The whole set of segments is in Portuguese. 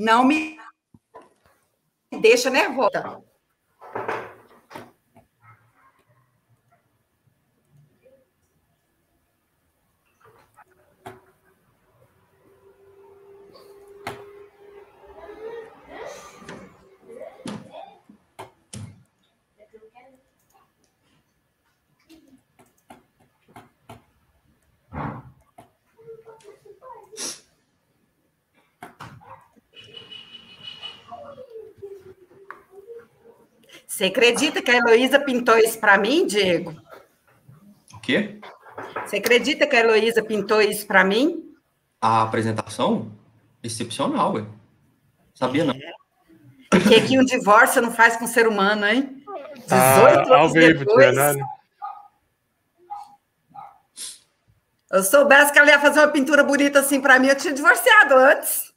não me deixa nervosa. Você acredita que a Heloísa pintou isso para mim, Diego? O quê? Você acredita que a Heloísa pintou isso para mim? A apresentação? Excepcional, ué. Sabia não. É. O que, que um divórcio não faz com o ser humano, hein? 18 ah, anos depois... Eu soubesse que ela ia fazer uma pintura bonita assim para mim, eu tinha divorciado antes.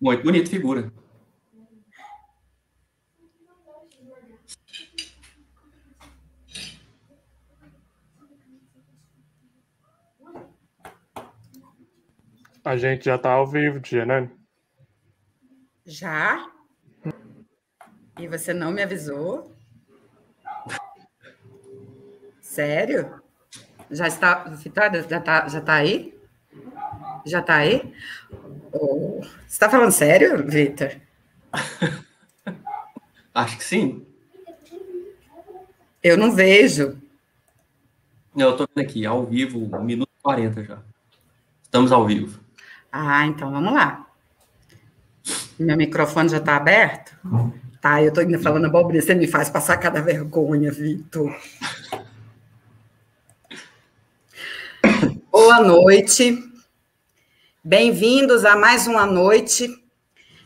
Muito bonita figura. A gente já tá ao vivo, tia, né? Já? E você não me avisou? Sério? Já está, Vitória, já tá, já tá aí? Já tá aí? Oh, você está falando sério, Vitor? Acho que sim. Eu não vejo. Eu tô vendo aqui, ao vivo, 1 minuto e 40 já. Estamos ao vivo. Ah, então vamos lá. Meu microfone já está aberto? Tá, eu estou ainda falando abobrinha. Você me faz passar cada vergonha, Vitor. Boa noite. Bem-vindos a mais uma noite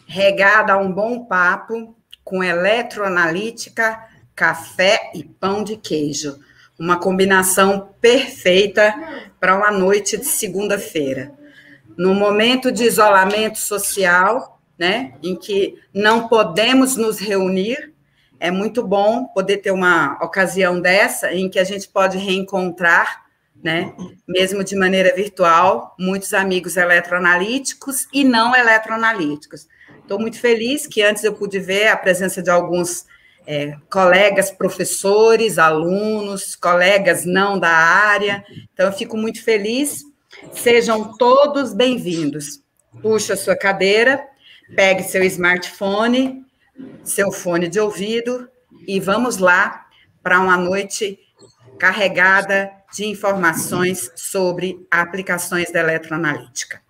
regada a um bom papo com eletroanalítica, café e pão de queijo. Uma combinação perfeita para uma noite de segunda-feira no momento de isolamento social, né, em que não podemos nos reunir, é muito bom poder ter uma ocasião dessa em que a gente pode reencontrar, né, mesmo de maneira virtual, muitos amigos eletroanalíticos e não eletroanalíticos. Estou muito feliz que antes eu pude ver a presença de alguns é, colegas professores, alunos, colegas não da área. Então, eu fico muito feliz Sejam todos bem-vindos. Puxe a sua cadeira, pegue seu smartphone, seu fone de ouvido e vamos lá para uma noite carregada de informações sobre aplicações da eletroanalítica.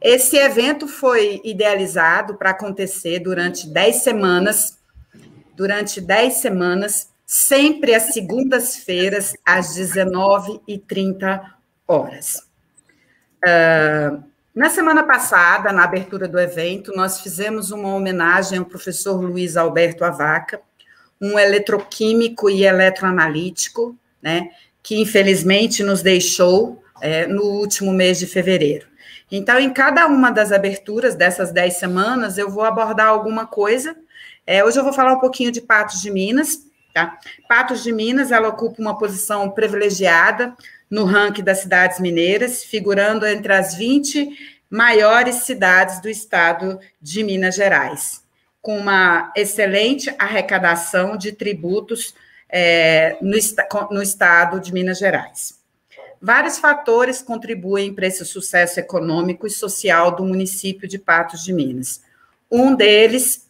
Esse evento foi idealizado para acontecer durante 10 semanas, durante 10 semanas, sempre às segundas-feiras, às 19h30 horas. Uh, na semana passada, na abertura do evento, nós fizemos uma homenagem ao professor Luiz Alberto Avaca, um eletroquímico e eletroanalítico, né, que infelizmente nos deixou é, no último mês de fevereiro. Então, em cada uma das aberturas dessas dez semanas, eu vou abordar alguma coisa. É, hoje eu vou falar um pouquinho de Patos de Minas. Tá? Patos de Minas, ela ocupa uma posição privilegiada no ranking das cidades mineiras, figurando entre as 20 maiores cidades do estado de Minas Gerais, com uma excelente arrecadação de tributos é, no, no estado de Minas Gerais. Vários fatores contribuem para esse sucesso econômico e social do município de Patos de Minas. Um deles,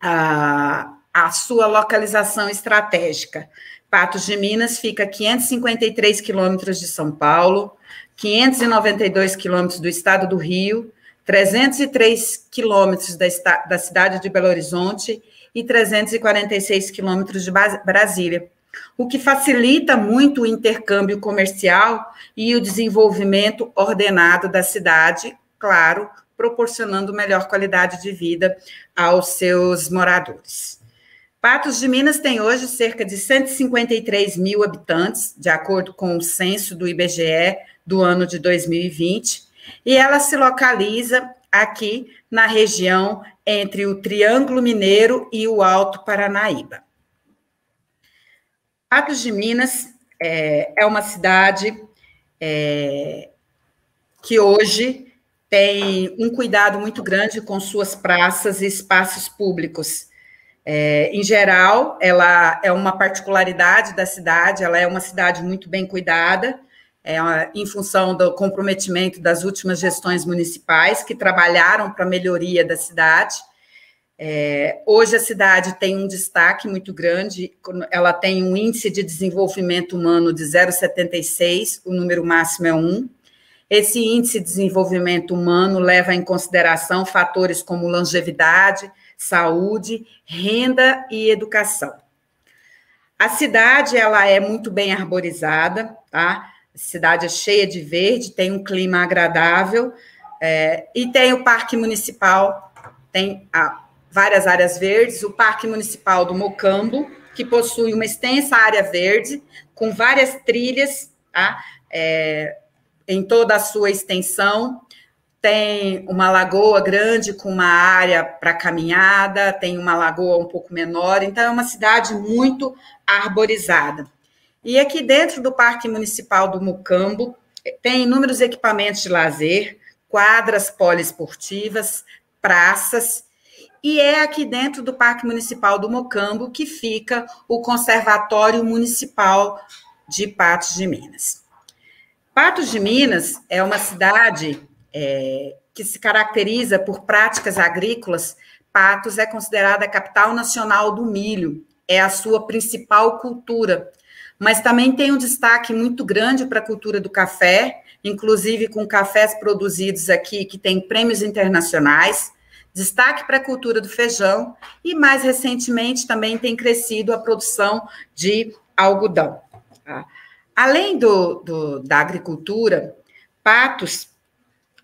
a, a sua localização estratégica, Patos de Minas fica a 553 quilômetros de São Paulo, 592 quilômetros do estado do Rio, 303 quilômetros da, da cidade de Belo Horizonte e 346 quilômetros de Brasília, o que facilita muito o intercâmbio comercial e o desenvolvimento ordenado da cidade, claro, proporcionando melhor qualidade de vida aos seus moradores. Patos de Minas tem hoje cerca de 153 mil habitantes, de acordo com o censo do IBGE do ano de 2020, e ela se localiza aqui na região entre o Triângulo Mineiro e o Alto Paranaíba. Patos de Minas é, é uma cidade é, que hoje tem um cuidado muito grande com suas praças e espaços públicos. É, em geral, ela é uma particularidade da cidade, ela é uma cidade muito bem cuidada, é, em função do comprometimento das últimas gestões municipais que trabalharam para a melhoria da cidade. É, hoje a cidade tem um destaque muito grande, ela tem um índice de desenvolvimento humano de 0,76, o número máximo é 1. Esse índice de desenvolvimento humano leva em consideração fatores como longevidade, saúde, renda e educação. A cidade ela é muito bem arborizada, tá? A cidade é cheia de verde, tem um clima agradável é, e tem o Parque Municipal, tem a, várias áreas verdes, o Parque Municipal do Mocambo, que possui uma extensa área verde, com várias trilhas tá? é, em toda a sua extensão. Tem uma lagoa grande com uma área para caminhada, tem uma lagoa um pouco menor, então é uma cidade muito arborizada. E aqui dentro do Parque Municipal do Mucambo, tem inúmeros equipamentos de lazer, quadras poliesportivas, praças, e é aqui dentro do Parque Municipal do Mocambo que fica o Conservatório Municipal de Patos de Minas. Patos de Minas é uma cidade é, que se caracteriza por práticas agrícolas. Patos é considerada a capital nacional do milho, é a sua principal cultura mas também tem um destaque muito grande para a cultura do café, inclusive com cafés produzidos aqui que têm prêmios internacionais, destaque para a cultura do feijão e, mais recentemente, também tem crescido a produção de algodão. Tá? Além do, do, da agricultura, Patos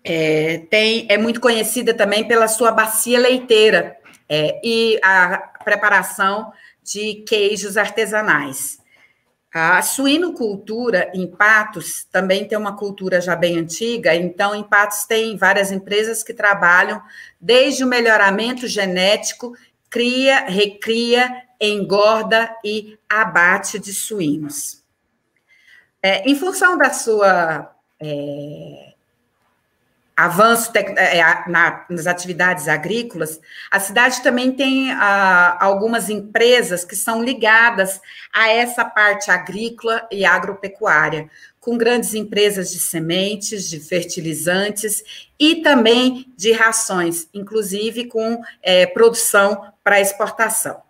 é, tem, é muito conhecida também pela sua bacia leiteira é, e a preparação de queijos artesanais. A suinocultura em Patos também tem uma cultura já bem antiga, então em Patos tem várias empresas que trabalham desde o melhoramento genético, cria, recria, engorda e abate de suínos. É, em função da sua é, avanço é, na, nas atividades agrícolas, a cidade também tem ah, algumas empresas que são ligadas a essa parte agrícola e agropecuária, com grandes empresas de sementes, de fertilizantes e também de rações, inclusive com é, produção para exportação.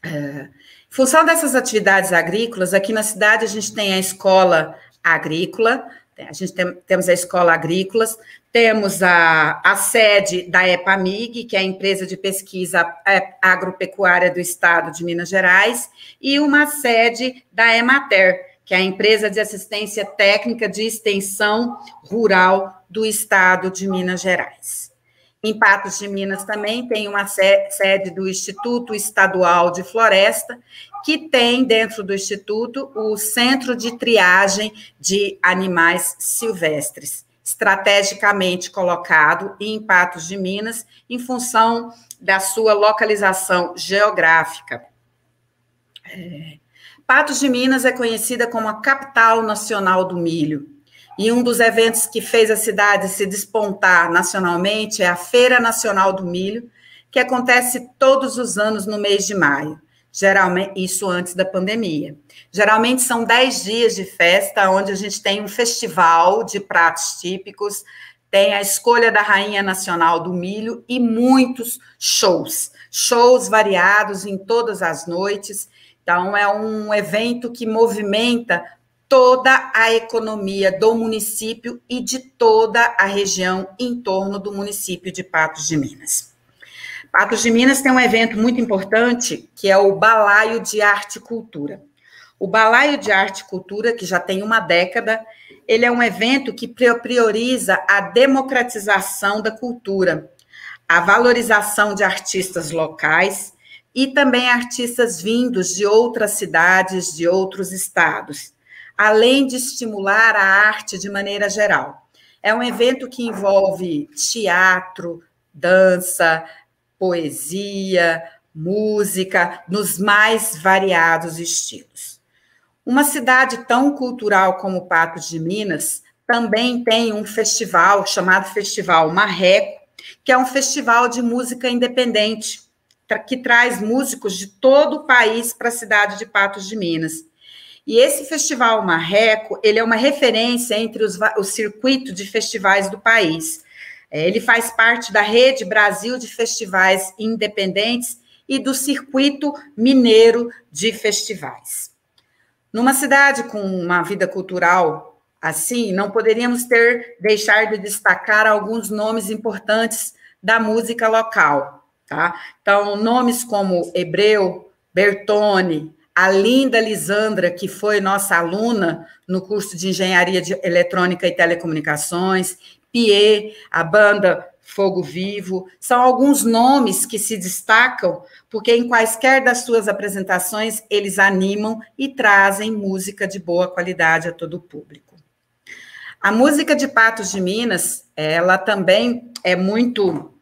É, em função dessas atividades agrícolas, aqui na cidade a gente tem a escola agrícola, a gente tem, temos a Escola Agrícolas, temos a, a sede da EPAMIG, que é a empresa de pesquisa é, agropecuária do Estado de Minas Gerais, e uma sede da Emater, que é a empresa de assistência técnica de extensão rural do Estado de Minas Gerais. Em Patos de Minas também tem uma sede do Instituto Estadual de Floresta, que tem dentro do Instituto o Centro de Triagem de Animais Silvestres, estrategicamente colocado em Patos de Minas, em função da sua localização geográfica. É, Patos de Minas é conhecida como a capital nacional do milho e um dos eventos que fez a cidade se despontar nacionalmente é a Feira Nacional do Milho, que acontece todos os anos no mês de maio. Geralmente, isso antes da pandemia. Geralmente são dez dias de festa, onde a gente tem um festival de pratos típicos, tem a escolha da Rainha Nacional do Milho e muitos shows. Shows variados em todas as noites. Então, é um evento que movimenta toda a economia do município e de toda a região em torno do município de Patos de Minas. Patos de Minas tem um evento muito importante, que é o Balaio de Arte e Cultura. O Balaio de Arte e Cultura, que já tem uma década, ele é um evento que prioriza a democratização da cultura, a valorização de artistas locais e também artistas vindos de outras cidades, de outros estados além de estimular a arte de maneira geral. É um evento que envolve teatro, dança, poesia, música, nos mais variados estilos. Uma cidade tão cultural como Patos de Minas também tem um festival chamado Festival Marreco, que é um festival de música independente, que traz músicos de todo o país para a cidade de Patos de Minas. E esse Festival Marreco, ele é uma referência entre os, o circuito de festivais do país. É, ele faz parte da Rede Brasil de Festivais Independentes e do Circuito Mineiro de Festivais. Numa cidade com uma vida cultural assim, não poderíamos ter deixar de destacar alguns nomes importantes da música local, tá? Então, nomes como Hebreu, Bertone, a linda Lisandra, que foi nossa aluna no curso de Engenharia de Eletrônica e Telecomunicações, Pie, a banda Fogo Vivo, são alguns nomes que se destacam porque em quaisquer das suas apresentações eles animam e trazem música de boa qualidade a todo o público. A música de Patos de Minas, ela também é muito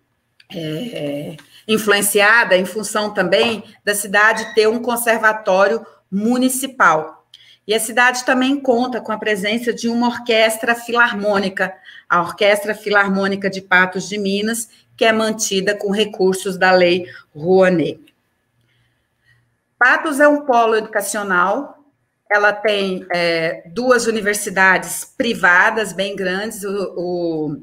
é, influenciada em função também da cidade ter um conservatório municipal. E a cidade também conta com a presença de uma orquestra filarmônica, a Orquestra Filarmônica de Patos de Minas, que é mantida com recursos da Lei Rouanet. Patos é um polo educacional, ela tem é, duas universidades privadas bem grandes, o, o,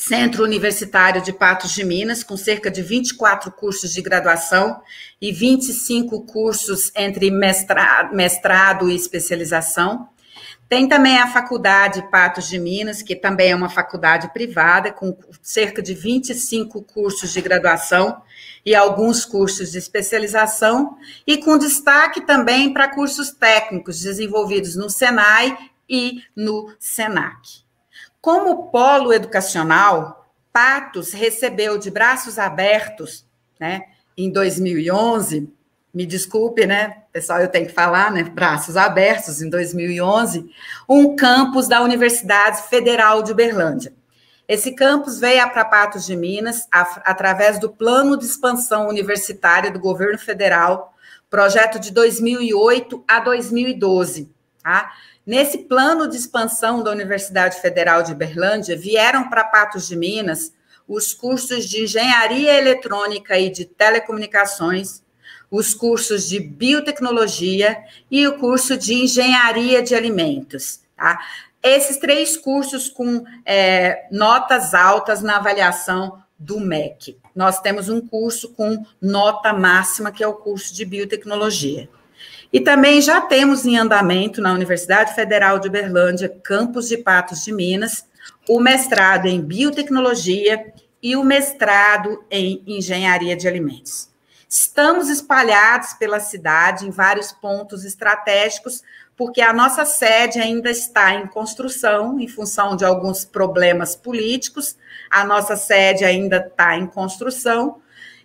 Centro Universitário de Patos de Minas, com cerca de 24 cursos de graduação e 25 cursos entre mestrado, mestrado e especialização. Tem também a Faculdade Patos de Minas, que também é uma faculdade privada, com cerca de 25 cursos de graduação e alguns cursos de especialização, e com destaque também para cursos técnicos desenvolvidos no Senai e no SENAC. Como polo educacional, Patos recebeu de braços abertos, né, em 2011, me desculpe, né, pessoal, eu tenho que falar, né, braços abertos, em 2011, um campus da Universidade Federal de Uberlândia. Esse campus veio para Patos de Minas através do Plano de Expansão Universitária do Governo Federal, projeto de 2008 a 2012. Tá? Nesse plano de expansão da Universidade Federal de Uberlândia, vieram para Patos de Minas os cursos de Engenharia Eletrônica e de Telecomunicações, os cursos de biotecnologia e o curso de engenharia de alimentos. Tá? Esses três cursos com é, notas altas na avaliação do MEC. Nós temos um curso com nota máxima, que é o curso de biotecnologia. E também já temos em andamento na Universidade Federal de Uberlândia, campus de Patos de Minas, o mestrado em biotecnologia e o mestrado em engenharia de alimentos. Estamos espalhados pela cidade em vários pontos estratégicos, porque a nossa sede ainda está em construção, em função de alguns problemas políticos. A nossa sede ainda está em construção.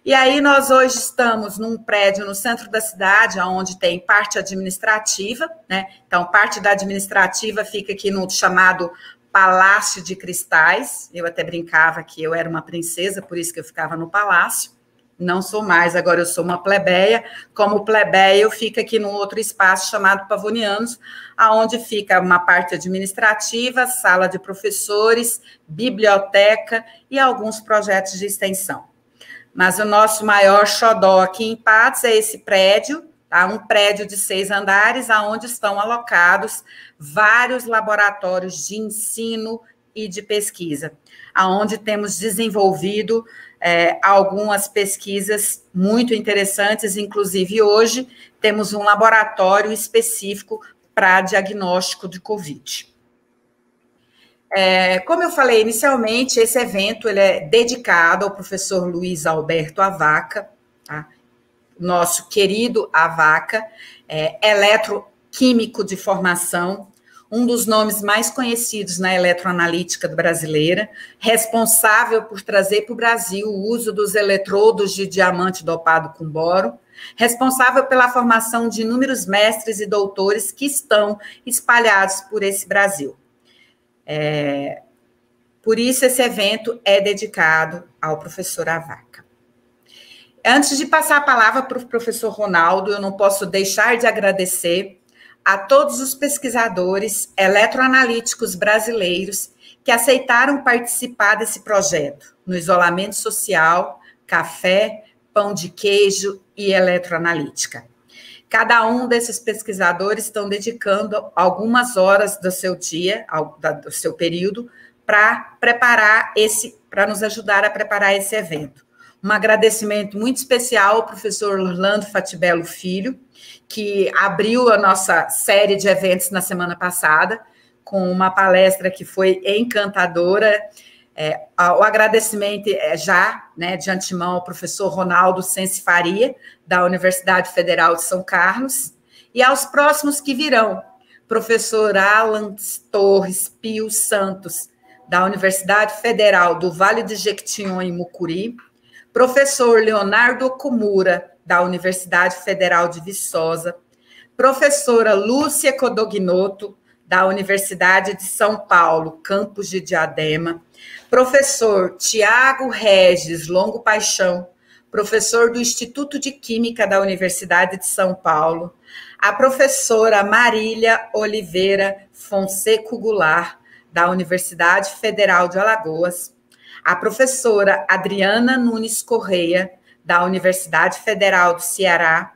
E aí nós hoje estamos num prédio no centro da cidade, onde tem parte administrativa, né? Então, parte da administrativa fica aqui no chamado Palácio de Cristais. Eu até brincava que eu era uma princesa, por isso que eu ficava no palácio não sou mais, agora eu sou uma plebeia. Como plebeia, eu fico aqui num outro espaço chamado Pavonianos, aonde fica uma parte administrativa, sala de professores, biblioteca e alguns projetos de extensão. Mas o nosso maior xodó aqui em Patos é esse prédio, tá? um prédio de seis andares, aonde estão alocados vários laboratórios de ensino e de pesquisa, aonde temos desenvolvido é, algumas pesquisas muito interessantes, inclusive hoje temos um laboratório específico para diagnóstico de Covid. É, como eu falei inicialmente, esse evento ele é dedicado ao professor Luiz Alberto Avaca, tá? nosso querido Avaca, é, eletroquímico de formação, um dos nomes mais conhecidos na eletroanalítica brasileira, responsável por trazer para o Brasil o uso dos eletrodos de diamante dopado com boro, responsável pela formação de inúmeros mestres e doutores que estão espalhados por esse Brasil. É, por isso, esse evento é dedicado ao professor Avaca. Antes de passar a palavra para o professor Ronaldo, eu não posso deixar de agradecer a todos os pesquisadores eletroanalíticos brasileiros que aceitaram participar desse projeto no isolamento social, café, pão de queijo e eletroanalítica. Cada um desses pesquisadores estão dedicando algumas horas do seu dia, do seu período, para preparar esse, para nos ajudar a preparar esse evento. Um agradecimento muito especial ao professor Orlando Fatibelo Filho, que abriu a nossa série de eventos na semana passada, com uma palestra que foi encantadora. É, o agradecimento é já, né, de antemão, ao professor Ronaldo Sense Faria, da Universidade Federal de São Carlos, e aos próximos que virão, professor Alan Torres Pio Santos, da Universidade Federal do Vale de Jequitinhonha, em Mucuri, professor Leonardo Okumura, da Universidade Federal de Viçosa, professora Lúcia Codognoto, da Universidade de São Paulo, campus de Diadema, professor Tiago Regis Longo Paixão, professor do Instituto de Química da Universidade de São Paulo, a professora Marília Oliveira Fonseca Goulart, da Universidade Federal de Alagoas, a professora Adriana Nunes Correia, da Universidade Federal do Ceará,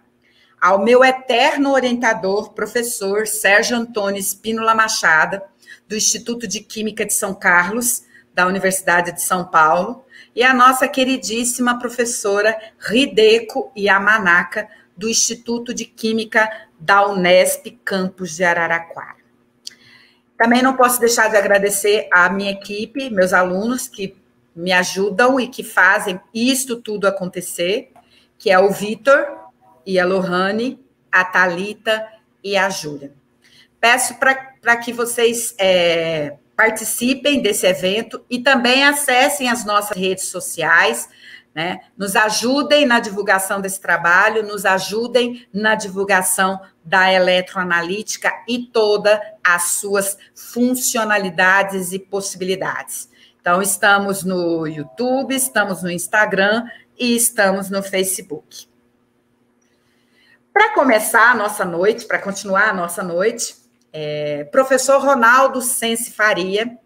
ao meu eterno orientador, professor Sérgio Antônio Espínola Machado, do Instituto de Química de São Carlos, da Universidade de São Paulo, e a nossa queridíssima professora Rideco Yamanaka, do Instituto de Química da Unesp, campus de Araraquara. Também não posso deixar de agradecer à minha equipe, meus alunos que me ajudam e que fazem isto tudo acontecer, que é o Vitor e a Lohane, a Talita e a Júlia. Peço para que vocês é, participem desse evento e também acessem as nossas redes sociais, né? Nos ajudem na divulgação desse trabalho, nos ajudem na divulgação da eletroanalítica e todas as suas funcionalidades e possibilidades. Então, estamos no YouTube, estamos no Instagram e estamos no Facebook. Para começar a nossa noite, para continuar a nossa noite, é, professor Ronaldo Sense Faria,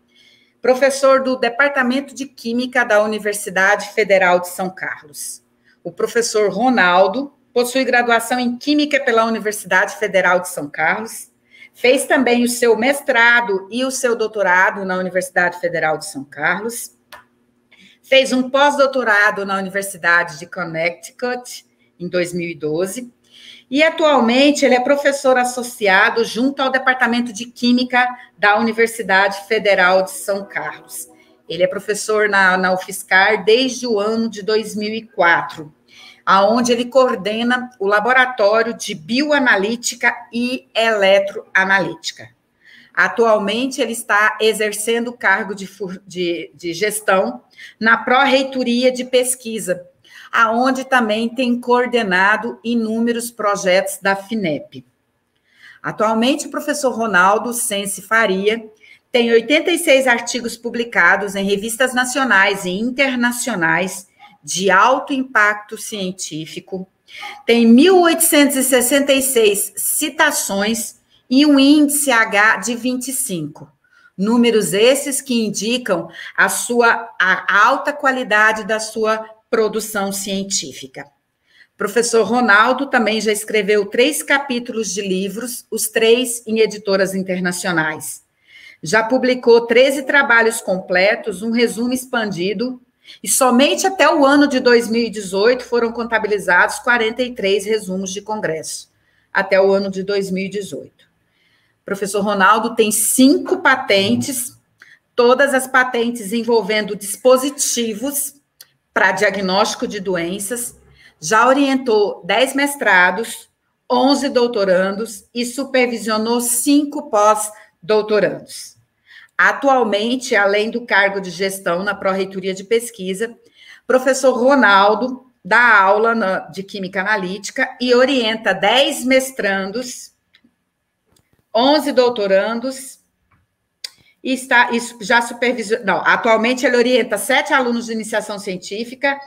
professor do Departamento de Química da Universidade Federal de São Carlos. O professor Ronaldo possui graduação em Química pela Universidade Federal de São Carlos, fez também o seu mestrado e o seu doutorado na Universidade Federal de São Carlos, fez um pós-doutorado na Universidade de Connecticut em 2012 e atualmente ele é professor associado junto ao Departamento de Química da Universidade Federal de São Carlos. Ele é professor na, na UFSCar desde o ano de 2004, aonde ele coordena o Laboratório de Bioanalítica e Eletroanalítica. Atualmente, ele está exercendo o cargo de, de, de gestão na Pró-Reitoria de Pesquisa aonde também tem coordenado inúmeros projetos da FINEP. Atualmente, o professor Ronaldo Sense Faria tem 86 artigos publicados em revistas nacionais e internacionais de alto impacto científico, tem 1.866 citações e um índice H de 25. Números esses que indicam a sua a alta qualidade da sua produção científica. Professor Ronaldo também já escreveu três capítulos de livros, os três em editoras internacionais. Já publicou 13 trabalhos completos, um resumo expandido, e somente até o ano de 2018 foram contabilizados 43 resumos de congresso, até o ano de 2018. Professor Ronaldo tem cinco patentes, todas as patentes envolvendo dispositivos para diagnóstico de doenças, já orientou 10 mestrados, 11 doutorandos e supervisionou cinco pós-doutorandos. Atualmente, além do cargo de gestão na Pró-Reitoria de Pesquisa, professor Ronaldo dá aula na, de Química Analítica e orienta 10 mestrandos, 11 doutorandos e está isso já supervisionando. Não, atualmente ele orienta sete alunos de iniciação científica,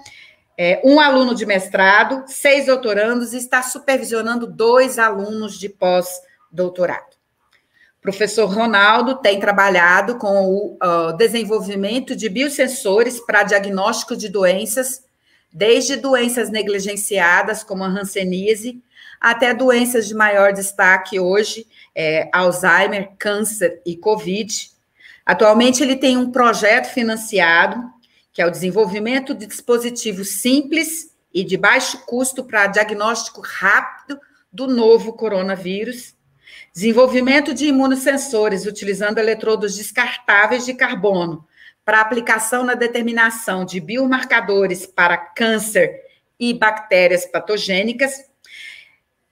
é, um aluno de mestrado, seis doutorandos e está supervisionando dois alunos de pós-doutorado. professor Ronaldo tem trabalhado com o uh, desenvolvimento de biosensores para diagnóstico de doenças, desde doenças negligenciadas, como a hanseníase, até doenças de maior destaque hoje, é, Alzheimer, câncer e Covid. Atualmente, ele tem um projeto financiado, que é o desenvolvimento de dispositivos simples e de baixo custo para diagnóstico rápido do novo coronavírus, desenvolvimento de imunossensores utilizando eletrodos descartáveis de carbono para aplicação na determinação de biomarcadores para câncer e bactérias patogênicas,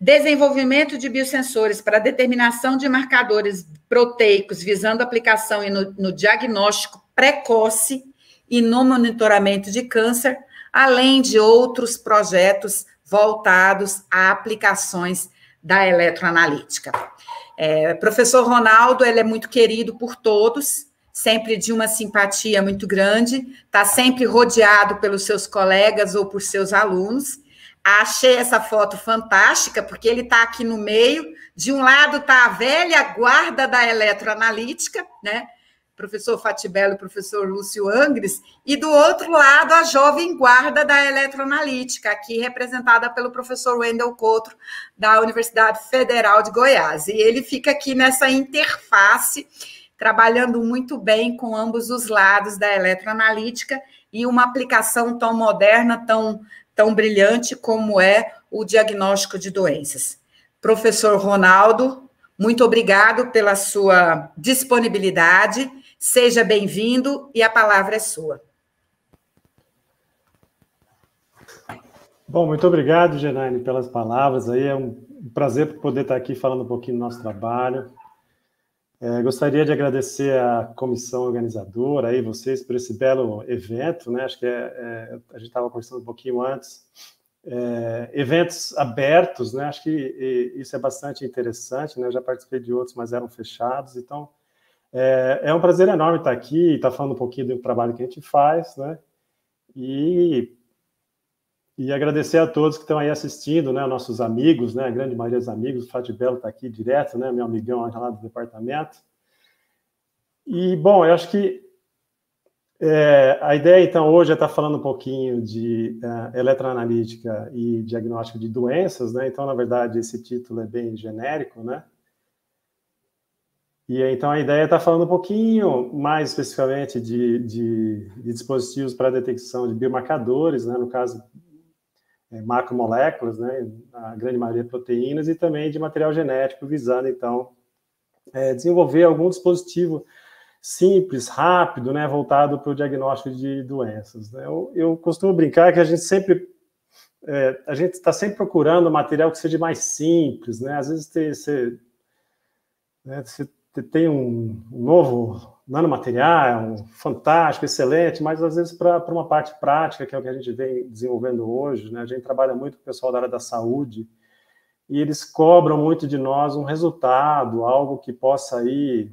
desenvolvimento de biosensores para determinação de marcadores proteicos visando aplicação no, no diagnóstico precoce e no monitoramento de câncer, além de outros projetos voltados a aplicações da eletroanalítica. É, professor Ronaldo, ele é muito querido por todos, sempre de uma simpatia muito grande, está sempre rodeado pelos seus colegas ou por seus alunos. Achei essa foto fantástica, porque ele está aqui no meio. De um lado está a velha guarda da eletroanalítica, né? professor Fatibello e professor Lúcio Angres, e do outro lado a jovem guarda da eletroanalítica, aqui representada pelo professor Wendel Couto, da Universidade Federal de Goiás. E ele fica aqui nessa interface, trabalhando muito bem com ambos os lados da eletroanalítica e uma aplicação tão moderna, tão, tão brilhante como é o diagnóstico de doenças. Professor Ronaldo, muito obrigado pela sua disponibilidade Seja bem-vindo e a palavra é sua. Bom, muito obrigado, Genaine, pelas palavras. Aí é um prazer poder estar aqui falando um pouquinho do nosso trabalho. É, gostaria de agradecer à comissão organizadora, aí vocês, por esse belo evento, né? Acho que é, é, a gente estava conversando um pouquinho antes. É, eventos abertos, né? Acho que isso é bastante interessante, né? Eu já participei de outros, mas eram fechados, então é, é um prazer enorme estar aqui e estar falando um pouquinho do trabalho que a gente faz, né? E, e agradecer a todos que estão aí assistindo, né? Nossos amigos, né? A grande maioria dos amigos, o Fábio Belo está aqui direto, né? Meu amigão lá do departamento. E, bom, eu acho que é, a ideia, então, hoje é estar falando um pouquinho de uh, eletroanalítica e diagnóstico de doenças, né? Então, na verdade, esse título é bem genérico, né? E então a ideia é estar falando um pouquinho mais especificamente de, de, de dispositivos para detecção de biomarcadores, né, no caso é, macromoléculas, né, a grande maioria proteínas, e também de material genético, visando então é, desenvolver algum dispositivo simples, rápido, né, voltado para o diagnóstico de doenças. Né? Eu, eu costumo brincar que a gente sempre é, a gente está sempre procurando material que seja mais simples, né? Às vezes você, né, tem um, novo nanomaterial, um fantástico, excelente, mas às vezes para uma parte prática, que é o que a gente vem desenvolvendo hoje, né? a gente trabalha muito com o pessoal da área da saúde, e eles cobram muito de nós um resultado, algo que possa aí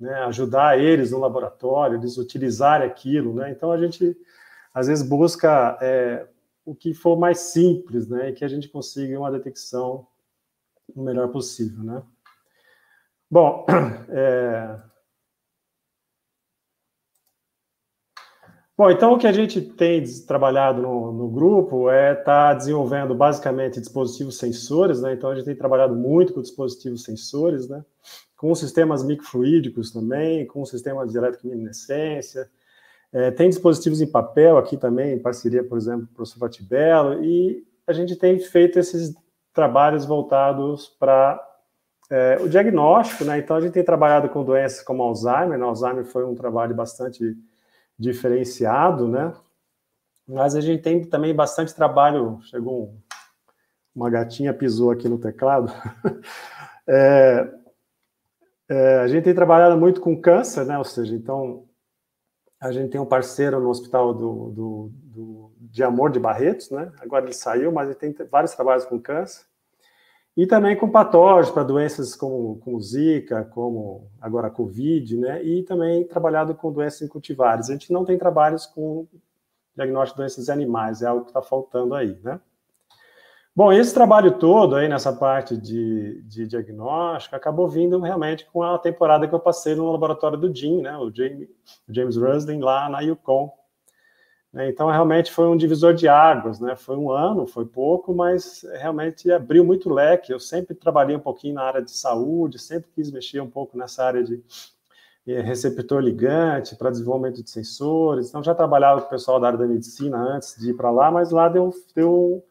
né, ajudar eles no laboratório, eles utilizarem aquilo, né? Então a gente às vezes busca é, o que for mais simples, né, e que a gente consiga uma detecção o melhor possível, né? Bom, é... Bom, então o que a gente tem trabalhado no, no grupo é estar tá desenvolvendo basicamente dispositivos sensores, né? Então a gente tem trabalhado muito com dispositivos sensores, né? Com sistemas microfluídicos também, com sistemas de eletrominescência. É, tem dispositivos em papel aqui também, em parceria, por exemplo, com o professor Fatibello, e a gente tem feito esses trabalhos voltados para é, o diagnóstico, né? Então a gente tem trabalhado com doenças como Alzheimer, né? Alzheimer foi um trabalho bastante diferenciado, né? Mas a gente tem também bastante trabalho. Chegou um, uma gatinha pisou aqui no teclado. é, é, a gente tem trabalhado muito com câncer, né? Ou seja, então a gente tem um parceiro no hospital do, do, do de Amor de Barretos, né? Agora ele saiu, mas ele tem vários trabalhos com câncer. E também com patógenos para doenças como, como Zika, como agora a Covid, né? E também trabalhado com doenças em cultivares. A gente não tem trabalhos com diagnóstico de doenças animais, é algo que está faltando aí, né? Bom, esse trabalho todo aí nessa parte de, de diagnóstico acabou vindo realmente com a temporada que eu passei no laboratório do Jim, né, o James, James Ruslin, lá na Yukon. Né, então, realmente foi um divisor de águas, né? Foi um ano, foi pouco, mas realmente abriu muito leque. Eu sempre trabalhei um pouquinho na área de saúde, sempre quis mexer um pouco nessa área de eh, receptor ligante para desenvolvimento de sensores. Então, já trabalhava com o pessoal da área da medicina antes de ir para lá, mas lá deu, deu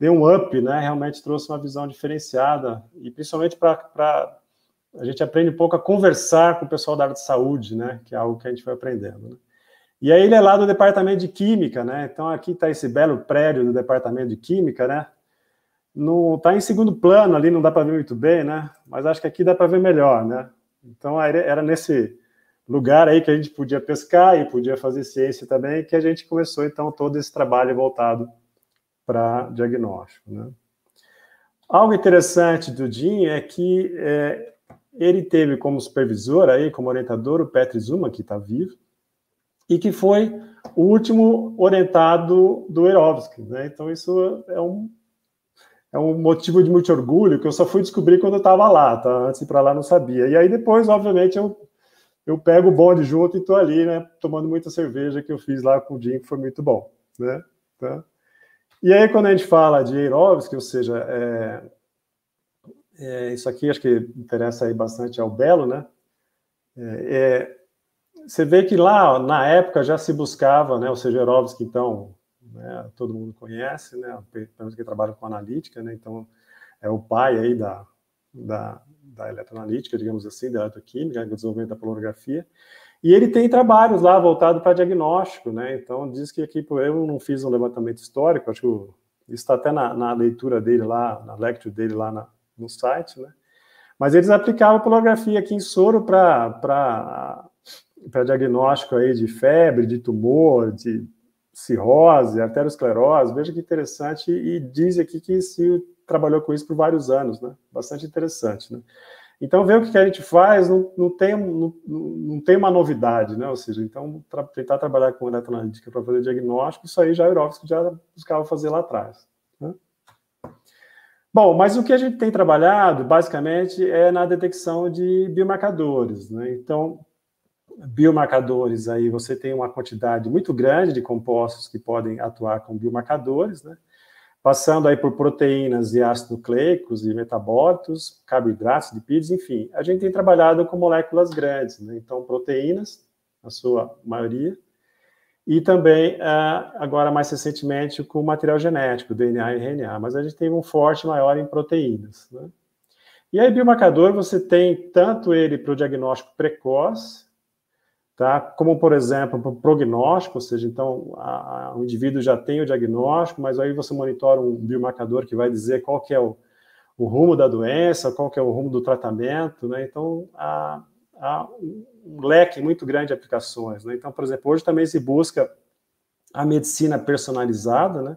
deu um up, né? Realmente trouxe uma visão diferenciada e principalmente para a gente aprende um pouco a conversar com o pessoal da área de saúde, né? Que é algo que a gente foi aprendendo. Né? E aí ele é lá do departamento de química, né? Então aqui está esse belo prédio do departamento de química, né? Não está em segundo plano ali, não dá para ver muito bem, né? Mas acho que aqui dá para ver melhor, né? Então era nesse lugar aí que a gente podia pescar e podia fazer ciência também que a gente começou então todo esse trabalho voltado para diagnóstico. Né? Algo interessante do Jim é que é, ele teve como supervisor, aí, como orientador, o Petri Zuma, que está vivo, e que foi o último orientado do Erovsky. Né? Então, isso é um, é um motivo de muito orgulho que eu só fui descobrir quando eu estava lá, tá? antes para lá não sabia. E aí depois, obviamente, eu, eu pego o bonde junto e estou ali, né, tomando muita cerveja que eu fiz lá com o Jim, que foi muito bom. Né? Tá? E aí, quando a gente fala de Eirovsky, ou seja, é, é, isso aqui acho que interessa aí bastante ao Belo, né? É, é você vê que lá, na época, já se buscava, né? Ou seja, Eirovsky, então, né, todo mundo conhece, né? Pelo menos que trabalha com analítica, né? Então, é o pai aí da, da, da eletroanalítica, digamos assim, da eletroquímica, do desenvolvimento da polografia. E ele tem trabalhos lá voltado para diagnóstico, né? Então diz que aqui eu não fiz um levantamento histórico, acho que está até na, na, leitura dele lá, na lecture dele lá na, no site, né? Mas eles aplicavam polografia aqui em soro para diagnóstico aí de febre, de tumor, de cirrose, arteriosclerose. Veja que interessante e diz aqui que se trabalhou com isso por vários anos, né? Bastante interessante, né? Então, ver o que a gente faz não, não, tem, não, não tem uma novidade, né? Ou seja, então, tra tentar trabalhar com eletroanalítica para fazer diagnóstico, isso aí já que já buscava fazer lá atrás. Né? Bom, mas o que a gente tem trabalhado, basicamente, é na detecção de biomarcadores, né? Então, biomarcadores, aí você tem uma quantidade muito grande de compostos que podem atuar com biomarcadores, né? passando aí por proteínas e ácidos nucleicos e metabólitos, carboidratos, lipídios, enfim. A gente tem trabalhado com moléculas grandes, né? então proteínas, a sua maioria, e também, ah, agora mais recentemente, com material genético, DNA e RNA, mas a gente tem um forte maior em proteínas. Né? E aí, biomarcador, você tem tanto ele para o diagnóstico precoce, tá? Como, por exemplo, prognóstico, ou seja, então a, a, o indivíduo já tem o diagnóstico, mas aí você monitora um biomarcador que vai dizer qual que é o, o rumo da doença, qual que é o rumo do tratamento, né? Então, há, há um leque muito grande de aplicações, né? Então, por exemplo, hoje também se busca a medicina personalizada, né?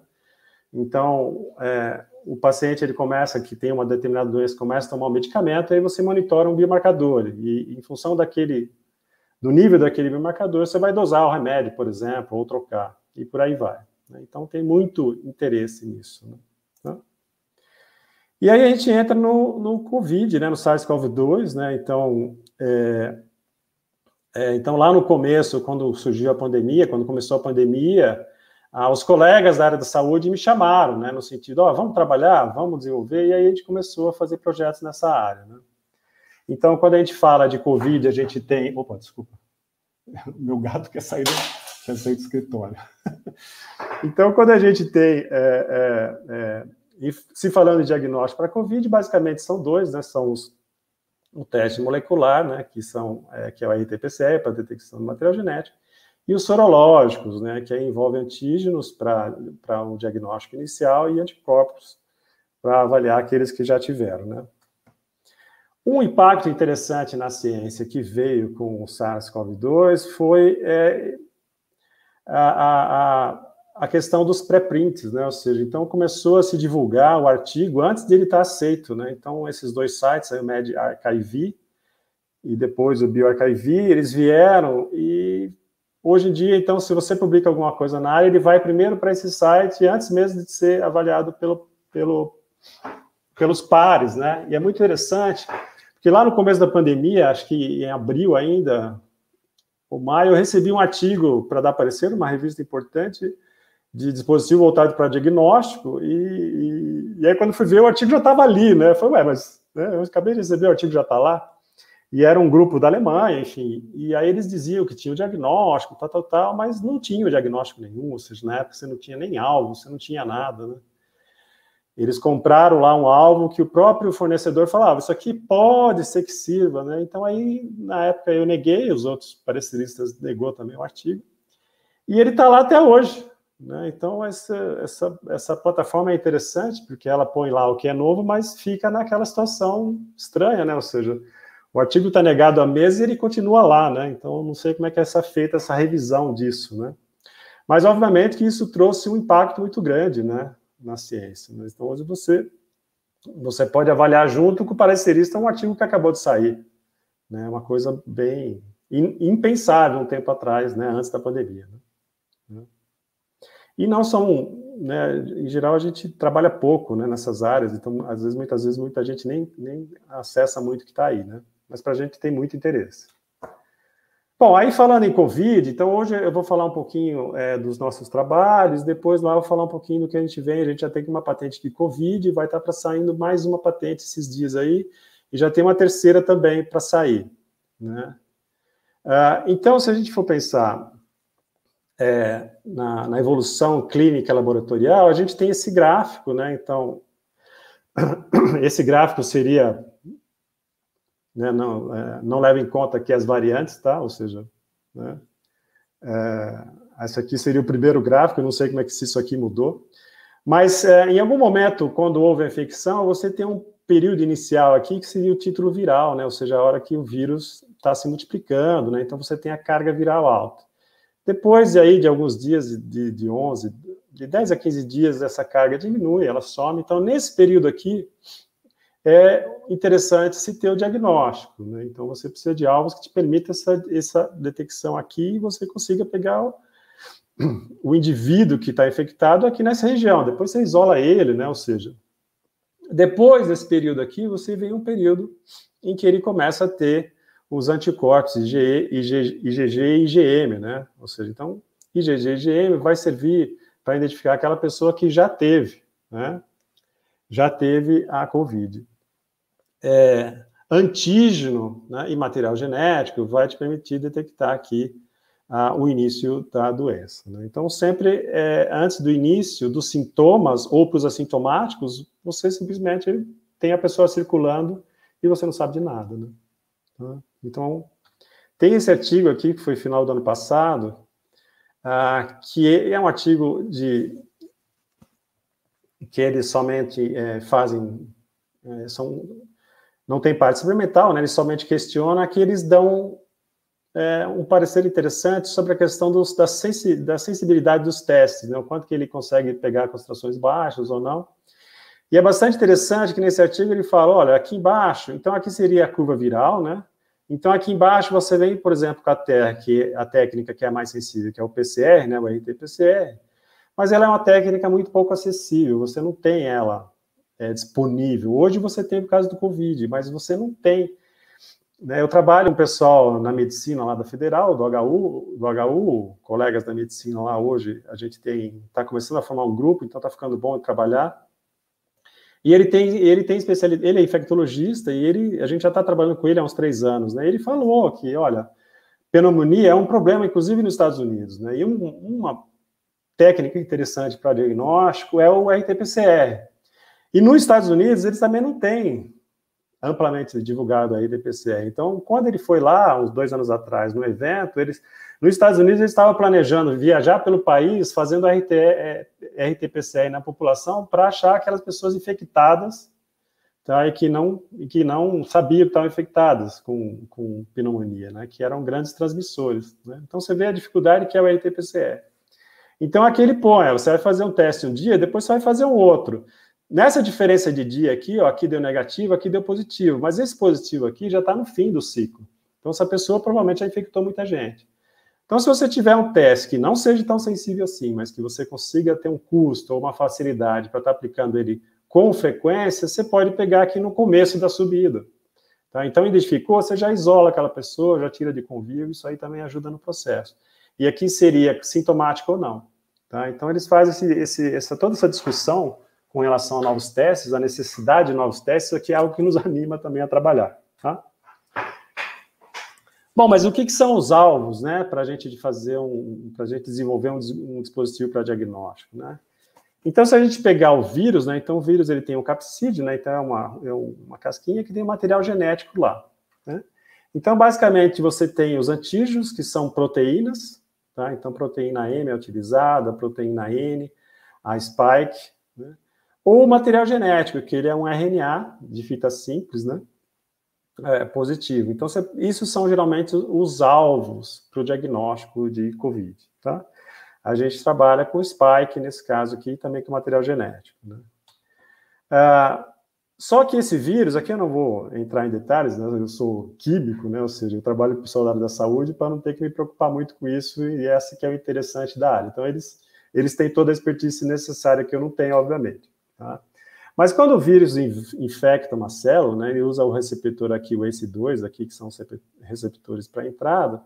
Então, é, o paciente ele começa que tem uma determinada doença, começa a tomar um medicamento, aí você monitora um biomarcador e em função daquele do nível daquele biomarcador, você vai dosar o remédio, por exemplo, ou trocar, e por aí vai. Né? Então, tem muito interesse nisso. Né? Tá? E aí a gente entra no, no COVID, né, no SARS-CoV-2, né, então, é, é, então lá no começo, quando surgiu a pandemia, quando começou a pandemia, ah, os colegas da área da saúde me chamaram, né, no sentido, ó, oh, vamos trabalhar, vamos desenvolver, e aí a gente começou a fazer projetos nessa área, né. Então, quando a gente fala de Covid, a gente tem. Opa, desculpa. Meu gato quer sair do, quer sair do escritório. Então, quando a gente tem. É, é, é, se falando de diagnóstico para Covid, basicamente são dois, né? São os, o teste molecular, né? Que, são, é, que é o RT-PCR, para detecção do material genético, e os sorológicos, né? Que envolvem antígenos para um diagnóstico inicial e anticorpos para avaliar aqueles que já tiveram, né? Um impacto interessante na ciência que veio com o SARS-CoV-2 foi é, a, a, a, questão dos pré-prints, né? Ou seja, então começou a se divulgar o artigo antes dele estar aceito, né? Então, esses dois sites, o MedArchive e depois o BioArchive, eles vieram e hoje em dia, então, se você publica alguma coisa na área, ele vai primeiro para esse site antes mesmo de ser avaliado pelo, pelo, pelos pares, né? E é muito interessante, porque lá no começo da pandemia, acho que em abril ainda, o maio, eu recebi um artigo para dar parecer, uma revista importante, de dispositivo voltado para diagnóstico, e, e, e, aí quando fui ver, o artigo já estava ali, né? Eu falei, ué, mas né, eu acabei de receber, o artigo já está lá. E era um grupo da Alemanha, enfim, e aí eles diziam que tinha o diagnóstico, tal, tal, tal, mas não tinha o diagnóstico nenhum, ou seja, na época você não tinha nem alvo, você não tinha nada, né? Eles compraram lá um alvo que o próprio fornecedor falava, isso aqui pode ser que sirva, né? Então aí, na época, eu neguei, os outros pareceristas negou também o artigo, e ele está lá até hoje, né? Então, essa, essa, essa plataforma é interessante, porque ela põe lá o que é novo, mas fica naquela situação estranha, né? Ou seja, o artigo está negado à mesa e ele continua lá, né? Então, não sei como é que é essa, feita essa revisão disso, né? Mas, obviamente, que isso trouxe um impacto muito grande, né? Na ciência. Né? Então, hoje você, você pode avaliar junto com o parecerista um artigo que acabou de sair. Né? Uma coisa bem impensável um tempo atrás, né? Antes da pandemia. Né? E não são, né, em geral a gente trabalha pouco né, nessas áreas, então às vezes, muitas vezes, muita gente nem, nem acessa muito o que está aí, né? Mas para a gente tem muito interesse. Bom, aí falando em Covid, então hoje eu vou falar um pouquinho é, dos nossos trabalhos, depois lá eu vou falar um pouquinho do que a gente vem, a gente já tem uma patente de Covid, vai estar tá para saindo mais uma patente esses dias aí, e já tem uma terceira também para sair, né? Ah, então, se a gente for pensar é, na, na, evolução clínica laboratorial, a gente tem esse gráfico, né? Então, esse gráfico seria. Né, não, é, não leva em conta aqui as variantes, tá? Ou seja, né, é, esse aqui seria o primeiro gráfico, eu não sei como é que isso aqui mudou. Mas é, em algum momento, quando houve a infecção, você tem um período inicial aqui que seria o título viral, né? Ou seja, a hora que o vírus está se multiplicando, né? Então você tem a carga viral alta. Depois de aí de alguns dias, de, de 11, de 10 a 15 dias, essa carga diminui, ela some. Então, nesse período aqui, é interessante se ter o diagnóstico. Né? Então, você precisa de alvos que te permitam essa, essa detecção aqui e você consiga pegar o, o indivíduo que está infectado aqui nessa região. Depois você isola ele, né? Ou seja, depois desse período aqui, você vem um período em que ele começa a ter os anticorpos IgE, IG, IgG e IgM, né? Ou seja, então, IgG e IgM vai servir para identificar aquela pessoa que já teve, né? Já teve a COVID. É, antígeno né, e material genético vai te permitir detectar aqui ah, o início da doença. Né? Então, sempre é, antes do início dos sintomas ou para os assintomáticos, você simplesmente tem a pessoa circulando e você não sabe de nada. Né? Tá? Então, tem esse artigo aqui, que foi final do ano passado, uh, que é um artigo de que eles somente é, fazem, é, são, não tem parte experimental, né, eles somente questionam, que eles dão é, um parecer interessante sobre a questão dos, da, sensi, da sensibilidade dos testes, né, o quanto que ele consegue pegar concentrações baixas ou não. E é bastante interessante que nesse artigo ele fala, olha, aqui embaixo, então aqui seria a curva viral, né, então, aqui embaixo você vem, por exemplo, com a, que, a técnica que é mais sensível, que é o PCR, né, o RT-PCR, mas ela é uma técnica muito pouco acessível, você não tem ela é, disponível. Hoje você tem por causa do Covid, mas você não tem. Né, eu trabalho com um pessoal na medicina lá da Federal, do HU, do HU, colegas da medicina lá hoje, a gente tem, está começando a formar um grupo, então está ficando bom de trabalhar. E ele tem, ele tem especialidade, ele é infectologista e ele, a gente já está trabalhando com ele há uns três anos, né? Ele falou que, olha, pneumonia é um problema, inclusive nos Estados Unidos, né? E um, uma técnica interessante para diagnóstico é o RT-PCR. E nos Estados Unidos eles também não têm amplamente divulgado a RT-PCR. Então, quando ele foi lá, uns dois anos atrás, no evento, eles nos Estados Unidos, eles estavam planejando viajar pelo país fazendo RT, RT-PCR é, na população para achar aquelas pessoas infectadas tá, e que não, que não sabiam que estavam infectadas com, com pneumonia, né, que eram grandes transmissores. Né? Então, você vê a dificuldade que é o RT-PCR. Então, aqui ele põe, você vai fazer um teste um dia, depois você vai fazer um outro. Nessa diferença de dia aqui, ó, aqui deu negativo, aqui deu positivo, mas esse positivo aqui já está no fim do ciclo. Então, essa pessoa provavelmente já infectou muita gente. Então, se você tiver um teste que não seja tão sensível assim, mas que você consiga ter um custo ou uma facilidade para estar tá aplicando ele com frequência, você pode pegar aqui no começo da subida. Tá? Então, identificou, você já isola aquela pessoa, já tira de convívio, isso aí também ajuda no processo. E aqui seria sintomático ou não. Tá? Então, eles fazem esse, esse, essa, toda essa discussão com relação a novos testes, a necessidade de novos testes, aqui é algo que nos anima também a trabalhar. Tá? Bom, mas o que, que são os alvos, né, para a gente fazer um, para a gente desenvolver um, um dispositivo para diagnóstico, né? Então, se a gente pegar o vírus, né, então o vírus ele tem um capsídeo, né, então é uma, é uma casquinha que tem material genético lá, né? Então, basicamente, você tem os antígenos, que são proteínas, tá? Então, proteína M é utilizada, proteína N, a spike? Ou material genético, que ele é um RNA de fita simples, né? é, positivo. Então, isso são geralmente os alvos para o diagnóstico de COVID, tá? A gente trabalha com spike, nesse caso aqui, também com material genético, né? Ah, só que esse vírus, aqui eu não vou entrar em detalhes, né? eu sou químico, né? ou seja, eu trabalho com o área da saúde para não ter que me preocupar muito com isso, e essa que é o interessante da área. Então, eles, eles têm toda a expertise necessária que eu não tenho, obviamente. Tá? Mas quando o vírus infecta uma célula, né, ele usa o receptor aqui, o ACE2, aqui, que são os receptores para entrada,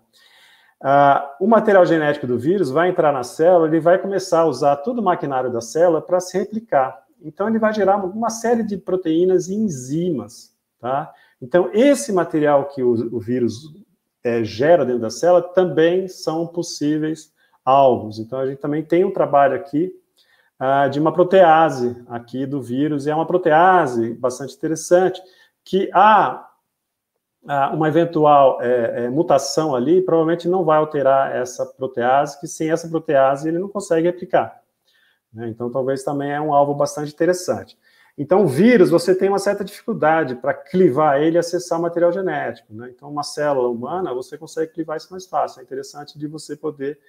uh, o material genético do vírus vai entrar na célula, ele vai começar a usar todo o maquinário da célula para se replicar. Então, ele vai gerar uma série de proteínas e enzimas, tá? Então, esse material que o, o vírus é, gera dentro da célula também são possíveis alvos. Então, a gente também tem um trabalho aqui ah, de uma protease aqui do vírus, e é uma protease bastante interessante, que há uma eventual é, é, mutação ali, provavelmente não vai alterar essa protease, que sem essa protease ele não consegue replicar. Né? Então, talvez também é um alvo bastante interessante. Então, o vírus, você tem uma certa dificuldade para clivar ele e acessar o material genético. Né? Então, uma célula humana, você consegue clivar isso mais fácil. É interessante de você poder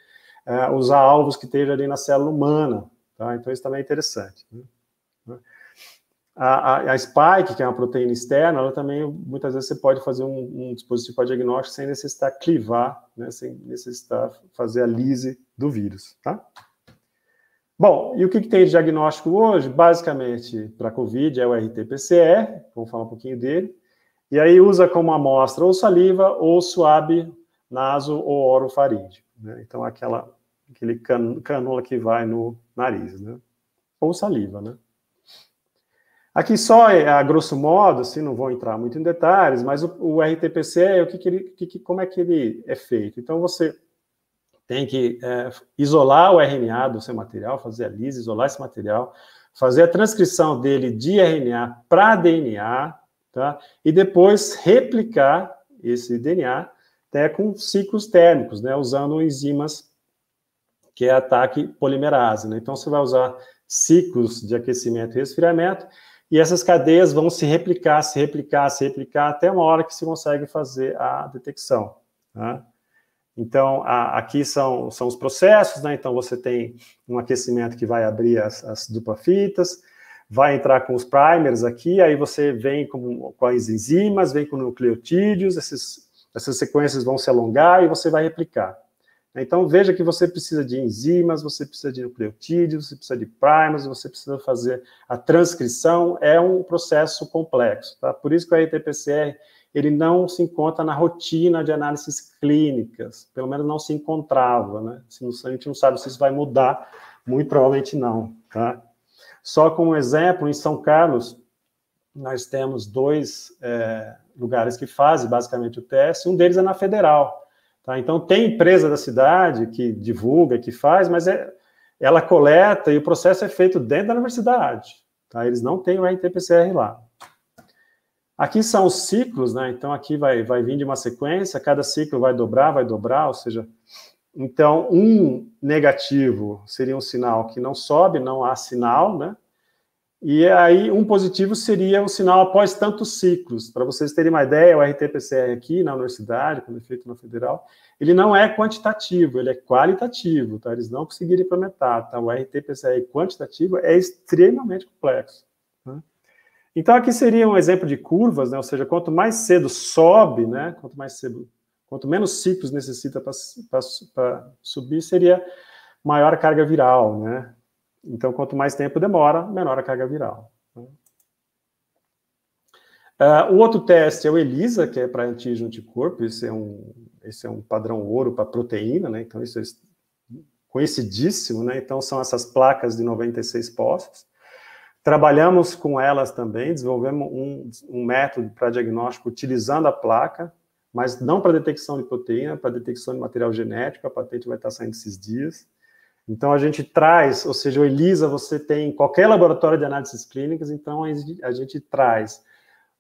é, usar alvos que estejam ali na célula humana, Tá? Então, isso também é interessante. Né? A, a, a, spike, que é uma proteína externa, ela também, muitas vezes, você pode fazer um, um dispositivo para diagnóstico sem necessitar clivar, né? sem necessitar fazer a lise do vírus. Tá? Bom, e o que, que tem de diagnóstico hoje? Basicamente, para COVID, é o RT-PCR, vamos falar um pouquinho dele, e aí usa como amostra ou saliva ou suave naso ou orofaríngeo. Né? Então, aquela aquele can, cânula que vai no nariz, né? Ou saliva, né? Aqui só, é, a grosso modo, assim, não vou entrar muito em detalhes, mas o, o RT-PCR, o que, que ele, que, como é que ele é feito? Então, você tem que é, isolar o RNA do seu material, fazer a lise, isolar esse material, fazer a transcrição dele de RNA para DNA, tá? E depois replicar esse DNA até com ciclos térmicos, né? Usando enzimas que é ataque polimerase. Né? Então, você vai usar ciclos de aquecimento e resfriamento, e essas cadeias vão se replicar, se replicar, se replicar, até uma hora que se consegue fazer a detecção. Tá? Então, a, aqui são, são os processos, né? Então, você tem um aquecimento que vai abrir as, as dupla-fitas, vai entrar com os primers aqui, aí você vem com, com as enzimas, vem com nucleotídeos, esses, essas sequências vão se alongar e você vai replicar. Então, veja que você precisa de enzimas, você precisa de nucleotídeos, você precisa de primers, você precisa fazer a transcrição, é um processo complexo, tá? Por isso que o RT-PCR, ele não se encontra na rotina de análises clínicas, pelo menos não se encontrava, né? A gente não sabe se isso vai mudar, muito provavelmente não, tá? Só como exemplo, em São Carlos, nós temos dois é, lugares que fazem basicamente o teste, um deles é na Federal, Tá? Então, tem empresa da cidade que divulga, que faz, mas é, ela coleta e o processo é feito dentro da universidade. Tá? Eles não têm o RT-PCR lá. Aqui são os ciclos, né? Então, aqui vai, vai vir de uma sequência, cada ciclo vai dobrar, vai dobrar, ou seja, então, um negativo seria um sinal que não sobe, não há sinal, né? E aí, um positivo seria um sinal após tantos ciclos. Para vocês terem uma ideia, o RT-PCR aqui na universidade, quando é feito na federal, ele não é quantitativo, ele é qualitativo, tá? Eles não conseguiram implementar, tá? O RT-PCR quantitativo é extremamente complexo. Né? Então, aqui seria um exemplo de curvas, né? Ou seja, quanto mais cedo sobe, né? Quanto mais cedo, quanto menos ciclos necessita para subir, seria maior carga viral, né? Então, quanto mais tempo demora, menor a carga viral. Né? Uh, o outro teste é o ELISA, que é para antígeno anticorpo, esse é um, esse é um padrão ouro para proteína, né? Então, isso é conhecidíssimo, né? Então, são essas placas de 96 postos. Trabalhamos com elas também, desenvolvemos um, um método para diagnóstico utilizando a placa, mas não para detecção de proteína, para detecção de material genético, a patente vai estar saindo esses dias. Então, a gente traz, ou seja, o ELISA você tem em qualquer laboratório de análises clínicas, então a gente traz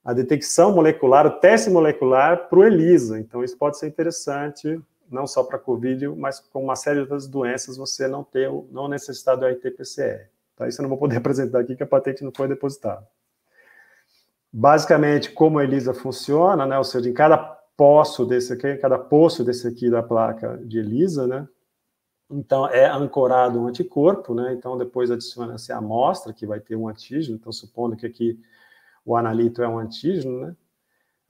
a detecção molecular, o teste molecular para o ELISA. Então, isso pode ser interessante, não só para COVID, mas com uma série de outras doenças, você não ter, não necessitar do RT-PCR. Tá? Isso eu não vou poder apresentar aqui, que a patente não foi depositada. Basicamente, como a ELISA funciona, né? ou seja, em cada poço desse aqui, cada poço desse aqui da placa de ELISA, né? Então, é ancorado um anticorpo, né? Então, depois adiciona-se a amostra, que vai ter um antígeno. Então, supondo que aqui o analito é um antígeno, né?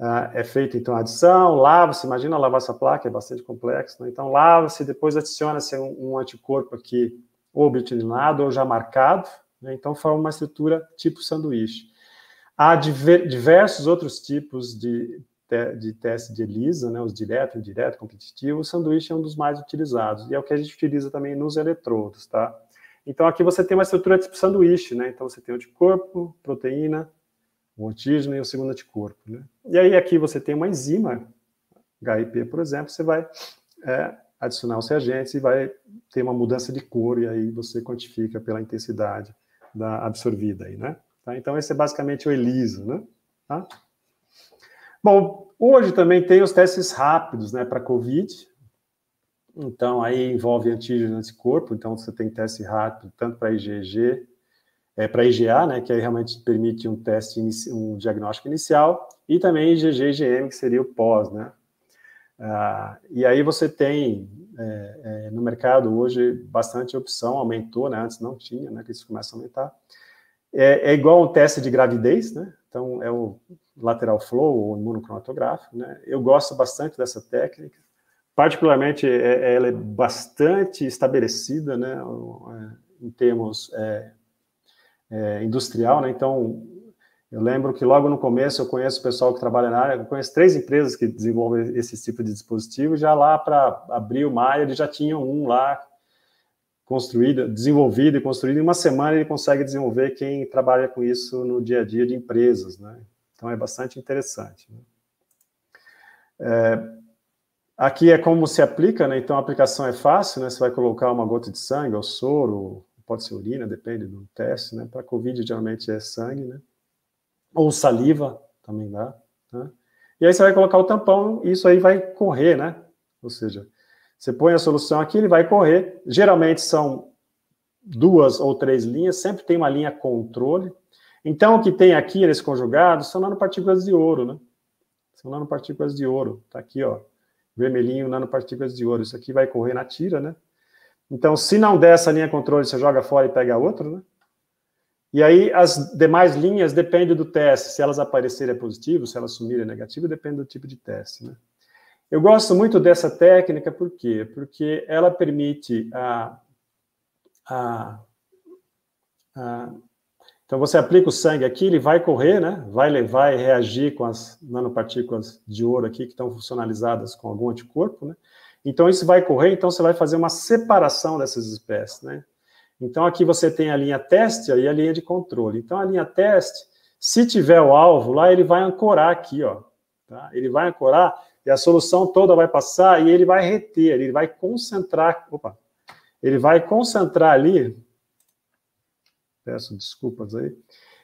Ah, é feita, então, a adição, lava-se, imagina lavar essa placa, é bastante complexo, né? Então, lava-se, depois adiciona-se um, um, anticorpo aqui, ou obtinilado, ou já marcado, né? Então, forma uma estrutura tipo sanduíche. Há diver, diversos outros tipos de, de teste de ELISA, né? Os direto, indireto, competitivo. O sanduíche é um dos mais utilizados, e é o que a gente utiliza também nos eletrodos, tá? Então, aqui você tem uma estrutura tipo sanduíche, né? Então, você tem anticorpo, proteína, o antígeno e o segundo anticorpo. Né? E aí aqui você tem uma enzima, HIP, por exemplo, você vai é, adicionar os reagentes e vai ter uma mudança de cor, e aí você quantifica pela intensidade da absorvida aí, né? Tá? Então, esse é basicamente o ELISA, né? Tá? Bom, hoje também tem os testes rápidos, né, para COVID. Então, aí envolve antígeno anticorpo, então você tem teste rápido tanto para IgG é, para IgA, né, que aí realmente permite um teste, um diagnóstico inicial, e também IgG IgM, que seria o pós, né. Ah, e aí você tem é, é, no mercado hoje bastante opção, aumentou, né, antes não tinha, né, que isso começa a aumentar. É, é igual um teste de gravidez, né, então é o lateral flow ou imunocromatográfico, né, eu gosto bastante dessa técnica, particularmente é, ela é bastante estabelecida, né, em termos é, é, industrial, né? Então, eu lembro que logo no começo eu conheço o pessoal que trabalha na área, eu conheço três empresas que desenvolvem esse tipo de dispositivo, já lá para abril, maio, eles já tinham um lá construído, desenvolvido e construído. Em uma semana ele consegue desenvolver quem trabalha com isso no dia a dia de empresas, né? Então é bastante interessante. Né? É, aqui é como se aplica, né? Então a aplicação é fácil, né? Você vai colocar uma gota de sangue ou soro, pode ser urina, depende do teste, né? Para Covid, geralmente é sangue, né? Ou saliva, também dá, né? E aí você vai colocar o tampão e isso aí vai correr, né? Ou seja, você põe a solução aqui, ele vai correr. Geralmente são duas ou três linhas, sempre tem uma linha controle. Então, o que tem aqui, nesse conjugado, são nanopartículas de ouro, né? São nanopartículas de ouro. Tá aqui, ó, vermelhinho, nanopartículas de ouro. Isso aqui vai correr na tira, né? Então, se não der essa linha controle, você joga fora e pega outra, né? E aí, as demais linhas dependem do teste. Se elas aparecerem é positivo, se elas sumirem é negativo, depende do tipo de teste, né? Eu gosto muito dessa técnica, por quê? Porque ela permite a, a, a então você aplica o sangue aqui, ele vai correr, né? Vai levar e reagir com as nanopartículas de ouro aqui que estão funcionalizadas com algum anticorpo, né? Então, isso vai correr, então você vai fazer uma separação dessas espécies, né? Então, aqui você tem a linha teste e a linha de controle. Então, a linha teste, se tiver o alvo lá, ele vai ancorar aqui, ó. Tá? Ele vai ancorar e a solução toda vai passar e ele vai reter, ele vai concentrar, opa, ele vai concentrar ali, peço desculpas aí,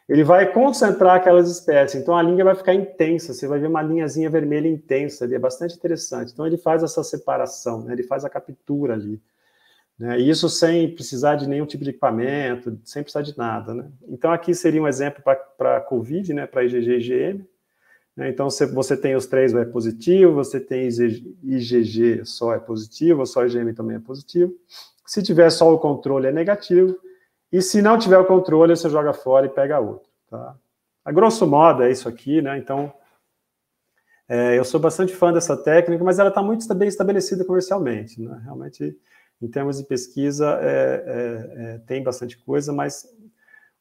ele vai concentrar aquelas espécies. Então a linha vai ficar intensa, você vai ver uma linhazinha vermelha intensa ali, é bastante interessante. Então ele faz essa separação, né? ele faz a captura ali. Né? E isso sem precisar de nenhum tipo de equipamento, sem precisar de nada. Né? Então aqui seria um exemplo para COVID, né? para IgG e IgM. Né? Então você tem os três é positivo, você tem IgG só é positivo, só IgM também é positivo. Se tiver só o controle é negativo, e se não tiver o controle, você joga fora e pega outro. Tá? A grosso modo é isso aqui, né? Então, é, eu sou bastante fã dessa técnica, mas ela está muito bem estabelecida comercialmente. Né? Realmente, em termos de pesquisa, é, é, é, tem bastante coisa, mas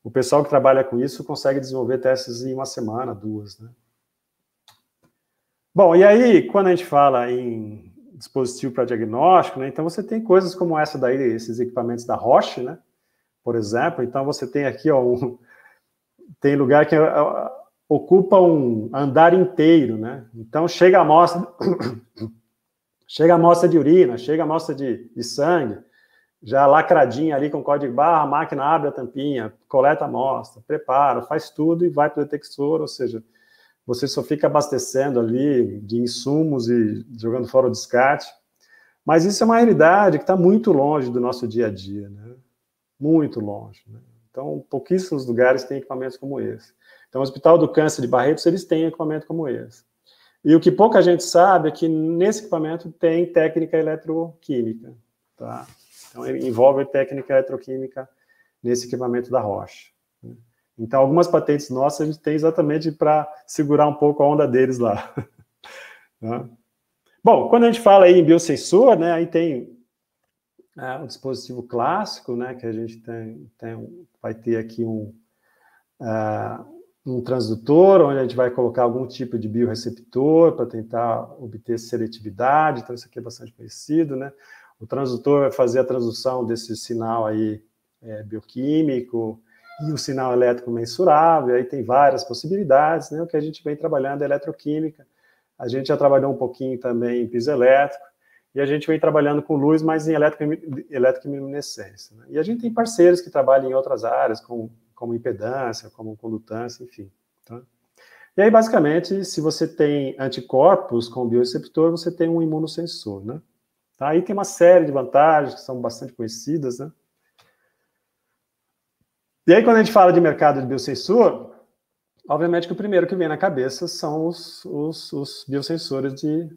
o pessoal que trabalha com isso consegue desenvolver testes em uma semana, duas. Né? Bom, e aí, quando a gente fala em dispositivo para diagnóstico, né, então você tem coisas como essa daí, esses equipamentos da Roche, né, por exemplo. Então você tem aqui, ó, um, tem lugar que uh, ocupa um andar inteiro, né? Então chega a amostra, chega a amostra de urina, chega a amostra de, de sangue, já lacradinha ali com código barra, a máquina abre a tampinha, coleta a amostra, prepara, faz tudo e vai para o detector, ou seja, você só fica abastecendo ali de insumos e jogando fora o descarte. Mas isso é uma realidade que está muito longe do nosso dia a dia, né? Muito longe. Né? Então, pouquíssimos lugares têm equipamentos como esse. Então, o Hospital do Câncer de Barretos, eles têm equipamento como esse. E o que pouca gente sabe é que nesse equipamento tem técnica eletroquímica, tá? Então, envolve técnica eletroquímica nesse equipamento da Rocha. Né? Então, algumas patentes nossas a gente tem exatamente para segurar um pouco a onda deles lá. Né? Bom, quando a gente fala aí em biosensor, né, aí tem é, o dispositivo clássico, né, que a gente tem, tem vai ter aqui um, uh, um transdutor, onde a gente vai colocar algum tipo de bioreceptor para tentar obter seletividade, então isso aqui é bastante conhecido, né? O transdutor vai fazer a transdução desse sinal aí é, bioquímico, e o sinal elétrico mensurável, aí tem várias possibilidades, né? O que a gente vem trabalhando é eletroquímica, a gente já trabalhou um pouquinho também em piso elétrico, e a gente vem trabalhando com luz, mas em eletrominescência. Né? E a gente tem parceiros que trabalham em outras áreas, como, como impedância, como condutância, enfim. Tá? E aí, basicamente, se você tem anticorpos com bioreceptor, você tem um imunossensor, né? Tá? Aí tem uma série de vantagens que são bastante conhecidas, né? E aí, quando a gente fala de mercado de biosensor, obviamente que o primeiro que vem na cabeça são os, os, os biosensores de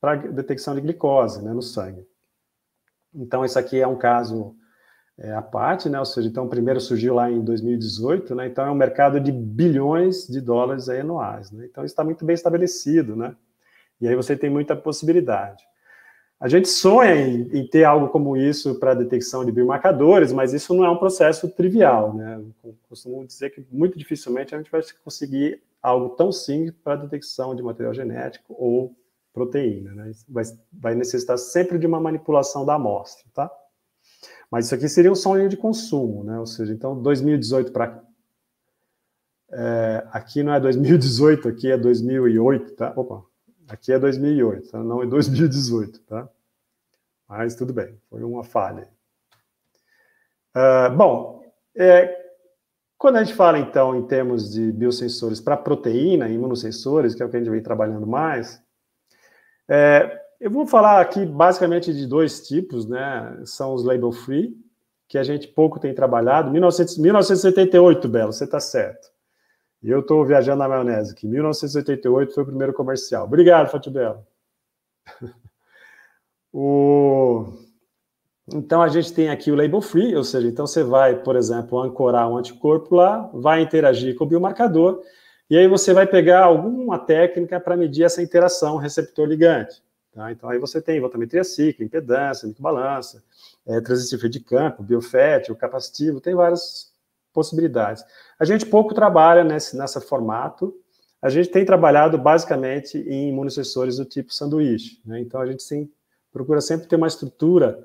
para detecção de glicose né, no sangue. Então, esse aqui é um caso é, à parte, né? Ou seja, então, primeiro surgiu lá em 2018, né? Então, é um mercado de bilhões de dólares anuais, né? Então, está muito bem estabelecido, né? E aí você tem muita possibilidade. A gente sonha em, em ter algo como isso para detecção de biomarcadores, mas isso não é um processo trivial, né? Costumo dizer que muito dificilmente a gente vai conseguir algo tão simples para detecção de material genético ou proteína, né? Vai, vai necessitar sempre de uma manipulação da amostra, tá? Mas isso aqui seria um sonho de consumo, né? Ou seja, então 2018 para é, aqui não é 2018, aqui é 2008, tá? Opa, aqui é 2008, tá? não é 2018, tá? Mas tudo bem, foi uma falha. Uh, bom, é, quando a gente fala, então, em termos de biosensores para proteína, imunossensores, que é o que a gente vem trabalhando mais, é, eu vou falar aqui basicamente de dois tipos, né? São os label free, que a gente pouco tem trabalhado. 1900, 1978, Belo, você está certo. E eu estou viajando na maionese aqui. 1988 foi o primeiro comercial. Obrigado, Fati Belo. o... Então a gente tem aqui o label free, ou seja, então você vai, por exemplo, ancorar um anticorpo lá, vai interagir com o biomarcador e aí você vai pegar alguma técnica para medir essa interação receptor-ligante. Tá? Então aí você tem voltametria cíclica, impedância, microbalança, é, transitivo de campo, biofétil, capacitivo, tem várias possibilidades. A gente pouco trabalha nesse nessa formato, a gente tem trabalhado basicamente em imunossensores do tipo sanduíche. Né? Então a gente sim, procura sempre ter uma estrutura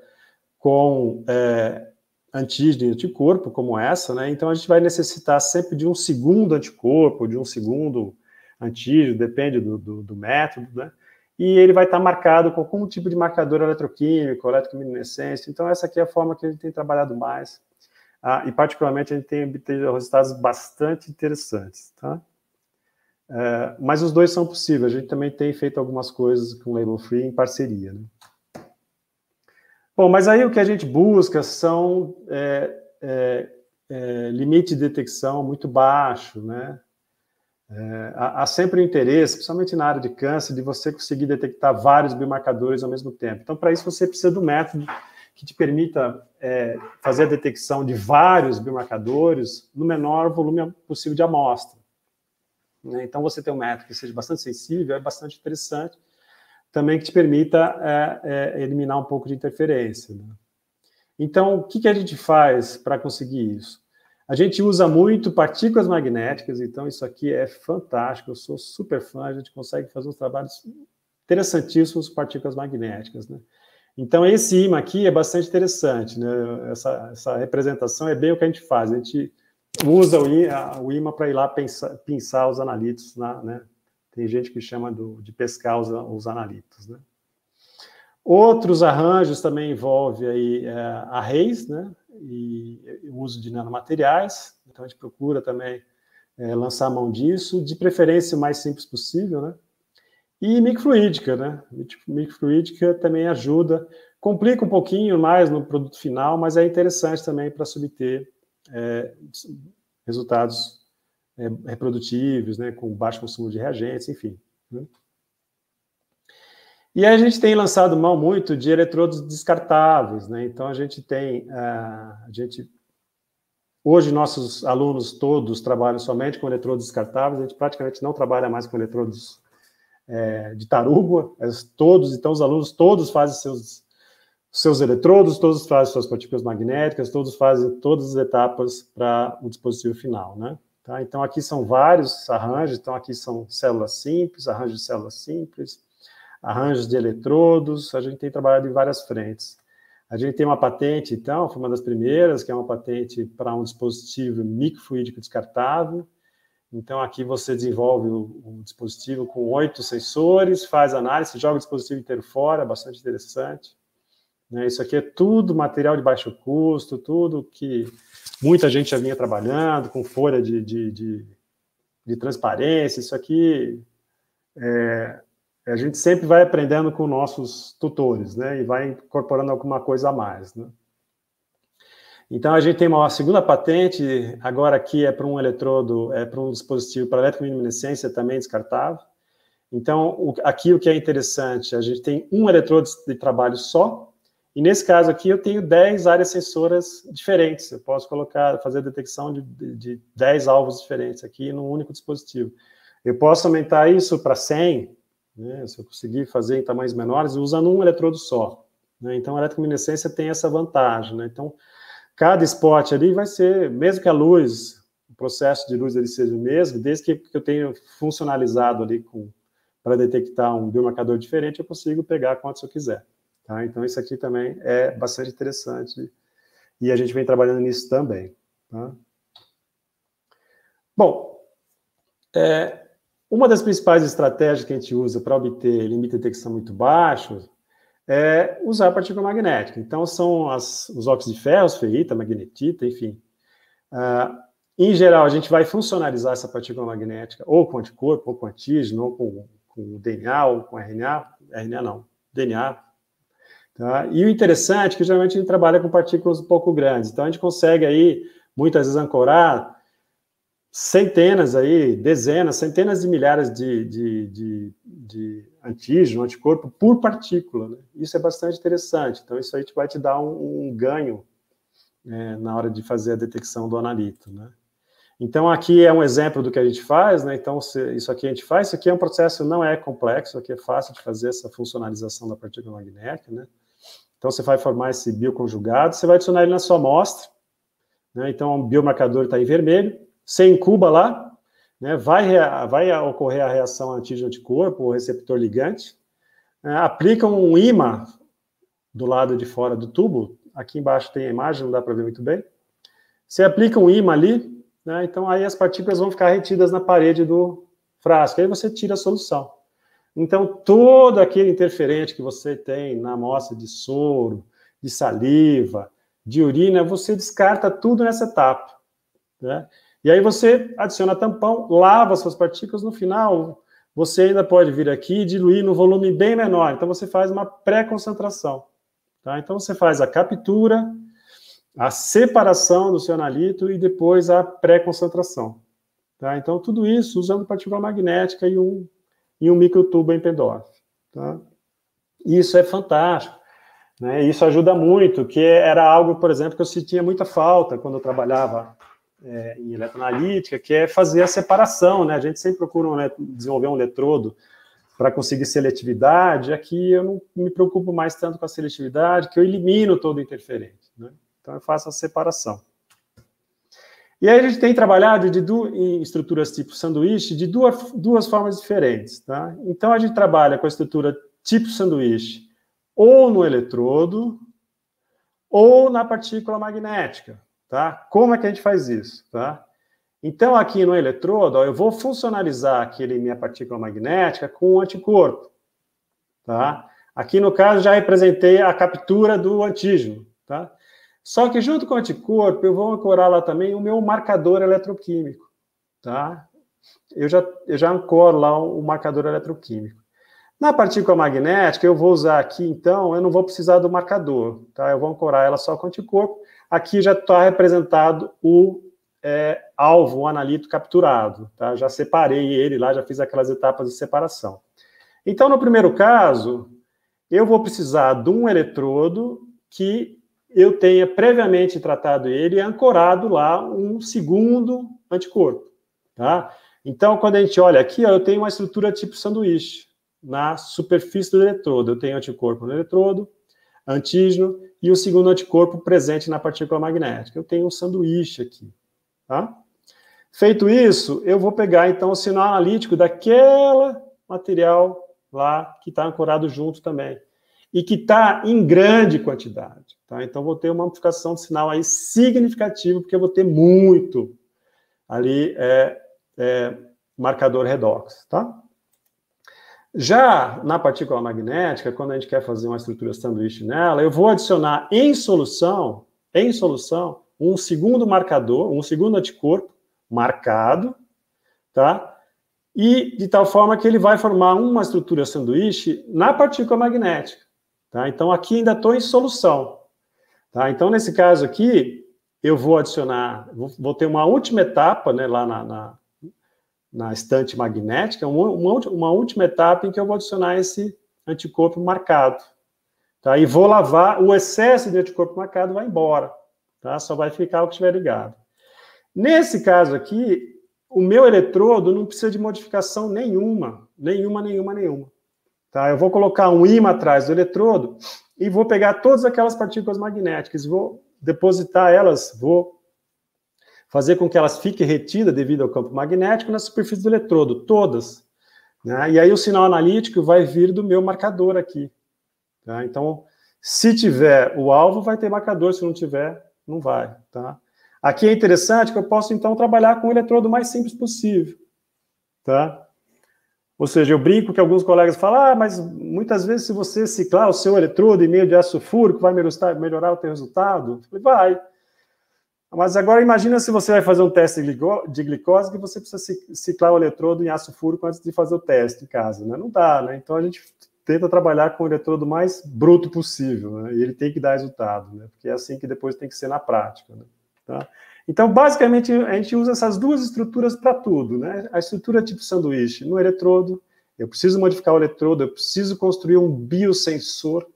com é, antígeno e anticorpo, como essa, né? Então a gente vai necessitar sempre de um segundo anticorpo, de um segundo antígeno, depende do, do, do método, né? E ele vai estar marcado com algum tipo de marcador eletroquímico, eletrominescência. Então, essa aqui é a forma que a gente tem trabalhado mais. Ah, e, particularmente, a gente tem obtido resultados bastante interessantes, tá? É, mas os dois são possíveis. A gente também tem feito algumas coisas com Label Free em parceria, né? Bom, mas aí o que a gente busca são é, é, é, limite de detecção muito baixo, né? É, há, há, sempre o interesse, principalmente na área de câncer, de você conseguir detectar vários biomarcadores ao mesmo tempo. Então, para isso, você precisa um método que te permita é, fazer a detecção de vários biomarcadores no menor volume possível de amostra. Né? Então, você tem um método que seja bastante sensível, é bastante interessante, também que te permita é, é, eliminar um pouco de interferência. Né? Então, o que, que a gente faz para conseguir isso? A gente usa muito partículas magnéticas, então isso aqui é fantástico, eu sou super fã, a gente consegue fazer uns trabalhos interessantíssimos com partículas magnéticas, né? Então, esse imã aqui é bastante interessante, né? Essa, essa representação é bem o que a gente faz, a gente usa o imã para ir lá pensar, pensar os analitos, né? Tem gente que chama do, de pescar os, os analitos, né? Outros arranjos também envolvem aí é, arrays, né? E o uso de nanomateriais. Então a gente procura também é, lançar a mão disso, de preferência o mais simples possível, né? E microfluídica, né? Microfluídica também ajuda, complica um pouquinho mais no produto final, mas é interessante também para subter é, resultados é, reprodutíveis, né? Com baixo consumo de reagentes, enfim. Né? E a gente tem lançado mão muito de eletrodos descartáveis, né? Então a gente tem, ah, a gente hoje nossos alunos todos trabalham somente com eletrodos descartáveis, a gente praticamente não trabalha mais com eletrodos é, de taruga, todos, então os alunos todos fazem seus seus eletrodos, todos fazem suas partículas magnéticas, todos fazem todas as etapas para o dispositivo final, né? Tá? Então aqui são vários arranjos, então aqui são células simples, arranjos de células simples, arranjos de eletrodos, a gente tem trabalhado em várias frentes. A gente tem uma patente, então, foi uma das primeiras, que é uma patente para um dispositivo microfluídico descartável. Então, aqui você desenvolve o, dispositivo com oito sensores, faz análise, joga o dispositivo inteiro fora, bastante interessante. Né? Isso aqui é tudo material de baixo custo, tudo que muita gente já vinha trabalhando, com folha de, de, de, de transparência. Isso aqui é, a gente sempre vai aprendendo com nossos tutores, né? E vai incorporando alguma coisa a mais, né? Então, a gente tem uma segunda patente, agora aqui é para um eletrodo, é para um dispositivo para eletroluminescência também descartável. Então, o, aqui o que é interessante, a gente tem um eletrodo de trabalho só, e nesse caso aqui eu tenho 10 áreas sensoras diferentes. Eu posso colocar, fazer a detecção de, de, de 10 alvos diferentes aqui num único dispositivo. Eu posso aumentar isso para 100, né? Se eu conseguir fazer em tamanhos menores, usando um eletrodo só. Né? Então, a eletrominescência tem essa vantagem. Né? Então, cada spot ali vai ser, mesmo que a luz, o processo de luz ele seja o mesmo, desde que, eu tenha funcionalizado ali para detectar um biomarcador diferente, eu consigo pegar quantos eu quiser. Tá? Então, isso aqui também é bastante interessante e a gente vem trabalhando nisso também. Tá? Bom, é, uma das principais estratégias que a gente usa para obter limite de detecção muito baixo é usar a partícula magnética. Então, são as, os óxidos de ferro, ferrita, magnetita, enfim. Uh, em geral, a gente vai funcionalizar essa partícula magnética ou com anticorpo, ou com antígeno, ou com, com DNA, ou com RNA. RNA não, DNA. Tá? E o interessante é que geralmente a gente trabalha com partículas um pouco grandes. Então, a gente consegue aí, muitas vezes, ancorar centenas aí, dezenas, centenas de milhares de, de, de, de antígeno, anticorpo por partícula. Né? Isso é bastante interessante. Então, isso aí vai te dar um, um ganho né, na hora de fazer a detecção do analito. Né? Então, aqui é um exemplo do que a gente faz. Né? Então, isso aqui a gente faz. Isso aqui é um processo, não é complexo, aqui é fácil de fazer essa funcionalização da partícula magnética. Né? Então, você vai formar esse bioconjugado, você vai adicionar ele na sua amostra. Né? Então, o biomarcador está em vermelho você incuba lá, né, vai, vai ocorrer a reação antígeno-anticorpo, o receptor ligante, é, aplica um imã do lado de fora do tubo, aqui embaixo tem a imagem, não dá para ver muito bem. Você aplica um imã ali, né, então aí as partículas vão ficar retidas na parede do frasco, aí você tira a solução. Então, todo aquele interferente que você tem na amostra de soro, de saliva, de urina, você descarta tudo nessa etapa. Né? E aí você adiciona tampão, lava suas partículas, no final você ainda pode vir aqui e diluir no volume bem menor. Então você faz uma pré-concentração. Tá? Então você faz a captura, a separação do seu analito e depois a pré-concentração. Tá? Então tudo isso usando partícula magnética e um, e um microtubo em Pendorf. Tá? Isso é fantástico. Né? Isso ajuda muito, que era algo, por exemplo, que eu sentia muita falta quando eu trabalhava é, em eletroanalítica, que é fazer a separação, né? A gente sempre procura um, desenvolver um eletrodo para conseguir seletividade. Aqui eu não me preocupo mais tanto com a seletividade, que eu elimino todo interferente, né? Então eu faço a separação. E aí a gente tem trabalhado de du, em estruturas tipo sanduíche de duas, duas formas diferentes. Tá? Então a gente trabalha com a estrutura tipo sanduíche ou no eletrodo ou na partícula magnética. Tá? Como é que a gente faz isso? Tá? Então, aqui no eletrodo, ó, eu vou funcionalizar aquele minha partícula magnética com um anticorpo. Tá? Aqui, no caso, já representei a captura do antígeno. Tá? Só que junto com o anticorpo, eu vou ancorar lá também o meu marcador eletroquímico. Tá? Eu, já, eu já ancoro lá o marcador eletroquímico. Na partícula magnética, eu vou usar aqui, então, eu não vou precisar do marcador. Tá? Eu vou ancorar ela só com o anticorpo. Aqui já está representado o é, alvo, o analito capturado. Tá? Já separei ele lá, já fiz aquelas etapas de separação. Então, no primeiro caso, eu vou precisar de um eletrodo que eu tenha previamente tratado ele e ancorado lá um segundo anticorpo. Tá? Então, quando a gente olha aqui, ó, eu tenho uma estrutura tipo sanduíche na superfície do eletrodo. Eu tenho anticorpo no eletrodo, antígeno e o segundo anticorpo presente na partícula magnética. Eu tenho um sanduíche aqui. Tá? Feito isso, eu vou pegar então o sinal analítico daquela material lá que está ancorado junto também e que está em grande quantidade. Tá? Então, vou ter uma amplificação de sinal aí significativa, porque eu vou ter muito ali é, é, marcador redox. Tá? Já na partícula magnética, quando a gente quer fazer uma estrutura sanduíche nela, eu vou adicionar em solução, em solução, um segundo marcador, um segundo anticorpo marcado, tá? E de tal forma que ele vai formar uma estrutura sanduíche na partícula magnética, tá? Então aqui ainda estou em solução, tá? Então nesse caso aqui eu vou adicionar, vou, ter uma última etapa, né, lá na, na, na estante magnética, uma, uma, uma última etapa em que eu vou adicionar esse anticorpo marcado, tá? E vou lavar o excesso de anticorpo marcado vai embora tá? Só vai ficar o que estiver ligado. Nesse caso aqui, o meu eletrodo não precisa de modificação nenhuma, nenhuma, nenhuma, nenhuma. Tá? Eu vou colocar um ímã atrás do eletrodo e vou pegar todas aquelas partículas magnéticas, vou depositar elas, vou fazer com que elas fiquem retidas devido ao campo magnético na superfície do eletrodo, todas. Né? E aí o sinal analítico vai vir do meu marcador aqui. Tá? Então, se tiver o alvo, vai ter marcador, se não tiver, não vai, tá? Aqui é interessante que eu posso, então, trabalhar com o eletrodo mais simples possível, tá? Ou seja, eu brinco que alguns colegas falam, ah, mas muitas vezes se você ciclar o seu eletrodo em meio de ácido fúrico, vai melhorar o teu resultado? Falei, vai. Mas agora imagina se você vai fazer um teste de glicose que você precisa ciclar o eletrodo em ácido fúrico antes de fazer o teste em casa, né? Não dá, né? Então a gente tenta trabalhar com o eletrodo mais bruto possível, né? E ele tem que dar resultado, né? Porque é assim que depois tem que ser na prática, né? Tá? Então, basicamente, a gente usa essas duas estruturas para tudo, né? A estrutura tipo sanduíche no eletrodo, eu preciso modificar o eletrodo, eu preciso construir um biosensor,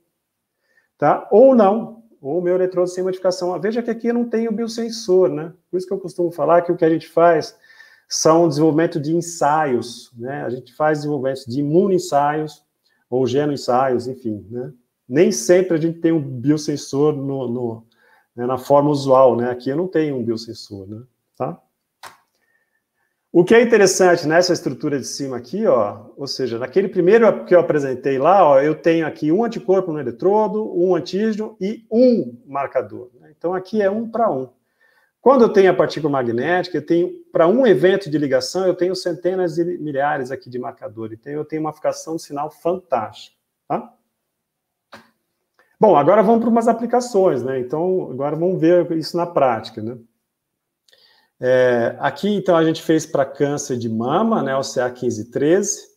tá? Ou não, ou meu eletrodo sem modificação. Veja que aqui eu não tenho biosensor, né? Por isso que eu costumo falar que o que a gente faz são desenvolvimento de ensaios, né? A gente faz desenvolvimento de imunoensaios, ou genoensaios, enfim, né? Nem sempre a gente tem um biosensor no, no né, na forma usual, né? Aqui eu não tenho um biosensor, né? Tá? O que é interessante nessa estrutura de cima aqui, ó, ou seja, naquele primeiro que eu apresentei lá, ó, eu tenho aqui um anticorpo no eletrodo, um antígeno e um marcador. Né? Então aqui é um para um. Quando eu tenho a partícula magnética, eu tenho, para um evento de ligação, eu tenho centenas de milhares aqui de marcadores. Então, eu tenho uma ficação de sinal fantástica. Tá? Bom, agora vamos para umas aplicações, né? Então, agora vamos ver isso na prática, né? É, aqui, então, a gente fez para câncer de mama, né? O CA1513.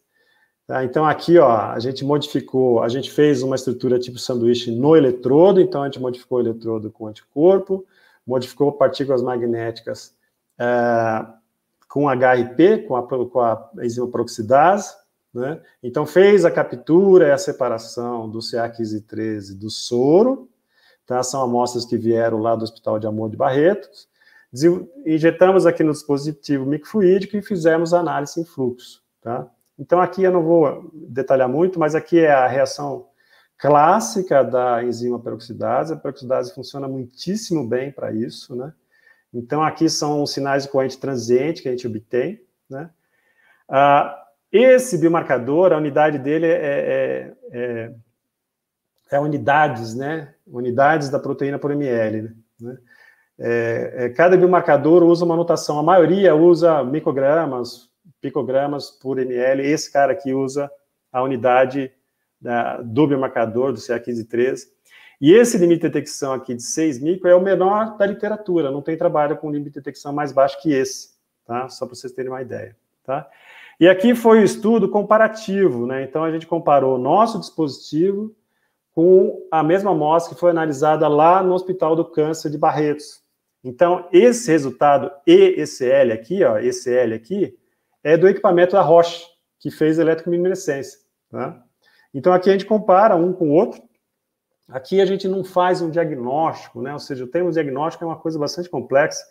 Tá? Então, aqui, ó, a gente modificou, a gente fez uma estrutura tipo sanduíche no eletrodo, então a gente modificou o eletrodo com anticorpo, modificou partículas magnéticas é, com HRP, com a, com a enzima peroxidase, né? Então, fez a captura e a separação do CA1513 do soro, tá? São amostras que vieram lá do Hospital de Amor de Barretos. Injetamos aqui no dispositivo microfluídico e fizemos análise em fluxo, tá? Então, aqui eu não vou detalhar muito, mas aqui é a reação clássica da enzima peroxidase. A peroxidase funciona muitíssimo bem para isso, né? Então, aqui são os sinais de corrente transiente que a gente obtém, né? Ah, esse biomarcador, a unidade dele é, é, é, é, unidades, né? Unidades da proteína por ml, né? É, é, cada biomarcador usa uma notação, a maioria usa microgramas, picogramas por ml, esse cara aqui usa a unidade da, do biomarcador, do CA15-3, e esse limite de detecção aqui de 6 micro é o menor da literatura, não tem trabalho com limite de detecção mais baixo que esse, tá? Só para vocês terem uma ideia, tá? E aqui foi o estudo comparativo, né? Então a gente comparou o nosso dispositivo com a mesma amostra que foi analisada lá no Hospital do Câncer de Barretos. Então, esse resultado ECL aqui, ó, ECL aqui, é do equipamento da Roche, que fez eletrominescência, tá? Então aqui a gente compara um com o outro, Aqui a gente não faz um diagnóstico, né? Ou seja, o termo diagnóstico é uma coisa bastante complexa.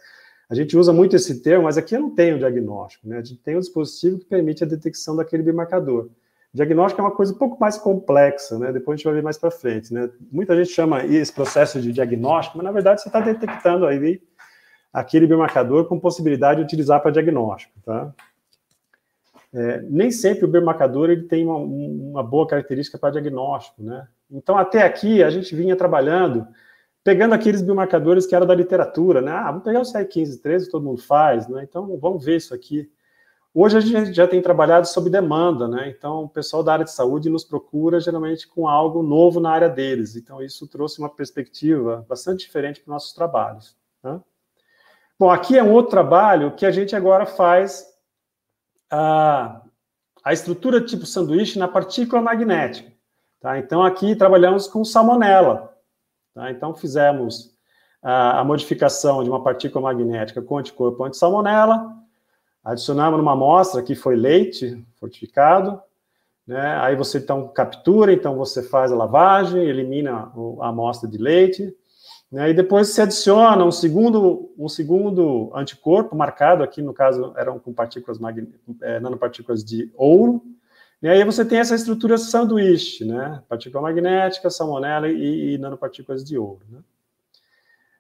A gente usa muito esse termo, mas aqui eu não tenho diagnóstico, né? A gente tem um dispositivo que permite a detecção daquele biomarcador. Diagnóstico é uma coisa um pouco mais complexa, né? Depois a gente vai ver mais para frente, né? Muita gente chama esse processo de diagnóstico, mas na verdade você está detectando aí aquele biomarcador com possibilidade de utilizar para diagnóstico, tá? É, nem sempre o biomarcador ele tem uma, uma boa característica para diagnóstico, né? Então, até aqui, a gente vinha trabalhando, pegando aqueles biomarcadores que eram da literatura, né? Ah, vamos pegar o CI15, 13, todo mundo faz, né? Então, vamos ver isso aqui. Hoje a gente já tem trabalhado sob demanda, né? Então, o pessoal da área de saúde nos procura geralmente com algo novo na área deles. Então, isso trouxe uma perspectiva bastante diferente para os nossos trabalhos. Né? Bom, aqui é um outro trabalho que a gente agora faz a, a estrutura tipo sanduíche na partícula magnética. Tá? Então, aqui trabalhamos com salmonela. Tá? Então, fizemos a, a, modificação de uma partícula magnética com anticorpo anti-salmonela, adicionamos numa amostra que foi leite fortificado, né? aí você então captura, então você faz a lavagem, elimina a amostra de leite, né? e depois se adiciona um segundo, um segundo anticorpo marcado, aqui no caso eram com partículas, é, nanopartículas de ouro, e aí você tem essa estrutura sanduíche, né? Partícula magnética, salmonela e, e nanopartículas de ouro, né?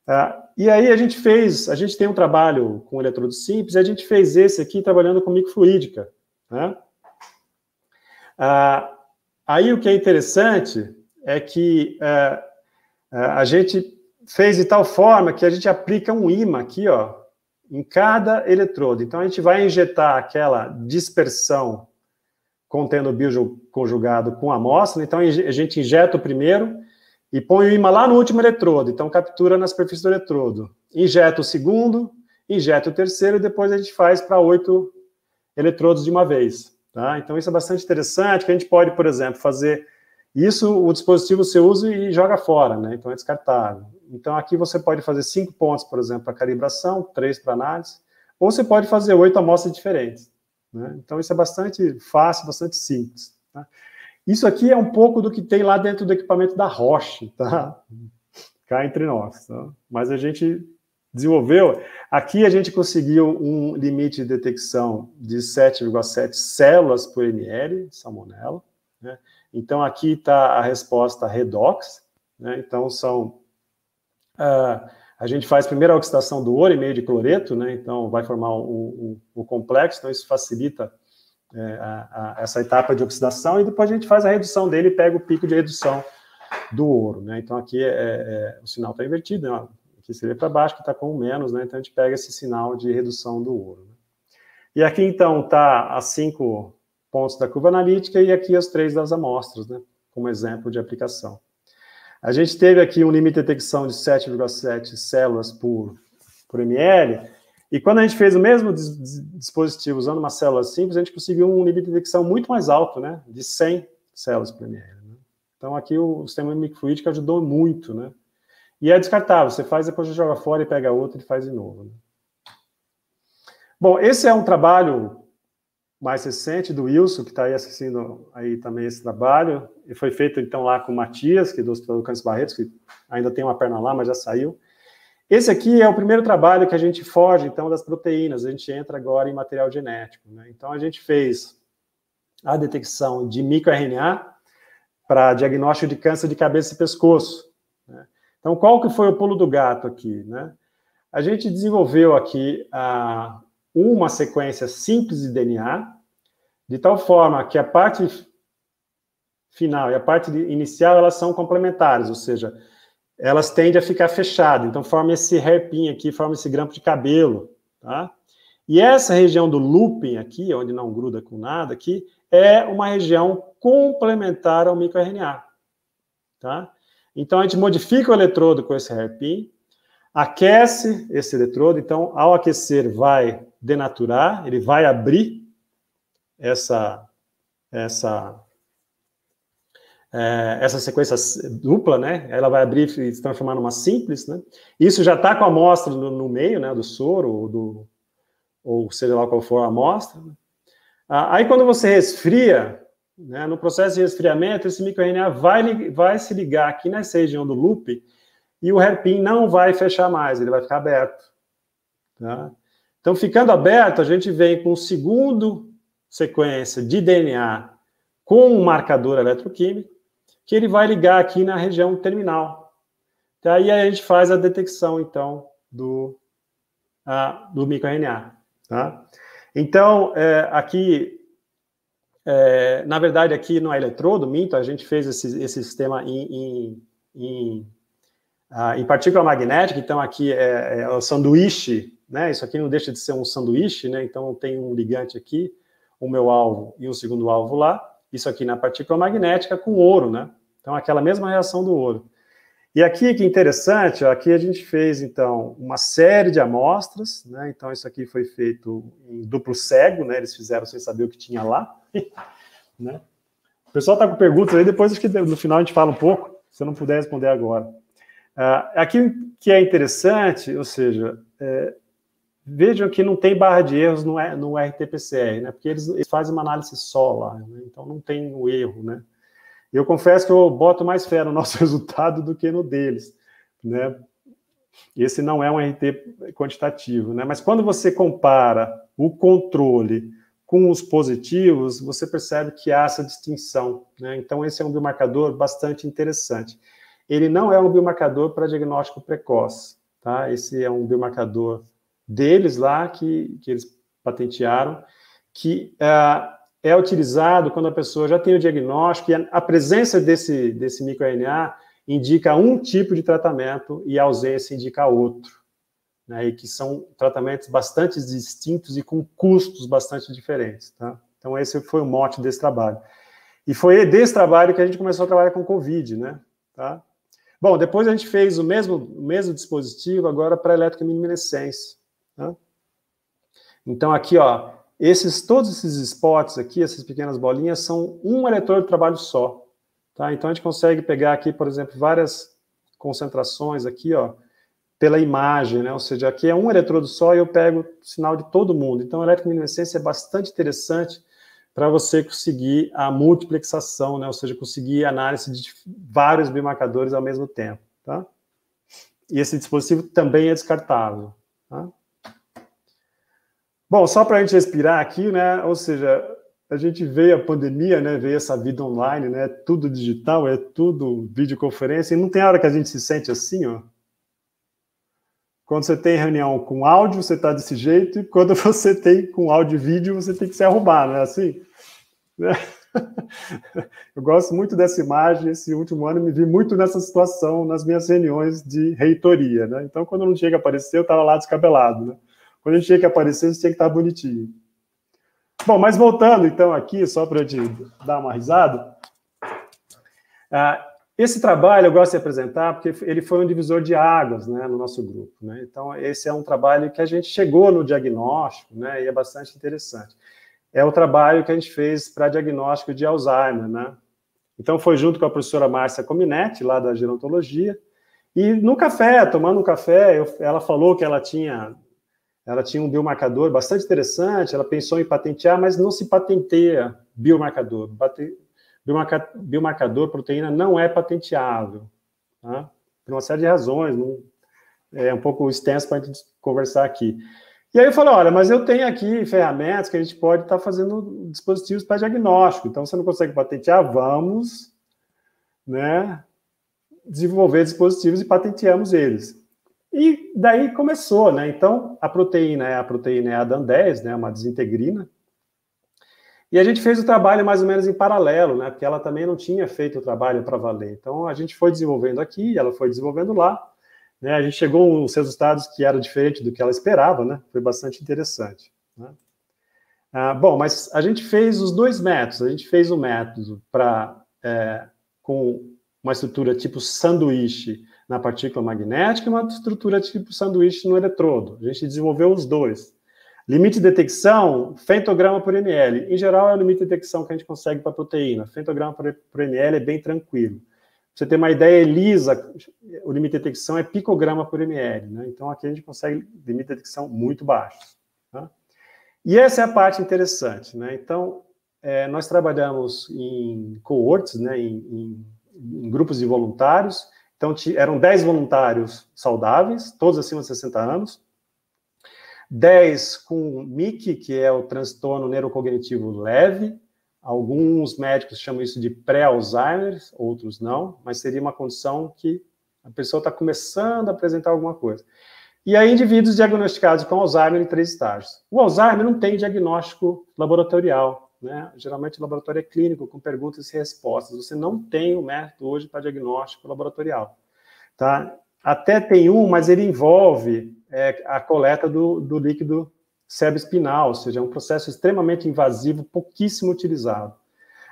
Ah, e aí a gente fez, a gente tem um trabalho com eletrodos simples, a gente fez esse aqui trabalhando com microfluídica, né? Ah, aí o que é interessante é que ah, ah, a gente fez de tal forma que a gente aplica um imã aqui, ó, em cada eletrodo. Então a gente vai injetar aquela dispersão contendo o bioconjugado com a amostra, então a gente injeta o primeiro e põe o imã lá no último eletrodo, então captura na superfície do eletrodo. Injeta o segundo, injeta o terceiro e depois a gente faz para oito eletrodos de uma vez. Tá? Então isso é bastante interessante, que a gente pode, por exemplo, fazer isso, o dispositivo você usa e joga fora, né? então é descartável. Então aqui você pode fazer cinco pontos, por exemplo, para calibração, três para análise, ou você pode fazer oito amostras diferentes. Né? Então, isso é bastante fácil, bastante simples. Tá? Isso aqui é um pouco do que tem lá dentro do equipamento da Roche, tá? Cá entre nós. Tá? Mas a gente desenvolveu. Aqui a gente conseguiu um limite de detecção de 7,7 células por ml, salmonela. Né? Então, aqui está a resposta redox. Né? Então, são. Uh, a gente faz primeiro a oxidação do ouro e meio de cloreto, né? Então vai formar o, o, o complexo, então isso facilita é, a, a, essa etapa de oxidação e depois a gente faz a redução dele e pega o pico de redução do ouro, né? Então aqui é, é, o sinal está invertido, né? aqui seria para baixo que está com menos, né? Então a gente pega esse sinal de redução do ouro. Né? E aqui então está as cinco pontos da curva analítica e aqui as três das amostras, né? Como exemplo de aplicação. A gente teve aqui um limite de detecção de 7,7 células por, por ml, e quando a gente fez o mesmo dispositivo usando uma célula simples, a gente conseguiu um limite de detecção muito mais alto, né, de 100 células por ml. Né? Então aqui o sistema microfluídico ajudou muito, né? E é descartável, você faz, depois você joga fora e pega outro e faz de novo. Né? Bom, esse é um trabalho mais recente do Wilson, que está aí assistindo aí também esse trabalho, e foi feito então lá com o Matias, que é do Hospital Câncer Barretos, que ainda tem uma perna lá, mas já saiu. Esse aqui é o primeiro trabalho que a gente foge, então, das proteínas, a gente entra agora em material genético. Né? Então, a gente fez a detecção de microRNA para diagnóstico de câncer de cabeça e pescoço. Né? Então, qual que foi o pulo do gato aqui? Né? a gente desenvolveu aqui ah, uma sequência simples de DNA, de tal forma que a parte final e a parte inicial elas são complementares, ou seja, elas tendem a ficar fechadas. Então forma esse hairpin aqui, forma esse grampo de cabelo, tá? E essa região do looping aqui, onde não gruda com nada aqui, é uma região complementar ao microRNA, tá? Então a gente modifica o eletrodo com esse hairpin, aquece esse eletrodo, então ao aquecer vai denaturar, ele vai abrir essa essa é, essa sequência dupla, né? Ela vai abrir e se transformar numa simples, né? Isso já está com a amostra no, no, meio, né? Do soro ou do ou seja lá qual for a amostra. Né? Ah, aí quando você resfria, né? No processo de resfriamento, esse microRNA vai vai se ligar aqui nessa região do loop e o hairpin não vai fechar mais, ele vai ficar aberto, tá? Então, ficando aberto, a gente vem com o segundo sequência de DNA com um marcador eletroquímico, que ele vai ligar aqui na região terminal. Daí a gente faz a detecção, então, do, do microRNA. Tá? Então, é, aqui, é, na verdade, aqui no eletrodo, minto, a gente fez esse, esse sistema em, em, em, ah, em partícula magnética, então aqui é, é, o sanduíche, né? Isso aqui não deixa de ser um sanduíche, né? Então tem um ligante aqui, o meu alvo e o segundo alvo lá. Isso aqui na partícula magnética com ouro, né? Então, aquela mesma reação do ouro. E aqui, que interessante, ó, aqui a gente fez, então, uma série de amostras, né? Então, isso aqui foi feito em duplo cego, né? Eles fizeram sem saber o que tinha lá, né? O pessoal está com perguntas aí, depois acho que no final a gente fala um pouco, se eu não puder responder agora. Uh, aqui que é interessante, ou seja, é, Vejam que não tem barra de erros no, no RT-PCR, né? Porque eles, eles, fazem uma análise só lá, né? então não tem o erro, né? Eu confesso que eu boto mais fé no nosso resultado do que no deles, né? Esse não é um RT quantitativo, né? Mas quando você compara o controle com os positivos, você percebe que há essa distinção, né? Então esse é um biomarcador bastante interessante. Ele não é um biomarcador para diagnóstico precoce, tá? Esse é um biomarcador deles lá, que, que eles patentearam, que uh, é utilizado quando a pessoa já tem o diagnóstico e a, a presença desse, desse microRNA indica um tipo de tratamento e a ausência indica outro. Né, e que são tratamentos bastante distintos e com custos bastante diferentes. Tá? Então, esse foi o mote desse trabalho. E foi desse trabalho que a gente começou a trabalhar com Covid, né? Tá? Bom, depois a gente fez o mesmo, o mesmo dispositivo agora para eletrominescência. Tá? Então, aqui, ó, esses, todos esses spots aqui, essas pequenas bolinhas, são um eletrodo de trabalho só. Tá? Então, a gente consegue pegar aqui, por exemplo, várias concentrações aqui, ó, pela imagem, né? Ou seja, aqui é um eletrodo só e eu pego o sinal de todo mundo. Então, a eletrominescência é bastante interessante para você conseguir a multiplexação, né? Ou seja, conseguir análise de vários biomarcadores ao mesmo tempo, tá? E esse dispositivo também é descartável, tá? Bom, só para a gente respirar aqui, né? Ou seja, a gente veio a pandemia, né? Veio essa vida online, né? Tudo digital, é tudo videoconferência. E não tem hora que a gente se sente assim, ó. Quando você tem reunião com áudio, você está desse jeito, e quando você tem com áudio e vídeo, você tem que se arrumar, não é assim? Né? Eu gosto muito dessa imagem. Esse último ano me vi muito nessa situação nas minhas reuniões de reitoria, né? Então, quando não chega a aparecer, eu estava lá descabelado, né? Quando a gente tinha que aparecer, você tinha que estar bonitinho. Bom, mas voltando então aqui, só para te dar uma risada, uh, esse trabalho eu gosto de apresentar porque ele foi um divisor de águas né, no nosso grupo. Né? Então, esse é um trabalho que a gente chegou no diagnóstico né, e é bastante interessante. É o trabalho que a gente fez para diagnóstico de Alzheimer. Né? Então, foi junto com a professora Márcia Cominetti, lá da gerontologia, e no café, tomando um café, eu, ela falou que ela tinha ela tinha um biomarcador bastante interessante, ela pensou em patentear, mas não se patenteia biomarcador. Biomarca, biomarcador proteína não é patenteável, tá? por uma série de razões, não, é um pouco extenso para a gente conversar aqui. E aí eu falei, olha, mas eu tenho aqui ferramentas que a gente pode estar tá fazendo dispositivos para diagnóstico, então você não consegue patentear, vamos né, desenvolver dispositivos e patenteamos eles. E daí começou, né? Então, a proteína é a proteína é a DAN10, né? Uma desintegrina. E a gente fez o trabalho mais ou menos em paralelo, né? Porque ela também não tinha feito o trabalho para valer. Então, a gente foi desenvolvendo aqui, ela foi desenvolvendo lá. Né? A gente chegou uns resultados que eram diferentes do que ela esperava, né? Foi bastante interessante. Né? Ah, bom, mas a gente fez os dois métodos. A gente fez o um método para é, com uma estrutura tipo sanduíche na partícula magnética e uma estrutura tipo sanduíche no eletrodo. A gente desenvolveu os dois. Limite de detecção, femtograma por ml. Em geral, é o limite de detecção que a gente consegue para proteína. Femtograma por, por ml é bem tranquilo. Pra você ter uma ideia, ELISA, o limite de detecção é picograma por ml. Né? Então, aqui a gente consegue limite de detecção muito baixo. Tá? E essa é a parte interessante. Né? Então, é, nós trabalhamos em cohorts, né? em, em, em grupos de voluntários, então, eram 10 voluntários saudáveis, todos acima de 60 anos, 10 com MIC, que é o transtorno neurocognitivo leve, alguns médicos chamam isso de pré-Alzheimer, outros não, mas seria uma condição que a pessoa está começando a apresentar alguma coisa. E aí, indivíduos diagnosticados com Alzheimer em três estágios. O Alzheimer não tem diagnóstico laboratorial, né? Geralmente o laboratório é clínico, com perguntas e respostas. Você não tem o método hoje para diagnóstico laboratorial. Tá? Até tem um, mas ele envolve é, a coleta do, do líquido cerebroespinal, ou seja, é um processo extremamente invasivo, pouquíssimo utilizado.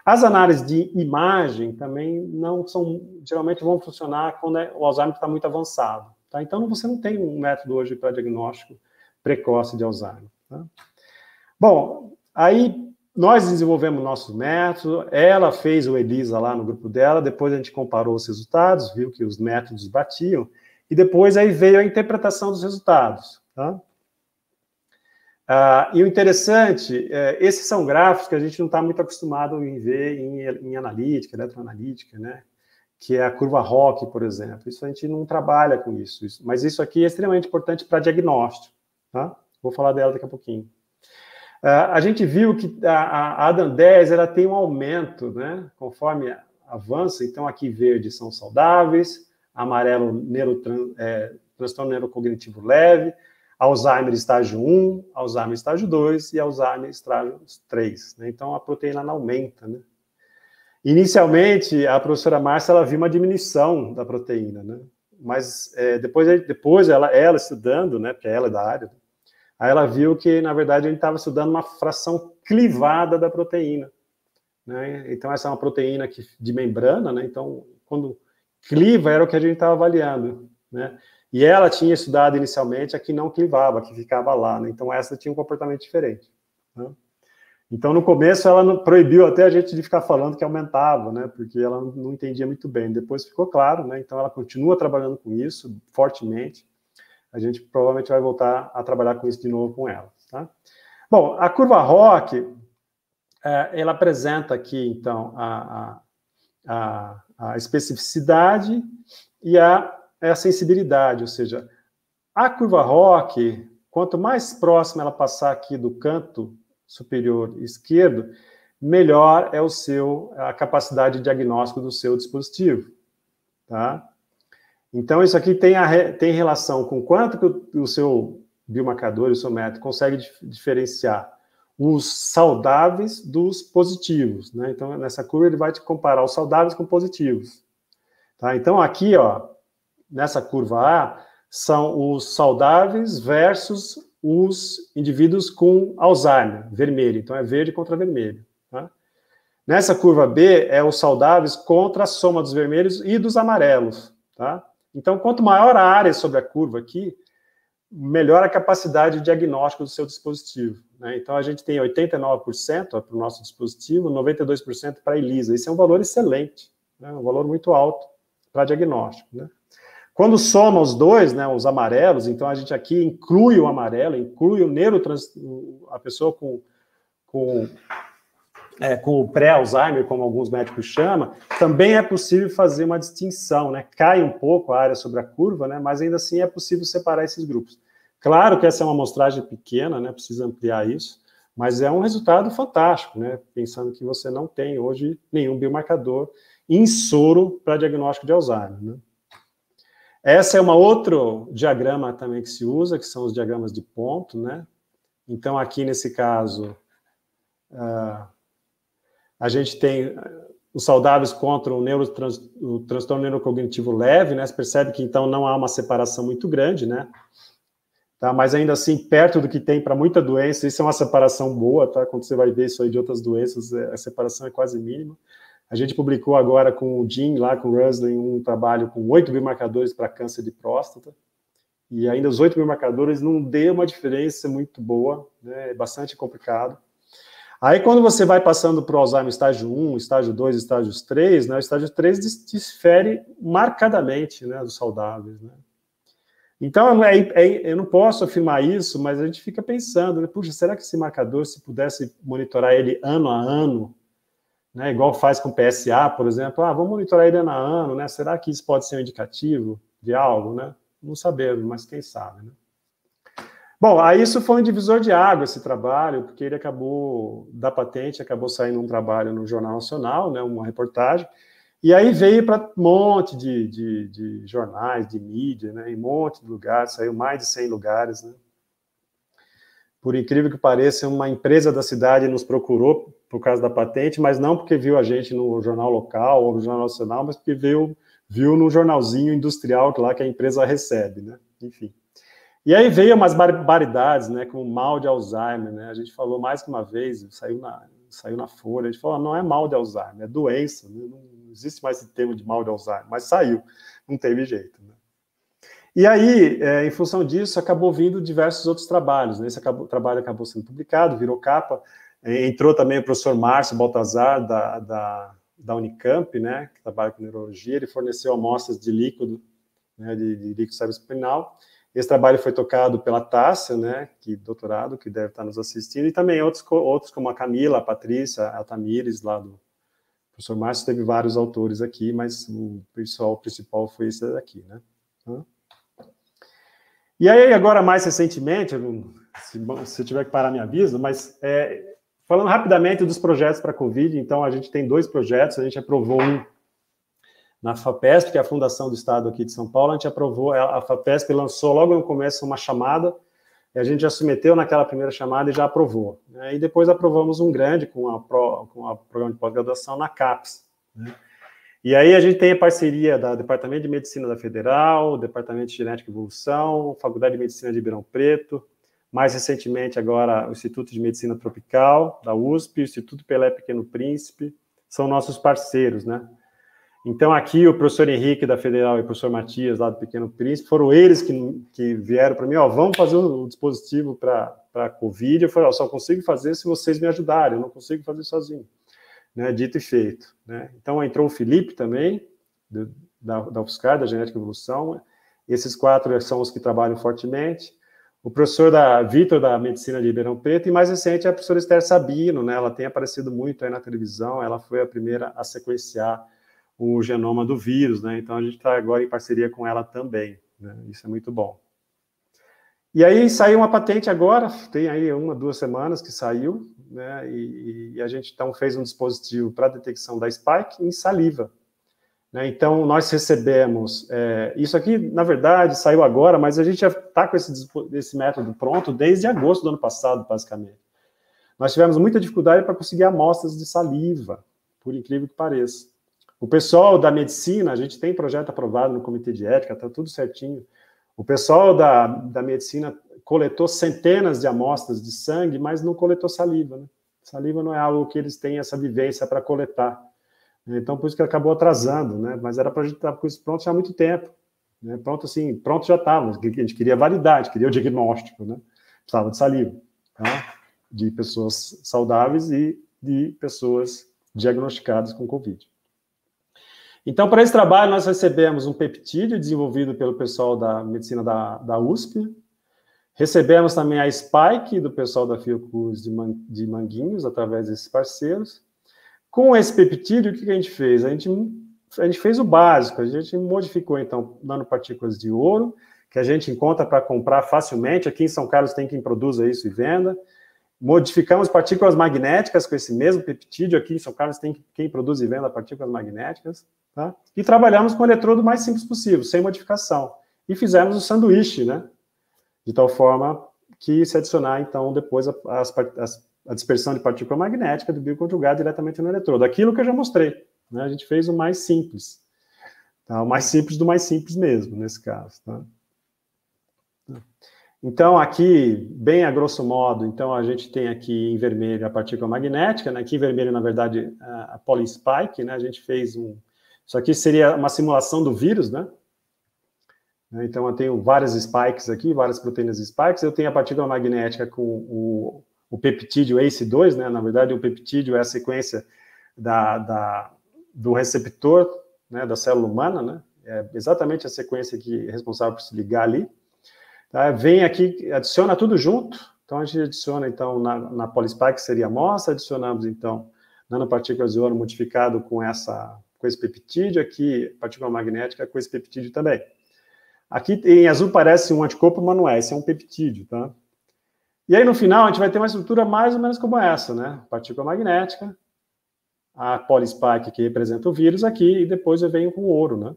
As análises de imagem também não são, geralmente vão funcionar quando é, o Alzheimer está muito avançado. Tá? Então, você não tem um método hoje para diagnóstico precoce de Alzheimer. Tá? Bom, aí nós desenvolvemos nosso método, ela fez o ELISA lá no grupo dela, depois a gente comparou os resultados, viu que os métodos batiam, e depois aí veio a interpretação dos resultados. Tá? Ah, e o interessante, é, esses são gráficos que a gente não está muito acostumado em ver em, em analítica, eletroanalítica, né? que é a curva ROC, por exemplo. Isso a gente não trabalha com isso, isso mas isso aqui é extremamente importante para diagnóstico. Tá? Vou falar dela daqui a pouquinho. Uh, a gente viu que a, a Adam 10 ela tem um aumento, né, conforme avança. Então, aqui verde são saudáveis, amarelo neurotran, é, transtorno neurocognitivo leve, Alzheimer estágio 1, Alzheimer estágio 2 e Alzheimer estágio 3. Né? Então, a proteína não aumenta. Né? Inicialmente, a professora Márcia ela viu uma diminuição da proteína, né? mas é, depois, depois ela, ela estudando, né, porque ela é da área, Aí ela viu que, na verdade, a gente estava estudando uma fração clivada da proteína. Né? Então, essa é uma proteína que, de membrana, né? Então, quando cliva, era o que a gente estava avaliando, né? E ela tinha estudado inicialmente a que não clivava, que ficava lá, né? Então, essa tinha um comportamento diferente. Né? Então, no começo, ela proibiu até a gente de ficar falando que aumentava, né? Porque ela não entendia muito bem. Depois ficou claro, né? Então, ela continua trabalhando com isso fortemente a gente provavelmente vai voltar a trabalhar com isso de novo com ela. Tá? Bom, a curva ROC, é, ela apresenta aqui, então, a, a, a, especificidade e a, a sensibilidade, ou seja, a curva ROC, quanto mais próxima ela passar aqui do canto superior esquerdo, melhor é o seu a capacidade de diagnóstico do seu dispositivo, tá? Então, isso aqui tem, a, tem relação com quanto que o, o seu biomarcador, o seu método, consegue dif diferenciar os saudáveis dos positivos, né? Então, nessa curva, ele vai te comparar os saudáveis com positivos. Tá? Então, aqui, ó, nessa curva A, são os saudáveis versus os indivíduos com Alzheimer, vermelho. Então, é verde contra vermelho. Tá? Nessa curva B, é os saudáveis contra a soma dos vermelhos e dos amarelos. Tá? Então, quanto maior a área sobre a curva aqui, melhor a capacidade de diagnóstico do seu dispositivo. Né? Então, a gente tem 89% para o nosso dispositivo, 92% para a ELISA. Isso é um valor excelente, né? um valor muito alto para diagnóstico. Né? Quando soma os dois, né, os amarelos, então a gente aqui inclui o amarelo, inclui o neurotrans... a pessoa com, com é, com o pré-Alzheimer, como alguns médicos chamam, também é possível fazer uma distinção, né? Cai um pouco a área sobre a curva, né? Mas ainda assim é possível separar esses grupos. Claro que essa é uma amostragem pequena, né? Precisa ampliar isso, mas é um resultado fantástico, né? Pensando que você não tem hoje nenhum biomarcador em soro para diagnóstico de Alzheimer, né? Essa é uma outro diagrama também que se usa, que são os diagramas de ponto, né? Então, aqui nesse caso, uh, a gente tem os saudáveis contra o, neurotrans, o transtorno neurocognitivo leve, né? Você percebe que então não há uma separação muito grande, né? Tá? Mas ainda assim, perto do que tem para muita doença, isso é uma separação boa, tá? Quando você vai ver isso aí de outras doenças, é, a separação é quase mínima. A gente publicou agora com o Jim, lá com o Rusley, um trabalho com oito biomarcadores para câncer de próstata. E ainda os oito biomarcadores não deu uma diferença muito boa, né? é bastante complicado. Aí, quando você vai passando para o Alzheimer estágio 1, estágio 2, estágio 3, né, o estágio 3 difere marcadamente né, dos saudáveis. Né? Então, é, é, eu não posso afirmar isso, mas a gente fica pensando, né, puxa, será que esse marcador, se pudesse monitorar ele ano a ano, né, igual faz com o PSA, por exemplo, ah, vamos monitorar ele ano a ano, né, será que isso pode ser um indicativo de algo? Né? Não sabemos, mas quem sabe. Né? Bom, aí isso foi um divisor de água, esse trabalho, porque ele acabou, da patente, acabou saindo um trabalho no Jornal Nacional, né, uma reportagem, e aí veio para um monte de, de, de, jornais, de mídia, né, em um monte de lugares, saiu mais de 100 lugares, né. Por incrível que pareça, uma empresa da cidade nos procurou por causa da patente, mas não porque viu a gente no jornal local ou no jornal nacional, mas porque viu, viu no jornalzinho industrial lá que a empresa recebe, né, enfim. E aí veio umas barbaridades, né, como mal de Alzheimer, né? A gente falou mais que uma vez, saiu na, saiu na Folha, a gente falou, não é mal de Alzheimer, é doença, né? não existe mais esse termo de mal de Alzheimer, mas saiu, não teve jeito. Né? E aí, é, em função disso, acabou vindo diversos outros trabalhos, né? Esse acabou, trabalho acabou sendo publicado, virou capa, é, entrou também o professor Márcio Baltazar, da, da, da Unicamp, né, que trabalha com neurologia, ele forneceu amostras de líquido, né, de, de líquido cerebrospinal, esse trabalho foi tocado pela Tássia, né, que doutorado, que deve estar nos assistindo, e também outros, outros como a Camila, a Patrícia, a Tamires, lá do professor Márcio, teve vários autores aqui, mas o pessoal principal foi esse daqui, né. E aí, agora, mais recentemente, se, se tiver que parar, me avisa, mas é, falando rapidamente dos projetos para a Covid, então a gente tem dois projetos, a gente aprovou um na FAPESP, que é a Fundação do Estado aqui de São Paulo, a gente aprovou, a FAPESP lançou logo no começo uma chamada, e a gente já submeteu naquela primeira chamada e já aprovou. Né? E depois aprovamos um grande com a, Pro, com a programa de pós-graduação na CAPES. Né? E aí a gente tem a parceria da Departamento de Medicina da Federal, Departamento de Genética e Evolução, Faculdade de Medicina de Ribeirão Preto, mais recentemente agora o Instituto de Medicina Tropical da USP, o Instituto Pelé Pequeno Príncipe, são nossos parceiros, né? Então, aqui, o professor Henrique, da Federal, e o professor Matias, lá do Pequeno Príncipe, foram eles que, que vieram para mim, ó, vamos fazer um dispositivo para a Covid. Eu falei, ó, só consigo fazer se vocês me ajudarem, eu não consigo fazer sozinho. Né, dito e feito. Né? Então, entrou o Felipe também, do, da, da UFSCar, da Genética e Evolução. Esses quatro são os que trabalham fortemente. O professor da Vitor, da Medicina de Ribeirão Preto, e mais recente é a professora Esther Sabino, né? Ela tem aparecido muito aí na televisão, ela foi a primeira a sequenciar o genoma do vírus, né? Então a gente está agora em parceria com ela também, né? Isso é muito bom. E aí saiu uma patente agora, tem aí uma, duas semanas que saiu, né? E, e a gente então fez um dispositivo para detecção da spike em saliva. Né? Então nós recebemos é, isso aqui, na verdade, saiu agora, mas a gente já está com esse, esse método pronto desde agosto do ano passado, basicamente. Nós tivemos muita dificuldade para conseguir amostras de saliva, por incrível que pareça. O pessoal da medicina, a gente tem projeto aprovado no comitê de ética, está tudo certinho. O pessoal da, da medicina coletou centenas de amostras de sangue, mas não coletou saliva. Né? Saliva não é algo que eles têm essa vivência para coletar. Então, por isso que acabou atrasando, né? Mas era para a gente estar com isso pronto já há muito tempo. Né? Pronto, assim, pronto já estava. A gente queria validade, queria o diagnóstico, né? Precisava de saliva, tá? De pessoas saudáveis e de pessoas diagnosticadas com Covid. Então, para esse trabalho, nós recebemos um peptídeo desenvolvido pelo pessoal da medicina da, da USP, recebemos também a Spike do pessoal da Fiocruz de, Man, de Manguinhos, através desses parceiros. Com esse peptídeo, o que a gente fez? A gente, a gente fez o básico, a gente modificou, então, nanopartículas de ouro, que a gente encontra para comprar facilmente. Aqui em São Carlos tem quem produza isso e venda. Modificamos partículas magnéticas com esse mesmo peptídeo. Aqui em São Carlos tem quem produz e venda partículas magnéticas. Tá? E trabalhamos com o eletrodo mais simples possível, sem modificação. E fizemos o sanduíche, né? De tal forma que se adicionar, então, depois as, a dispersão de partícula magnética do bioconjugado diretamente no eletrodo. Aquilo que eu já mostrei. Né? A gente fez o mais simples. Tá? O mais simples do mais simples mesmo, nesse caso. Tá? Então, aqui, bem a grosso modo, então a gente tem aqui em vermelho a partícula magnética, né? aqui em vermelho, na verdade, a polyspike, né? a gente fez um... Isso aqui seria uma simulação do vírus, né? Então, eu tenho várias spikes aqui, várias proteínas spikes, eu tenho a partícula magnética com o, o peptídeo ACE2, né? Na verdade, o peptídeo é a sequência da, da do receptor, né, da célula humana, né? É exatamente a sequência que é responsável por se ligar ali. Tá? Vem aqui, adiciona tudo junto. Então, a gente adiciona, então, na, na polispike, que seria a amostra, adicionamos, então, nanopartículas de ouro modificado com, essa, esse peptídeo, aqui, partícula magnética com esse peptídeo também. Aqui, em azul, parece um anticorpo, mas não é, esse é um peptídeo, tá? E aí, no final, a gente vai ter uma estrutura mais ou menos como essa, né? Partícula magnética, a polispike que representa o vírus aqui, e depois eu venho com o ouro, né?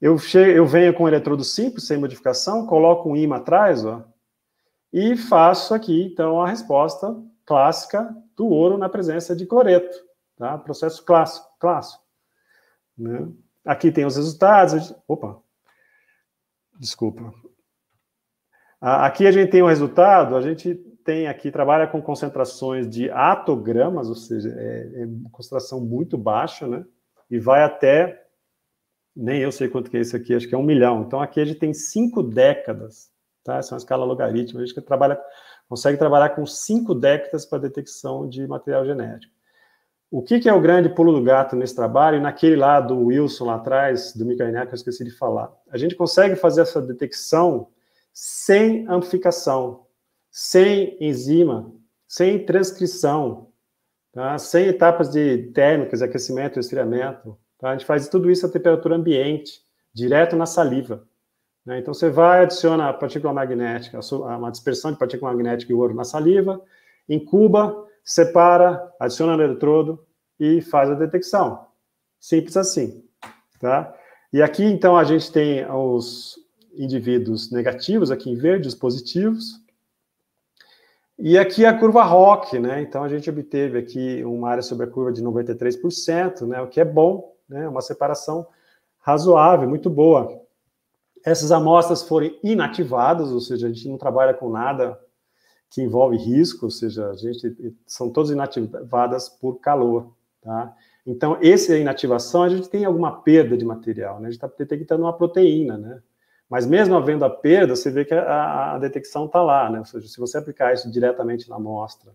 Eu, chego, eu venho com um eletrodo simples, sem modificação, coloco um ímã atrás, ó, e faço aqui, então, a resposta clássica do ouro na presença de cloreto, tá? Processo clássico, clássico. Né? Aqui tem os resultados. Opa, desculpa. Aqui a gente tem o um resultado, a gente tem aqui, trabalha com concentrações de atogramas, ou seja, é, é concentração muito baixa, né? E vai até nem eu sei quanto que é isso aqui, acho que é um milhão. Então aqui a gente tem cinco décadas, tá? Essa é uma escala logarítmica, a gente trabalha, consegue trabalhar com cinco décadas para detecção de material genético. O que, que, é o grande pulo do gato nesse trabalho? E naquele lá do Wilson lá atrás, do Inek, eu esqueci de falar. A gente consegue fazer essa detecção sem amplificação, sem enzima, sem transcrição, tá? sem etapas de térmicas, aquecimento esfriamento, Tá? A gente faz tudo isso a temperatura ambiente, direto na saliva. Né? Então, você vai, adiciona a partícula magnética, uma dispersão de partícula magnética e ouro na saliva, incuba, separa, adiciona no eletrodo e faz a detecção. Simples assim. Tá? E aqui, então, a gente tem os indivíduos negativos, aqui em verde, os positivos. E aqui a curva ROC, né? Então, a gente obteve aqui uma área sobre a curva de 93%, né? O que é bom, né, uma separação razoável, muito boa. Essas amostras forem inativadas, ou seja, a gente não trabalha com nada que envolve risco, ou seja, a gente são todas inativadas por calor, tá? Então, essa inativação, a gente tem alguma perda de material, né? A gente está detectando uma proteína, né? Mas mesmo havendo a perda, você vê que a, a detecção está lá, né? Ou seja, se você aplicar isso diretamente na amostra,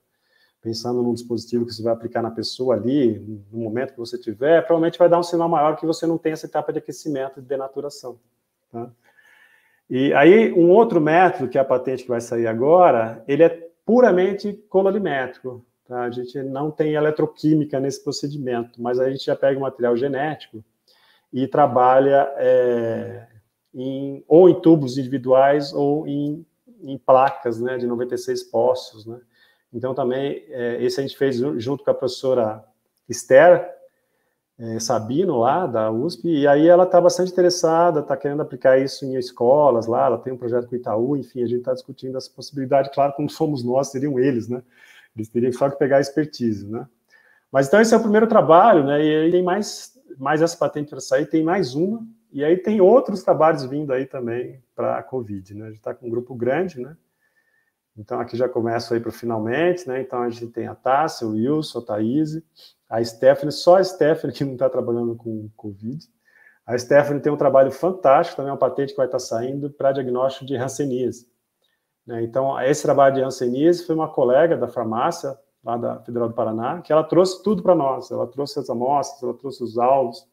pensando num dispositivo que você vai aplicar na pessoa ali, no momento que você tiver, provavelmente vai dar um sinal maior que você não tem essa etapa de aquecimento e de denaturação. Tá? E aí, um outro método, que é a patente que vai sair agora, ele é puramente colorimétrico. Tá? A gente não tem eletroquímica nesse procedimento, mas a gente já pega o material genético e trabalha é, em, ou em tubos individuais ou em, em placas né, de 96 postos, né? Então, também, é, esse a gente fez junto com a professora Esther é, Sabino, lá da USP, e aí ela está bastante interessada, está querendo aplicar isso em escolas lá, ela tem um projeto com o Itaú, enfim, a gente está discutindo essa possibilidade, claro, como somos nós, seriam eles, né? Eles teriam só que pegar a expertise, né? Mas então esse é o primeiro trabalho, né? E aí tem mais, mais essa patente para sair, tem mais uma, e aí tem outros trabalhos vindo aí também para a Covid, né? A gente está com um grupo grande, né? Então, aqui já começo aí para finalmente, né? Então, a gente tem a Tássia, o Wilson, a Thaís, a Stephanie, só a Stephanie que não está trabalhando com Covid. A Stephanie tem um trabalho fantástico, também é uma patente que vai estar tá saindo para diagnóstico de Hanseníase. Né? Então, esse trabalho de Hanseníase foi uma colega da farmácia, lá da Federal do Paraná, que ela trouxe tudo para nós. Ela trouxe as amostras, ela trouxe os alvos.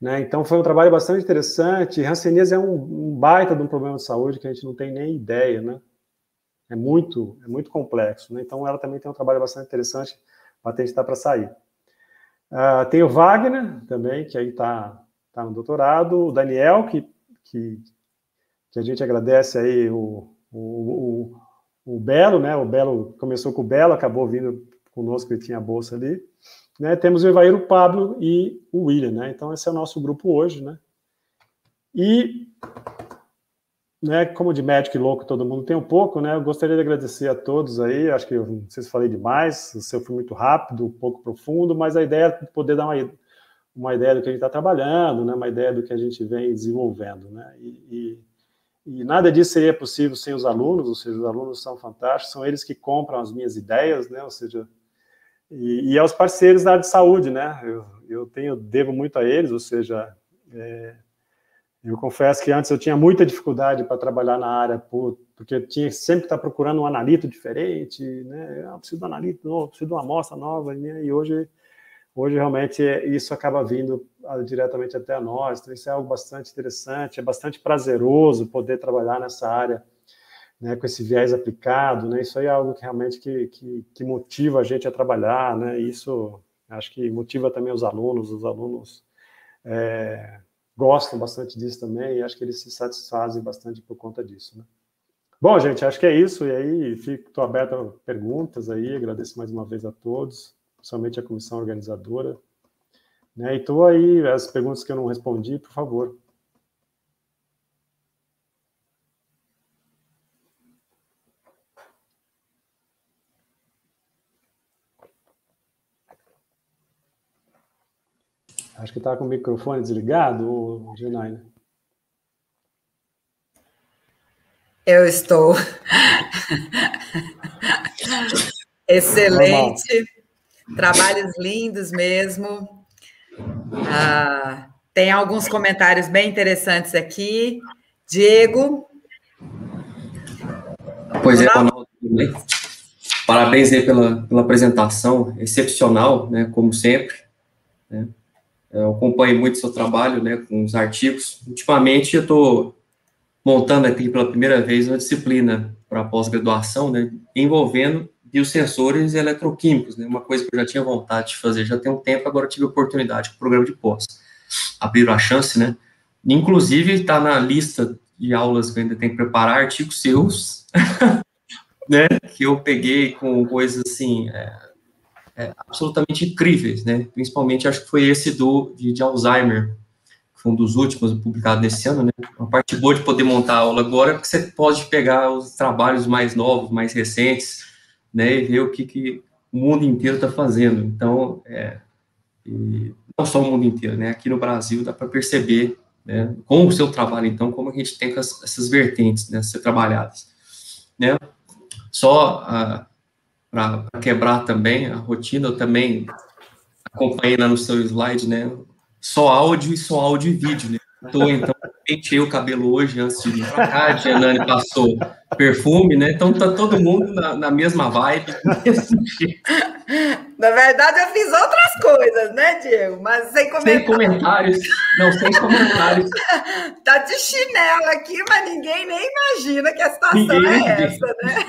Né? Então, foi um trabalho bastante interessante. Hanseníase é um, um baita de um problema de saúde que a gente não tem nem ideia, né? É muito, é muito complexo. Né? Então, ela também tem um trabalho bastante interessante, a patente está para sair. Uh, tem o Wagner também, que aí está tá no doutorado, o Daniel, que, que, que a gente agradece aí o, o, o, o, Belo, né? O Belo começou com o Belo, acabou vindo conosco, ele tinha a bolsa ali. né, temos o Evair, o Pablo e o William, né? Então esse é o nosso grupo hoje, né? E né, como de médico e louco todo mundo tem um pouco, né? Eu gostaria de agradecer a todos aí. Acho que eu não sei se falei demais, se eu fui muito rápido, um pouco profundo, mas a ideia é poder dar uma, uma ideia do que a gente está trabalhando, né? Uma ideia do que a gente vem desenvolvendo, né? E, e, e, nada disso seria possível sem os alunos, ou seja, os alunos são fantásticos, são eles que compram as minhas ideias, né? Ou seja, e, e aos parceiros da área de saúde, né? Eu, eu tenho devo muito a eles, ou seja, é, eu confesso que antes eu tinha muita dificuldade para trabalhar na área, por, porque eu tinha sempre que estar procurando um analito diferente, né? Eu ah, preciso de um analito novo, preciso de uma amostra nova, né? e hoje, hoje realmente isso acaba vindo diretamente até nós, então isso é algo bastante interessante, é bastante prazeroso poder trabalhar nessa área, né, com esse viés aplicado, né? Isso aí é algo que realmente que, que, que motiva a gente a trabalhar, né? Isso acho que motiva também os alunos, os alunos é, gostam bastante disso também e acho que eles se satisfazem bastante por conta disso, né? Bom, gente, acho que é isso. E aí, estou aberto a perguntas aí. Agradeço mais uma vez a todos, principalmente a comissão organizadora. Né? E estou aí, as perguntas que eu não respondi, por favor. Acho que está com o microfone desligado, Janaina. Eu estou. Excelente. Trabalhos lindos mesmo. Ah, tem alguns comentários bem interessantes aqui. Diego. Pois é, Ronaldo. Parabéns aí pela, pela apresentação, excepcional, né, como sempre. Né? Eu acompanho muito o seu trabalho, né, com os artigos. Ultimamente, eu estou montando aqui pela primeira vez uma disciplina para pós-graduação, né, envolvendo biosensores eletroquímicos, né, uma coisa que eu já tinha vontade de fazer já tem um tempo, agora tive a oportunidade com o programa de pós. Abriram a chance, né, inclusive está na lista de aulas que eu ainda tenho que preparar, artigos seus, né, que eu peguei com coisas assim, é, é, absolutamente incríveis, né? Principalmente acho que foi esse do de, de, Alzheimer, que foi um dos últimos publicado nesse ano, né? Uma parte boa de poder montar a aula agora é que você pode pegar os trabalhos mais novos, mais recentes, né? E ver o que, que o mundo inteiro está fazendo. Então, é, não só o mundo inteiro, né? Aqui no Brasil dá para perceber, né? Com o seu trabalho, então, como a gente tem essas vertentes, né? Ser trabalhadas, né? Só a para quebrar também a rotina, eu também acompanhei lá no seu slide, né? Só áudio e só áudio e vídeo, né? Tô, então, pentei o cabelo hoje antes de vir para cá, a Gianani passou perfume, né? Então tá todo mundo na, na mesma vibe. na verdade, eu fiz outras coisas, né, Diego? Mas sem comentários. Sem comentários. Não, sem comentários. tá de chinelo aqui, mas ninguém nem imagina que a situação ninguém é essa, né?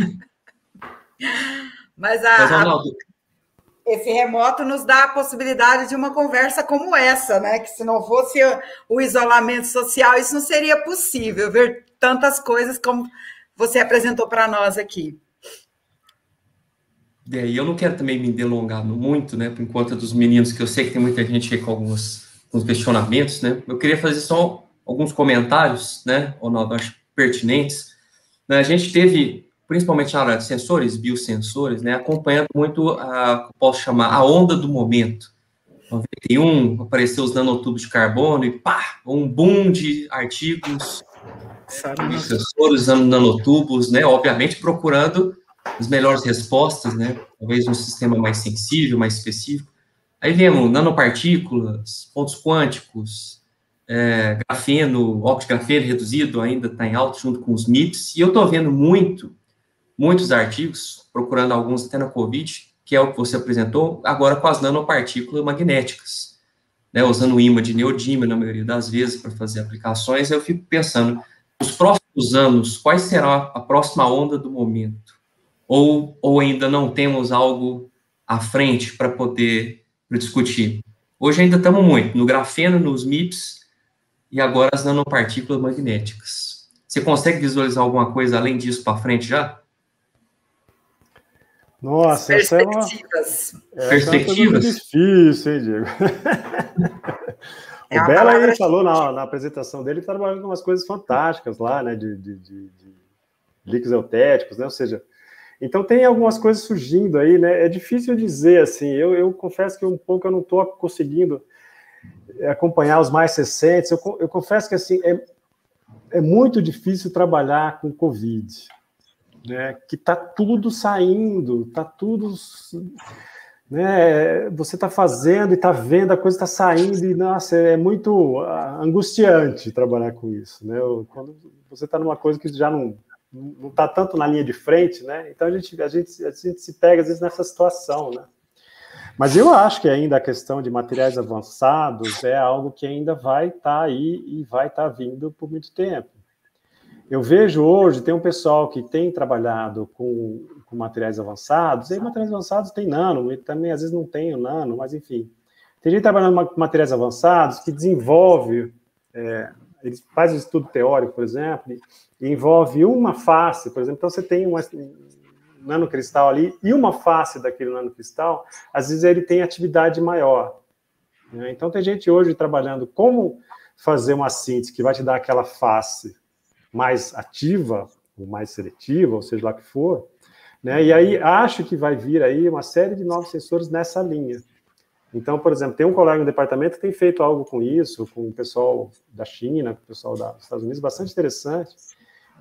Mas, a, Mas Ronaldo... a, esse remoto nos dá a possibilidade de uma conversa como essa, né? Que se não fosse o isolamento social, isso não seria possível, ver tantas coisas como você apresentou para nós aqui. E aí, eu não quero também me delongar muito, né, por enquanto dos meninos, que eu sei que tem muita gente aí com alguns, alguns questionamentos, né, eu queria fazer só alguns comentários, né, Ronaldo, acho pertinentes. A gente teve principalmente na área de sensores, biosensores, né, acompanhando muito a, posso chamar, a onda do momento. 91, apareceu os nanotubos de carbono e pá, um boom de artigos de sensores usando nanotubos, né, obviamente procurando as melhores respostas, né, talvez um sistema mais sensível, mais específico. Aí vemos nanopartículas, pontos quânticos, é, grafeno, óxido de grafeno reduzido ainda está em alto junto com os MIPS, e eu estou vendo muito muitos artigos, procurando alguns até na Covid, que é o que você apresentou, agora com as nanopartículas magnéticas, né, usando o imã de neodímio na maioria das vezes para fazer aplicações, eu fico pensando, nos próximos anos, qual será a próxima onda do momento? Ou, ou ainda não temos algo à frente para poder discutir? Hoje ainda estamos muito no grafeno, nos MIPS, e agora as nanopartículas magnéticas. Você consegue visualizar alguma coisa além disso para frente já? Nossa, perspectivas. Essa é uma, perspectivas. É difícil, hein, Diego? É o Bela aí falou na, na, apresentação dele, trabalhando com umas coisas fantásticas lá, né, de, de, de, de líquidos eutéticos, né, ou seja, então tem algumas coisas surgindo aí, né, é difícil dizer, assim, eu, eu confesso que um pouco eu não estou conseguindo acompanhar os mais recentes, eu, eu confesso que, assim, é, é muito difícil trabalhar com Covid, né, que está tudo saindo, está tudo né, você está fazendo e está vendo, a coisa está saindo, e nossa, é muito angustiante trabalhar com isso. Né? Quando você está numa coisa que já não não está tanto na linha de frente, né? Então a gente, a gente, a gente se pega às vezes nessa situação, né? Mas eu acho que ainda a questão de materiais avançados é algo que ainda vai estar tá aí e vai estar tá vindo por muito tempo. Eu vejo hoje, tem um pessoal que tem trabalhado com, com materiais avançados, e materiais avançados tem nano, e também às vezes não tem o nano, mas enfim. Tem gente trabalhando com materiais avançados que desenvolve, é, fazem um estudo teórico, por exemplo, e envolve uma face, por exemplo, então você tem um nanocristal ali e uma face daquele nanocristal, às vezes ele tem atividade maior. Né? Então tem gente hoje trabalhando como fazer uma síntese que vai te dar aquela face mais ativa, ou mais seletiva, ou seja lá que for, né? E aí acho que vai vir aí uma série de novos sensores nessa linha. Então, por exemplo, tem um colega no departamento que tem feito algo com isso, com o pessoal da China, com o pessoal dos Estados Unidos, bastante interessante.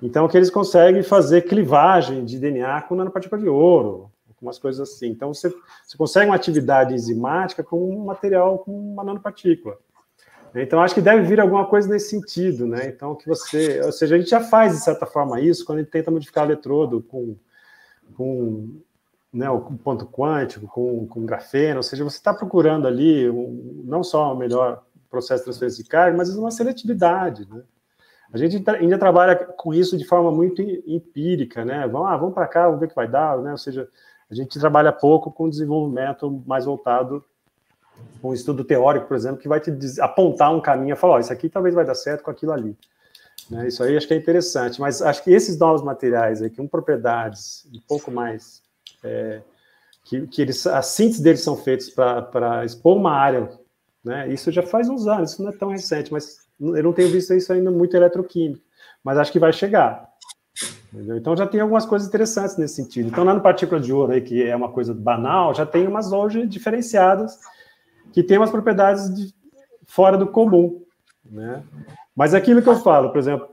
Então, que eles conseguem fazer clivagem de DNA com nanopartícula de ouro, com umas coisas assim. Então, você, você consegue uma atividade enzimática com um material com uma nanopartícula. Então, acho que deve vir alguma coisa nesse sentido, né? Então, que você, ou seja, a gente já faz, de certa forma, isso quando a gente tenta modificar o eletrodo com, com né, o ponto quântico, com, com grafeno, ou seja, você está procurando ali um, não só o melhor processo de transferência de carga, mas uma seletividade, né? A gente ainda trabalha com isso de forma muito empírica, né? Vamos, ah, vamos para cá, vamos ver o que vai dar, né? Ou seja, a gente trabalha pouco com desenvolvimento mais voltado um estudo teórico, por exemplo, que vai te apontar um caminho e falar, oh, isso aqui talvez vai dar certo com aquilo ali. Né? Isso aí acho que é interessante, mas acho que esses novos materiais aí, que com propriedades um pouco mais... É, que, que eles, as sínteses deles são feitos para expor uma área, né? Isso já faz uns anos, isso não é tão recente, mas eu não tenho visto isso ainda muito eletroquímico, mas acho que vai chegar. Entendeu? Então já tem algumas coisas interessantes nesse sentido. Então, lá no partícula de ouro aí, que é uma coisa banal, já tem umas hoje diferenciadas que tem umas propriedades de, fora do comum, né? Mas aquilo que eu falo, por exemplo,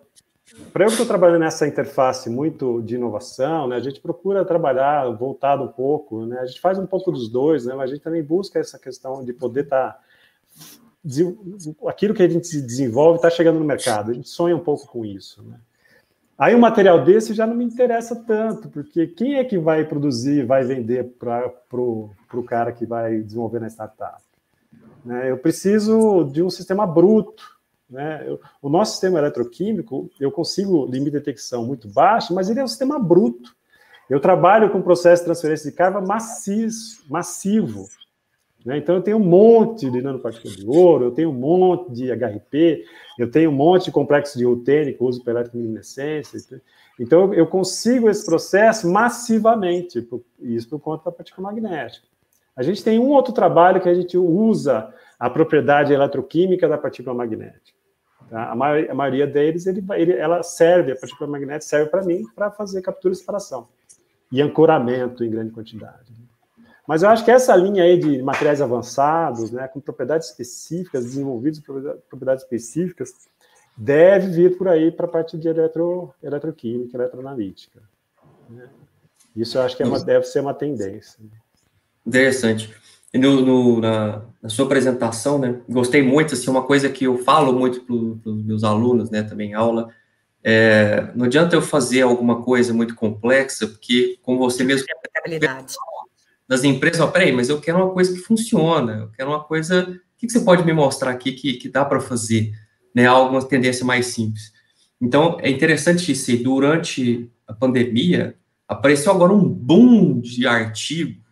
para eu que estou trabalhando nessa interface muito de inovação, né, a gente procura trabalhar voltado um pouco, né, a gente faz um pouco dos dois, né, mas a gente também busca essa questão de poder estar tá, aquilo que a gente desenvolve está chegando no mercado, a gente sonha um pouco com isso, né. Aí um material desse já não me interessa tanto, porque quem é que vai produzir, vai vender para o cara que vai desenvolver na startup? Né? Eu preciso de um sistema bruto. Né? Eu, o nosso sistema eletroquímico, eu consigo limite de detecção muito baixo, mas ele é um sistema bruto. Eu trabalho com processo de transferência de carga maciço, massivo. Né? Então, eu tenho um monte de nanopartículas de ouro, eu tenho um monte de HRP, eu tenho um monte de complexo de rutênio que uso para eletroluminescência. Então, eu consigo esse processo massivamente, isso por conta da partícula magnética. A gente tem um outro trabalho que a gente usa a propriedade eletroquímica da partícula magnética. Tá? A, maioria, a, maioria, deles, ele, ele, ela serve, a partícula magnética serve para mim para fazer captura e separação e ancoramento em grande quantidade. Mas eu acho que essa linha aí de materiais avançados, né, com propriedades específicas, desenvolvidos propriedades específicas, deve vir por aí para a parte de eletro, eletroquímica, eletroanalítica. Né? Isso eu acho que é uma, deve ser uma tendência. Interessante. No, no na, na, sua apresentação, né, gostei muito, assim, uma coisa que eu falo muito para os meus alunos, né, também em aula, é, não adianta eu fazer alguma coisa muito complexa, porque, como você mesmo... Das empresas, ó, peraí, mas eu quero uma coisa que funciona, eu quero uma coisa... O que, que você pode me mostrar aqui que, que dá para fazer? Né, alguma tendência mais simples. Então, é interessante isso, durante a pandemia, apareceu agora um boom de artigos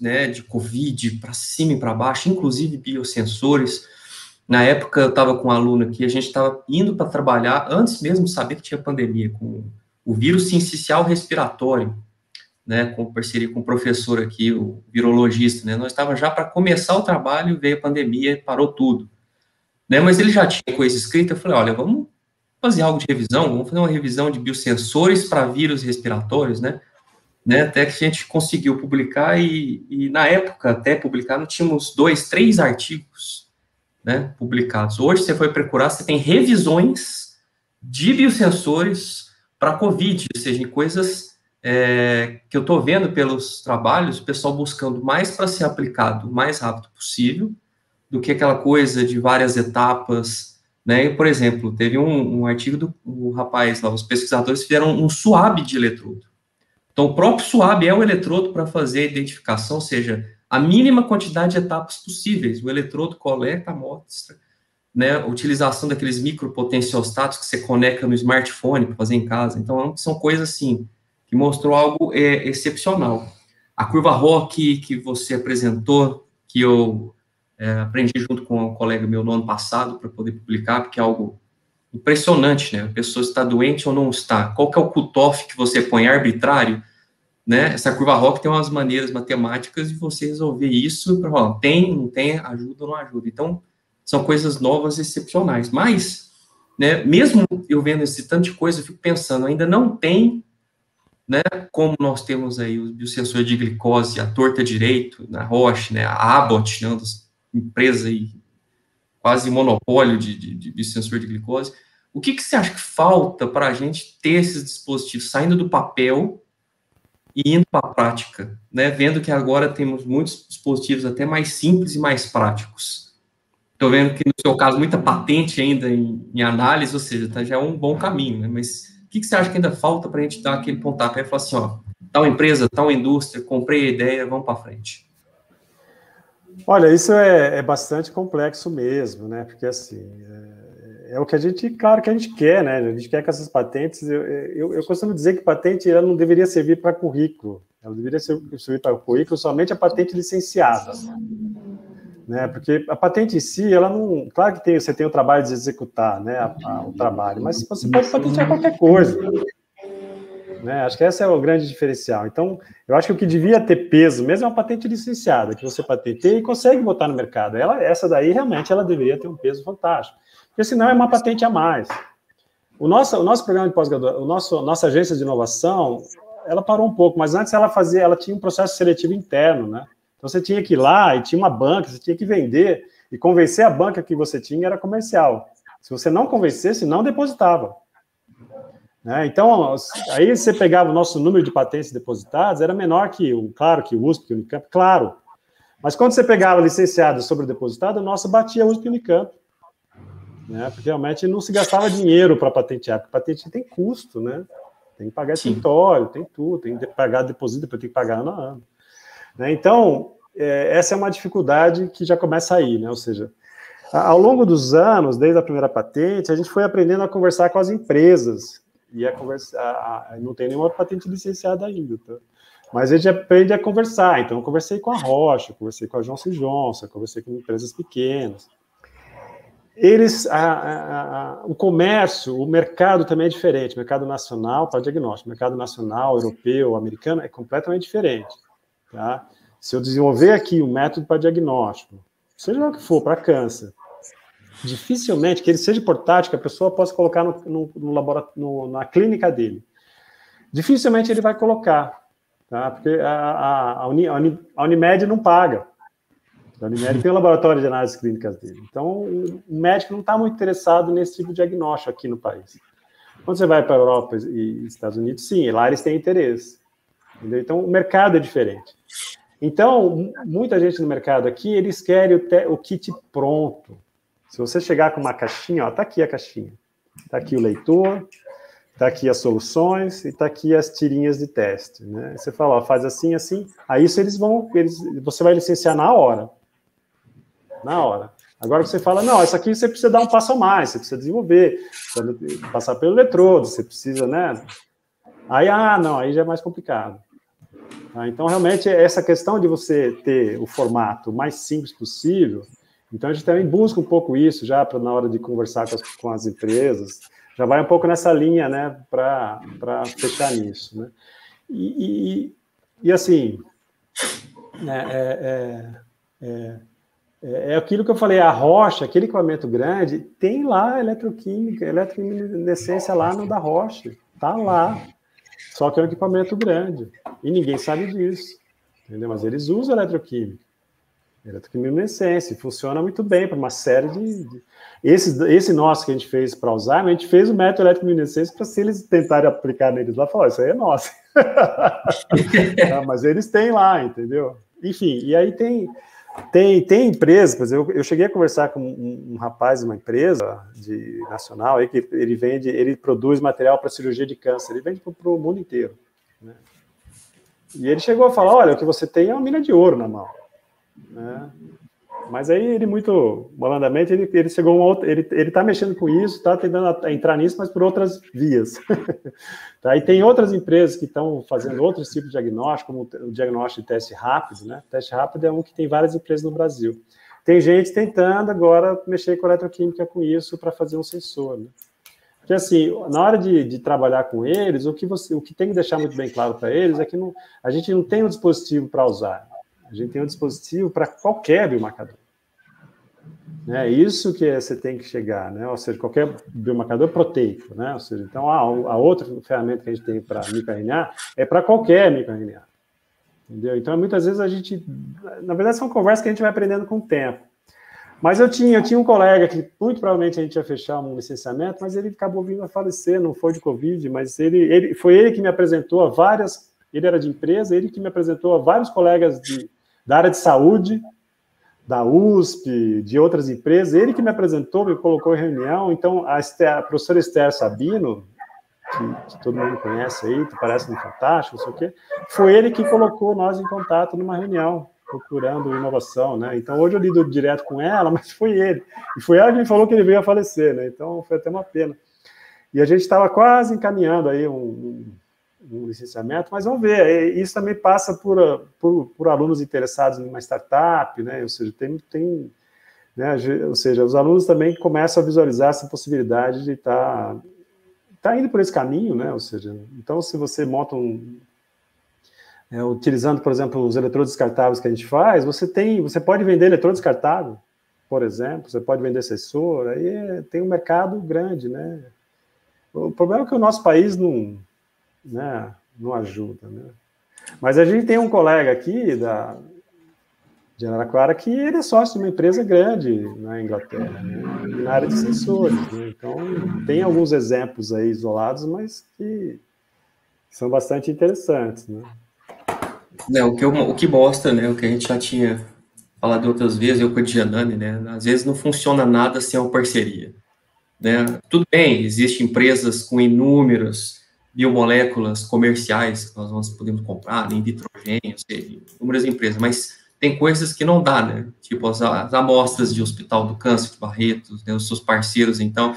né, de Covid para cima e para baixo, inclusive biosensores. Na época, eu estava com um aluno aqui, a gente estava indo para trabalhar, antes mesmo de saber que tinha pandemia, com o vírus sincicial respiratório. né, com parceria com o professor aqui, o virologista, né, nós estava já para começar o trabalho, veio a pandemia parou tudo. Né, mas ele já tinha coisa escrita, eu falei, olha, vamos fazer algo de revisão, vamos fazer uma revisão de biosensores para vírus respiratórios, né, né, até que a gente conseguiu publicar e, e na época, até publicar, nós tínhamos dois, três artigos, né, publicados. Hoje, você foi procurar, você tem revisões de biosensores para COVID, ou seja, coisas é, que eu estou vendo pelos trabalhos, o pessoal buscando mais para ser aplicado o mais rápido possível, do que aquela coisa de várias etapas, né? por exemplo, teve um, um artigo do um rapaz lá, os pesquisadores fizeram um suave de eletrodo. Então, o próprio suave é um eletrodo para fazer a identificação, ou seja, a mínima quantidade de etapas possíveis. O eletrodo coleta a amostra, né? Utilização daqueles micropotenciostatos que você conecta no smartphone para fazer em casa. Então, são coisas assim que mostrou algo é, excepcional. A curva ROC que você apresentou, que eu é, aprendi junto com um colega meu no ano passado para poder publicar, porque é algo impressionante, né? A pessoa está doente ou não está. Qual que é o cutoff que você põe arbitrário? Né? Essa curva ROC tem umas maneiras matemáticas de você resolver isso para falar, tem, não tem, ajuda ou não ajuda. Então, são coisas novas, excepcionais. Mas, né, mesmo eu vendo esse tanto de coisa, eu fico pensando, ainda não tem né, como nós temos aí o biosensor de glicose, a torta direito, na Roche, né, a Abbott, né, uma das empresas aí, quase monopólio de, de, de biosensor de glicose, o que, que você acha que falta para a gente ter esses dispositivos saindo do papel e indo para a prática, né, vendo que agora temos muitos dispositivos até mais simples e mais práticos. Estou vendo que no seu caso muita patente ainda em, em análise, ou seja, tá, já é um bom caminho, né, mas que, que você acha que ainda falta para a gente dar aquele pontapé e falar assim, ó, tal empresa, tal indústria, comprei a ideia, vamos para frente? Olha, isso é, é, bastante complexo mesmo, né? Porque assim é, é, o que a gente, claro que a gente quer, né? A gente quer que essas patentes. Eu, eu, eu costumo dizer que patente ela não deveria servir para currículo, ela deveria servir para currículo somente a patente licenciada né? Porque a patente em si, ela não, claro que tem, você tem o trabalho de executar, né, a, a, o trabalho, mas você pode patentear qualquer coisa. Né? Acho que esse é o grande diferencial. Então, eu acho que o que devia ter peso mesmo é uma patente licenciada, que você patenteia e consegue botar no mercado. Ela, essa daí realmente ela deveria ter um peso fantástico, porque senão é uma patente a mais. O nosso, o nosso programa de pós-graduação, nosso, nossa agência de inovação, ela parou um pouco, mas antes ela fazia, ela tinha um processo seletivo interno, né? Então você tinha que ir lá e tinha uma banca, você tinha que vender e convencer a banca que você tinha era comercial. Se você não convencesse, não depositava. Né? Então, aí você pegava o nosso número de patentes depositadas, era menor que o, claro, que o USP, que o Unicamp, claro. Mas quando você pegava licenciado sobre depositado, o nosso batia USP e Unicamp. Né? Porque realmente não se gastava dinheiro para patentear, porque patente tem custo, né? Tem que pagar escritório, tem tudo, tem que pagar depósito, depois tem que pagar ano a ano. Né? Então, é, essa é uma dificuldade que já começa aí, né? Ou seja, ao longo dos anos, desde a primeira patente, a gente foi aprendendo a conversar com as empresas e a conversar. A, a, não tem nenhuma patente licenciada ainda, tá? Mas a gente aprende a conversar. Então, eu conversei com a Rocha, conversei com a Johnson Johnson, conversei com empresas pequenas. Eles, a, o comércio, o mercado também é diferente. O mercado nacional para diagnóstico, o mercado nacional, europeu, americano é completamente diferente. Tá? Se eu desenvolver aqui um método para diagnóstico, seja o que for, para câncer, dificilmente, que ele seja portátil, que a pessoa possa colocar no, no, no laboratório, na clínica dele, dificilmente ele vai colocar, tá? porque a, a, a, a Unimed não paga. A Unimed tem o laboratório de análises clínicas dele. Então, o médico não está muito interessado nesse tipo de diagnóstico aqui no país. Quando você vai para a Europa e Estados Unidos, sim, lá eles têm interesse. Entendeu? Então, o mercado é diferente. Então, muita gente no mercado aqui, eles querem o, o kit pronto. Se você chegar com uma caixinha, ó, tá aqui a caixinha. Tá aqui o leitor, tá aqui as soluções e tá aqui as tirinhas de teste, né? Você fala, ó, faz assim, assim. Aí isso eles vão, eles, você vai licenciar na hora. Na hora. Agora você fala, não, isso aqui você precisa dar um passo a mais, você precisa desenvolver, precisa passar pelo eletrodo, você precisa, né? Aí, ah, não, aí já é mais complicado. Tá? Então, realmente, essa questão de você ter o formato mais simples possível, então a gente também busca um pouco isso já para na hora de conversar com as, com as, empresas, já vai um pouco nessa linha, né, para fechar nisso, né. E, e, e assim, né, é, é, é, é, é, aquilo que eu falei, a rocha, aquele equipamento grande, tem lá eletroquímica, eletrominescência lá no da rocha, tá lá. Só que é um equipamento grande. E ninguém sabe disso. Entendeu? Mas eles usam eletroquímica. Eletroquiminescência. Funciona muito bem para uma série de. de... Esse, esse nosso que a gente fez para Alzheimer, a gente fez o método eletroquiminescência para se eles tentarem aplicar neles lá, falar, isso aí é nosso. ah, mas eles têm lá, entendeu? Enfim, e aí tem. Tem, tem empresas, eu, eu cheguei a conversar com um, um rapaz de uma empresa de nacional aí que ele vende, ele produz material para cirurgia de câncer, ele vende para o mundo inteiro. Né? E ele chegou a falar: olha, o que você tem é uma mina de ouro na mão. Né? Mas aí ele muito malandamente ele, ele chegou outra, ele ele está mexendo com isso, está tentando entrar nisso, mas por outras vias. tá? E tem outras empresas que estão fazendo outros tipos de diagnóstico, como o diagnóstico de teste rápido, né? O teste rápido é um que tem várias empresas no Brasil. Tem gente tentando agora mexer com eletroquímica com isso para fazer um sensor, né? Porque assim, na hora de, de, trabalhar com eles, o que você, o que tem que deixar muito bem claro para eles é que não, a gente não tem um dispositivo para usar. A gente tem um dispositivo para qualquer biomarcador. É isso que você tem que chegar, né? Ou seja, qualquer biomarcador proteico, né? Ou seja, então a, a outra ferramenta que a gente tem para microRNA é para qualquer microRNA. Entendeu? Então, muitas vezes a gente, na verdade, são conversas que a gente vai aprendendo com o tempo. Mas eu tinha, eu tinha um colega que muito provavelmente a gente ia fechar um licenciamento, mas ele acabou vindo a falecer, não foi de Covid, mas ele, ele foi ele que me apresentou a várias, ele era de empresa, ele que me apresentou a vários colegas de, da área de saúde, da USP, de outras empresas, ele que me apresentou, me colocou em reunião, então a, Esther, a professora Esther Sabino, que, que, todo mundo conhece aí, que parece um fantástico, não sei o quê, foi ele que colocou nós em contato numa reunião, procurando inovação, né? Então hoje eu lido direto com ela, mas foi ele. E foi ela que me falou que ele veio a falecer, né? Então foi até uma pena. E a gente estava quase encaminhando aí um, um, um, licenciamento, mas vamos ver. Isso também passa por, por, por alunos interessados em uma startup, né? Ou seja, tem, tem né? Ou seja, os alunos também começam a visualizar essa possibilidade de estar tá, tá indo por esse caminho, né? Ou seja, então se você monta um é, utilizando, por exemplo, os eletrodos descartáveis que a gente faz, você tem, você pode vender eletrodo descartável, por exemplo, você pode vender sensor, aí é, tem um mercado grande, né? O problema é que o nosso país não, né, não ajuda, né? Mas a gente tem um colega aqui da de Araraquara que ele é sócio de uma empresa grande na Inglaterra, né, na área de sensores. Né? Então, tem alguns exemplos aí isolados, mas que são bastante interessantes, né? É, o, que eu, o que mostra, né, o que a gente já tinha falado outras vezes, eu com a Dianane, né, às vezes não funciona nada sem uma parceria. Né? Tudo bem, existem empresas com inúmeras biomoléculas comerciais que nós vamos, podemos comprar, em vitrogênio, sei, inúmeras empresas, mas tem coisas que não dá, né? Tipo as, as amostras de Hospital do Câncer de Barretos, né, os seus parceiros, então,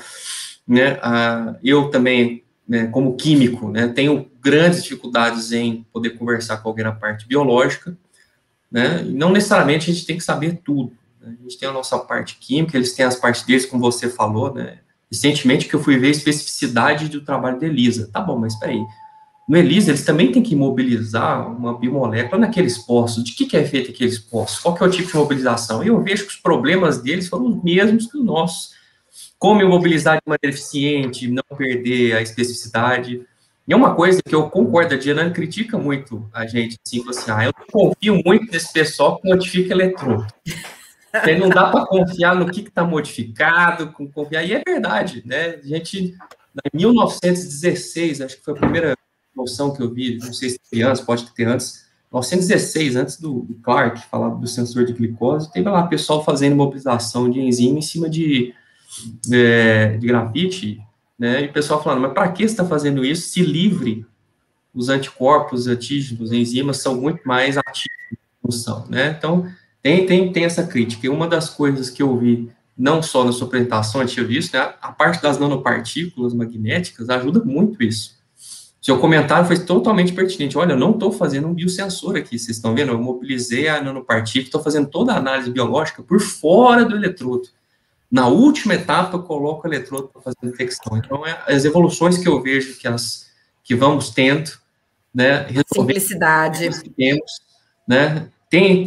né, uh, eu também né, como químico, né, tenho grandes dificuldades em poder conversar com alguém na parte biológica, né, e não necessariamente a gente tem que saber tudo. Né, a gente tem a nossa parte química, eles têm as partes deles, como você falou, né, recentemente que eu fui ver a especificidade do trabalho da ELISA. Tá bom, mas espera aí. No ELISA, eles também têm que mobilizar uma biomolécula naqueles postos. De que, que é feito aqueles postos? Qual que é o tipo de mobilização? E eu vejo que os problemas deles foram os mesmos que os nossos como eu mobilizar de maneira eficiente, não perder a especificidade. E é uma coisa que eu concordo, a Diana critica muito a gente, assim, assim, ah, eu confio muito nesse pessoal que modifica eletrônico. Não dá para confiar no que está modificado, confiar, e é verdade, né? A gente, em 1916, acho que foi a primeira noção que eu vi, não sei se tem antes, pode ter antes, 1916, antes do, Clark falar do sensor de glicose, teve lá pessoal fazendo mobilização de enzima em cima de é, de grafite, né? E o pessoal falando, mas para que você está fazendo isso se livre os anticorpos, antígenos, enzimas são muito mais ativos são, né? Então, tem, tem, tem essa crítica. E uma das coisas que eu vi, não só na sua apresentação, eu tinha visto, né? A parte das nanopartículas magnéticas ajuda muito isso. Seu comentário foi totalmente pertinente. Olha, eu não estou fazendo um biosensor aqui, vocês estão vendo? Eu mobilizei a nanopartícula, estou fazendo toda a análise biológica por fora do eletrodo. Na última etapa, eu coloco o eletrodo para fazer a detecção. Então, é, as evoluções que eu vejo que, as, que vamos tendo né? Simplicidade. Temos, né? Tem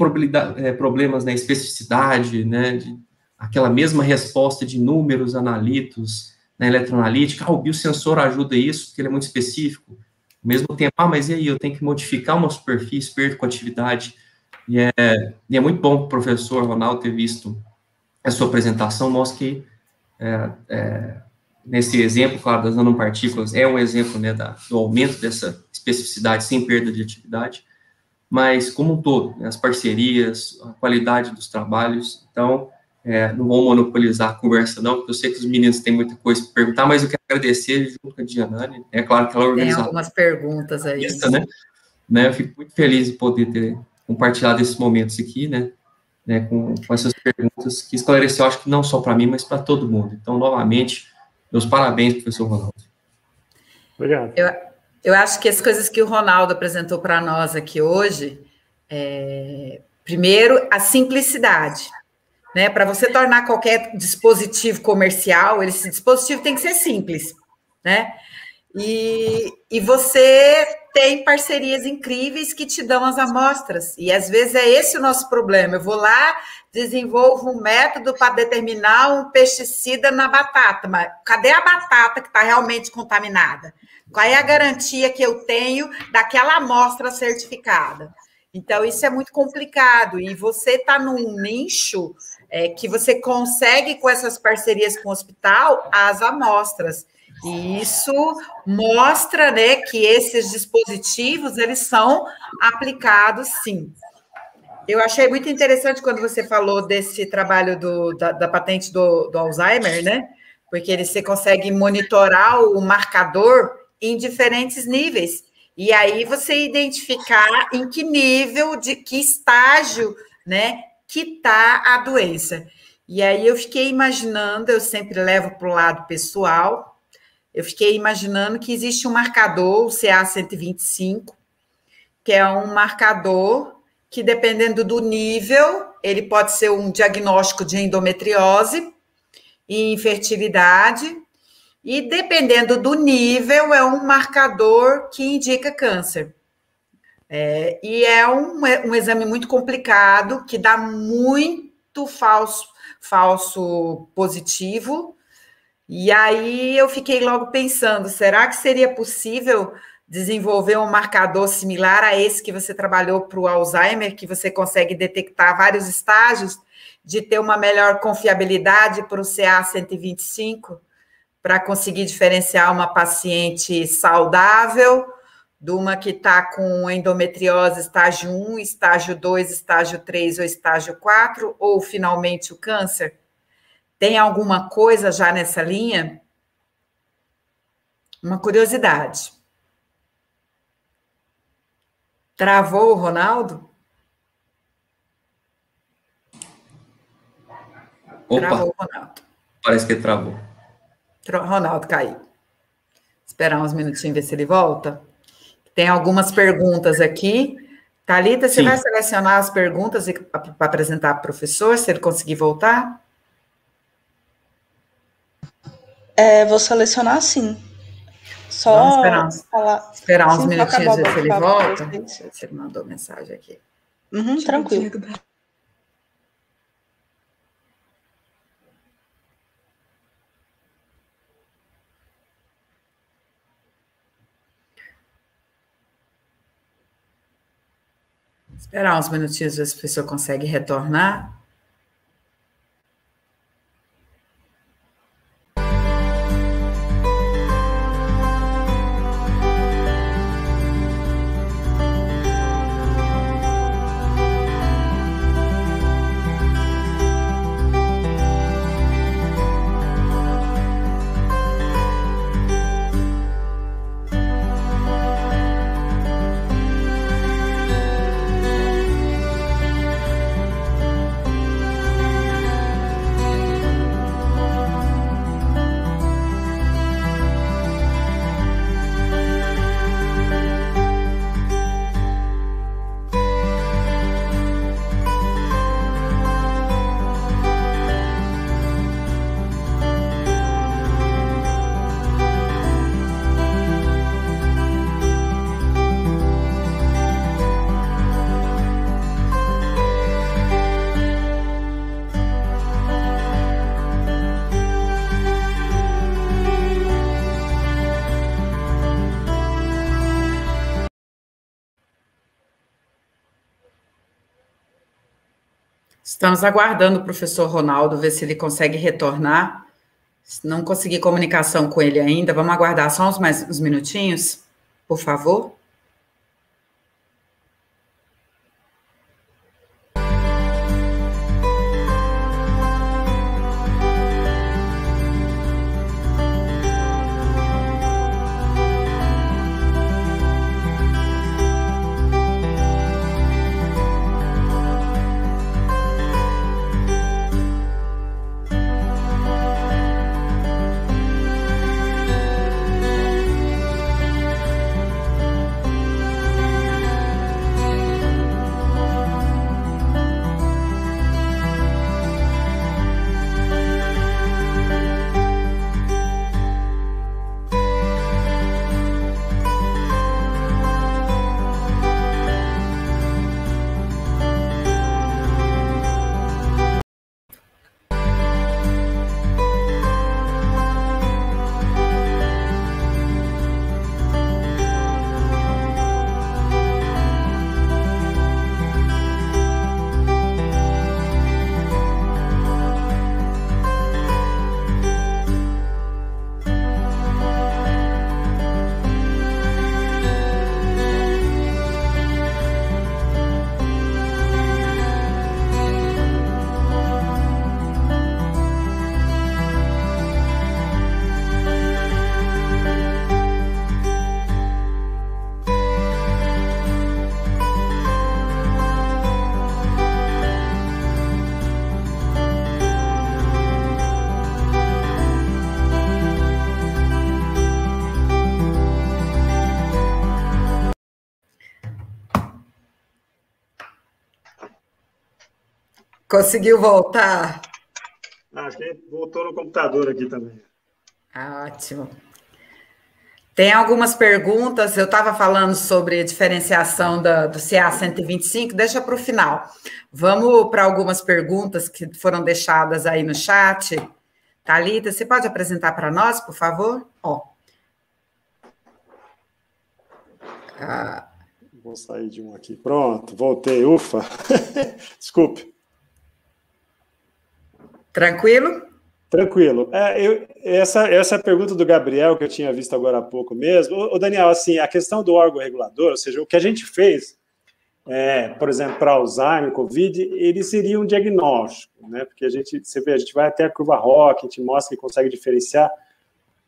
é, problemas na especificidade, né? De, aquela mesma resposta de números analitos na eletroanalítica. Ah, o biosensor ajuda isso, porque ele é muito específico. Ao mesmo tempo, ah, mas e aí, eu tenho que modificar uma superfície, perto com atividade. E é, e é muito bom o professor Ronaldo ter visto a sua apresentação, mostra que é, é, nesse exemplo, claro, das nanopartículas, é um exemplo né, da, do aumento dessa especificidade sem perda de atividade, mas como um todo, né, as parcerias, a qualidade dos trabalhos, então, é, não vou monopolizar a conversa não, porque eu sei que os meninos têm muita coisa para perguntar, mas eu quero agradecer junto com a Dianane, é claro que ela organizou. Tem algumas perguntas aí. Isso, né? né? Eu fico muito feliz de poder ter compartilhado esses momentos aqui, né? né com, com essas perguntas que esclareceu, acho que não só para mim, mas para todo mundo. Então, novamente, meus parabéns, professor Ronaldo. Obrigado. Eu, eu acho que as coisas que o Ronaldo apresentou para nós aqui hoje, é, primeiro, a simplicidade. Né, para você tornar qualquer dispositivo comercial, esse dispositivo tem que ser simples, né? E, e você tem parcerias incríveis que te dão as amostras. E às vezes é esse o nosso problema. Eu vou lá, desenvolvo um método para determinar um pesticida na batata, mas cadê a batata que está realmente contaminada? Qual é a garantia que eu tenho daquela amostra certificada? Então, isso é muito complicado. E você está num nicho é, que você consegue, com essas parcerias com o hospital, as amostras. E isso mostra né, que esses dispositivos eles são aplicados sim. Eu achei muito interessante quando você falou desse trabalho do, da, da patente do, do, Alzheimer, né? Porque ele, você consegue monitorar o marcador em diferentes níveis. E aí você identificar em que nível, de que estágio, né, que está a doença. E aí eu fiquei imaginando, eu sempre levo para o lado pessoal, eu fiquei imaginando que existe um marcador, o CA125, que é um marcador que, dependendo do nível, ele pode ser um diagnóstico de endometriose e infertilidade, e dependendo do nível, é um marcador que indica câncer. É, e é um, um exame muito complicado, que dá muito falso, falso positivo. E aí eu fiquei logo pensando: será que seria possível desenvolver um marcador similar a esse que você trabalhou para o Alzheimer, que você consegue detectar vários estágios, de ter uma melhor confiabilidade para o CA 125, para conseguir diferenciar uma paciente saudável de uma que está com endometriose estágio 1, estágio 2, estágio 3 ou estágio 4, ou finalmente o câncer? Tem alguma coisa já nessa linha? Uma curiosidade. Travou o Ronaldo? Opa, travou o Ronaldo. Parece que travou. Ronaldo caiu. Esperar uns minutinhos ver se ele volta. Tem algumas perguntas aqui. Thalita, você Sim. vai selecionar as perguntas para apresentar para o professor, se ele conseguir voltar? É, vou selecionar sim. Só Vamos esperar uns, falar. Esperar uns minutinhos ver se ele volta. Deixa eu ver se ele mandou mensagem aqui. Uhum, tranquilo. Esperar uns minutinhos ver se a pessoa consegue retornar. Estamos aguardando o professor Ronaldo, ver se ele consegue retornar. Não conseguir comunicação com ele ainda, vamos aguardar só uns mais uns minutinhos, por favor. Conseguiu voltar? Acho que voltou no computador aqui também. Ótimo. Tem algumas perguntas. Eu estava falando sobre a diferenciação da, do CA 125, deixa para o final. Vamos para algumas perguntas que foram deixadas aí no chat. Thalita, você pode apresentar para nós, por favor? Ó. Ah. Vou sair de um aqui. Pronto, voltei. Ufa. Desculpe. Tranquilo? Tranquilo. É, eu, essa, essa pergunta do Gabriel, que eu tinha visto agora há pouco mesmo. O Daniel, assim, a questão do órgão regulador, ou seja, o que a gente fez, é, por exemplo, para Alzheimer, Covid, ele seria um diagnóstico, né? Porque a gente, você vê, a gente vai até a curva ROC, a gente mostra que consegue diferenciar,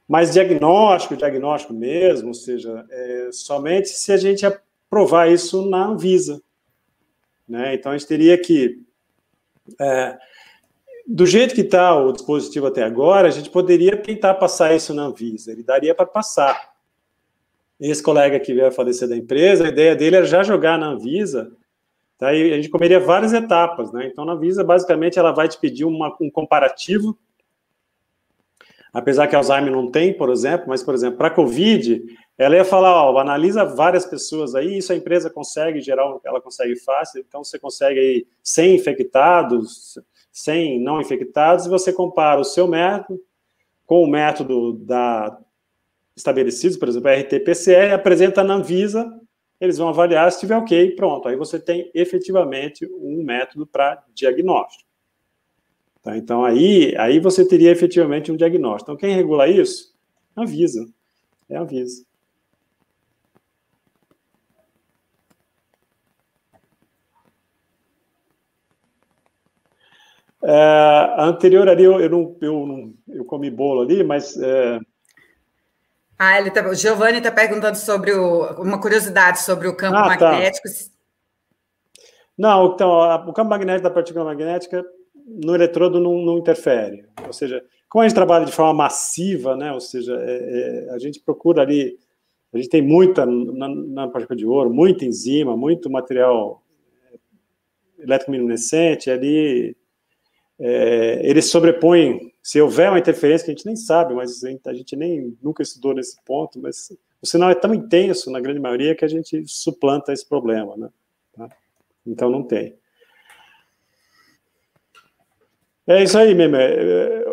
mas diagnóstico, diagnóstico mesmo, ou seja, é, somente se a gente aprovar isso na Anvisa. Né? Então, a gente teria que. É, do jeito que está o dispositivo até agora, a gente poderia tentar passar isso na Anvisa, ele daria para passar. Esse colega que veio a falecer da empresa, a ideia dele era já jogar na Anvisa, tá? e a gente comeria várias etapas, né? Então, na Anvisa, basicamente, ela vai te pedir uma, um comparativo, apesar que Alzheimer não tem, por exemplo, mas, por exemplo, para Covid, ela ia falar, ó, analisa várias pessoas aí, isso a empresa consegue, em geral, ela consegue fácil, então você consegue aí 100 infectados, 100 não infectados, e você compara o seu método com o método da estabelecido, por exemplo, RT-PCR, apresenta na Anvisa, eles vão avaliar se estiver ok, pronto. Aí você tem efetivamente um método para diagnóstico. Tá? Então, aí, aí você teria efetivamente um diagnóstico. Então, quem regula isso? Avisa. É a Anvisa. É, a anterior ali, eu, eu, não, eu, não, eu comi bolo ali, mas. É... Ah, ele tá, o Giovanni está perguntando sobre o, uma curiosidade sobre o campo ah, tá. magnético. Tá. Não, então, a, o campo magnético da partícula magnética no eletrodo não, não, interfere. Ou seja, como a gente trabalha de forma massiva, né? Ou seja, é, é, a gente procura ali, a gente tem muita na, na partícula de ouro, muita enzima, muito material eletrominescente ali é, eles sobrepõem, se houver uma interferência, que a gente nem sabe, mas a gente nem nunca estudou nesse ponto, mas o sinal é tão intenso, na grande maioria, que a gente suplanta esse problema, né? Tá? Então não tem. É isso aí, Meme. É,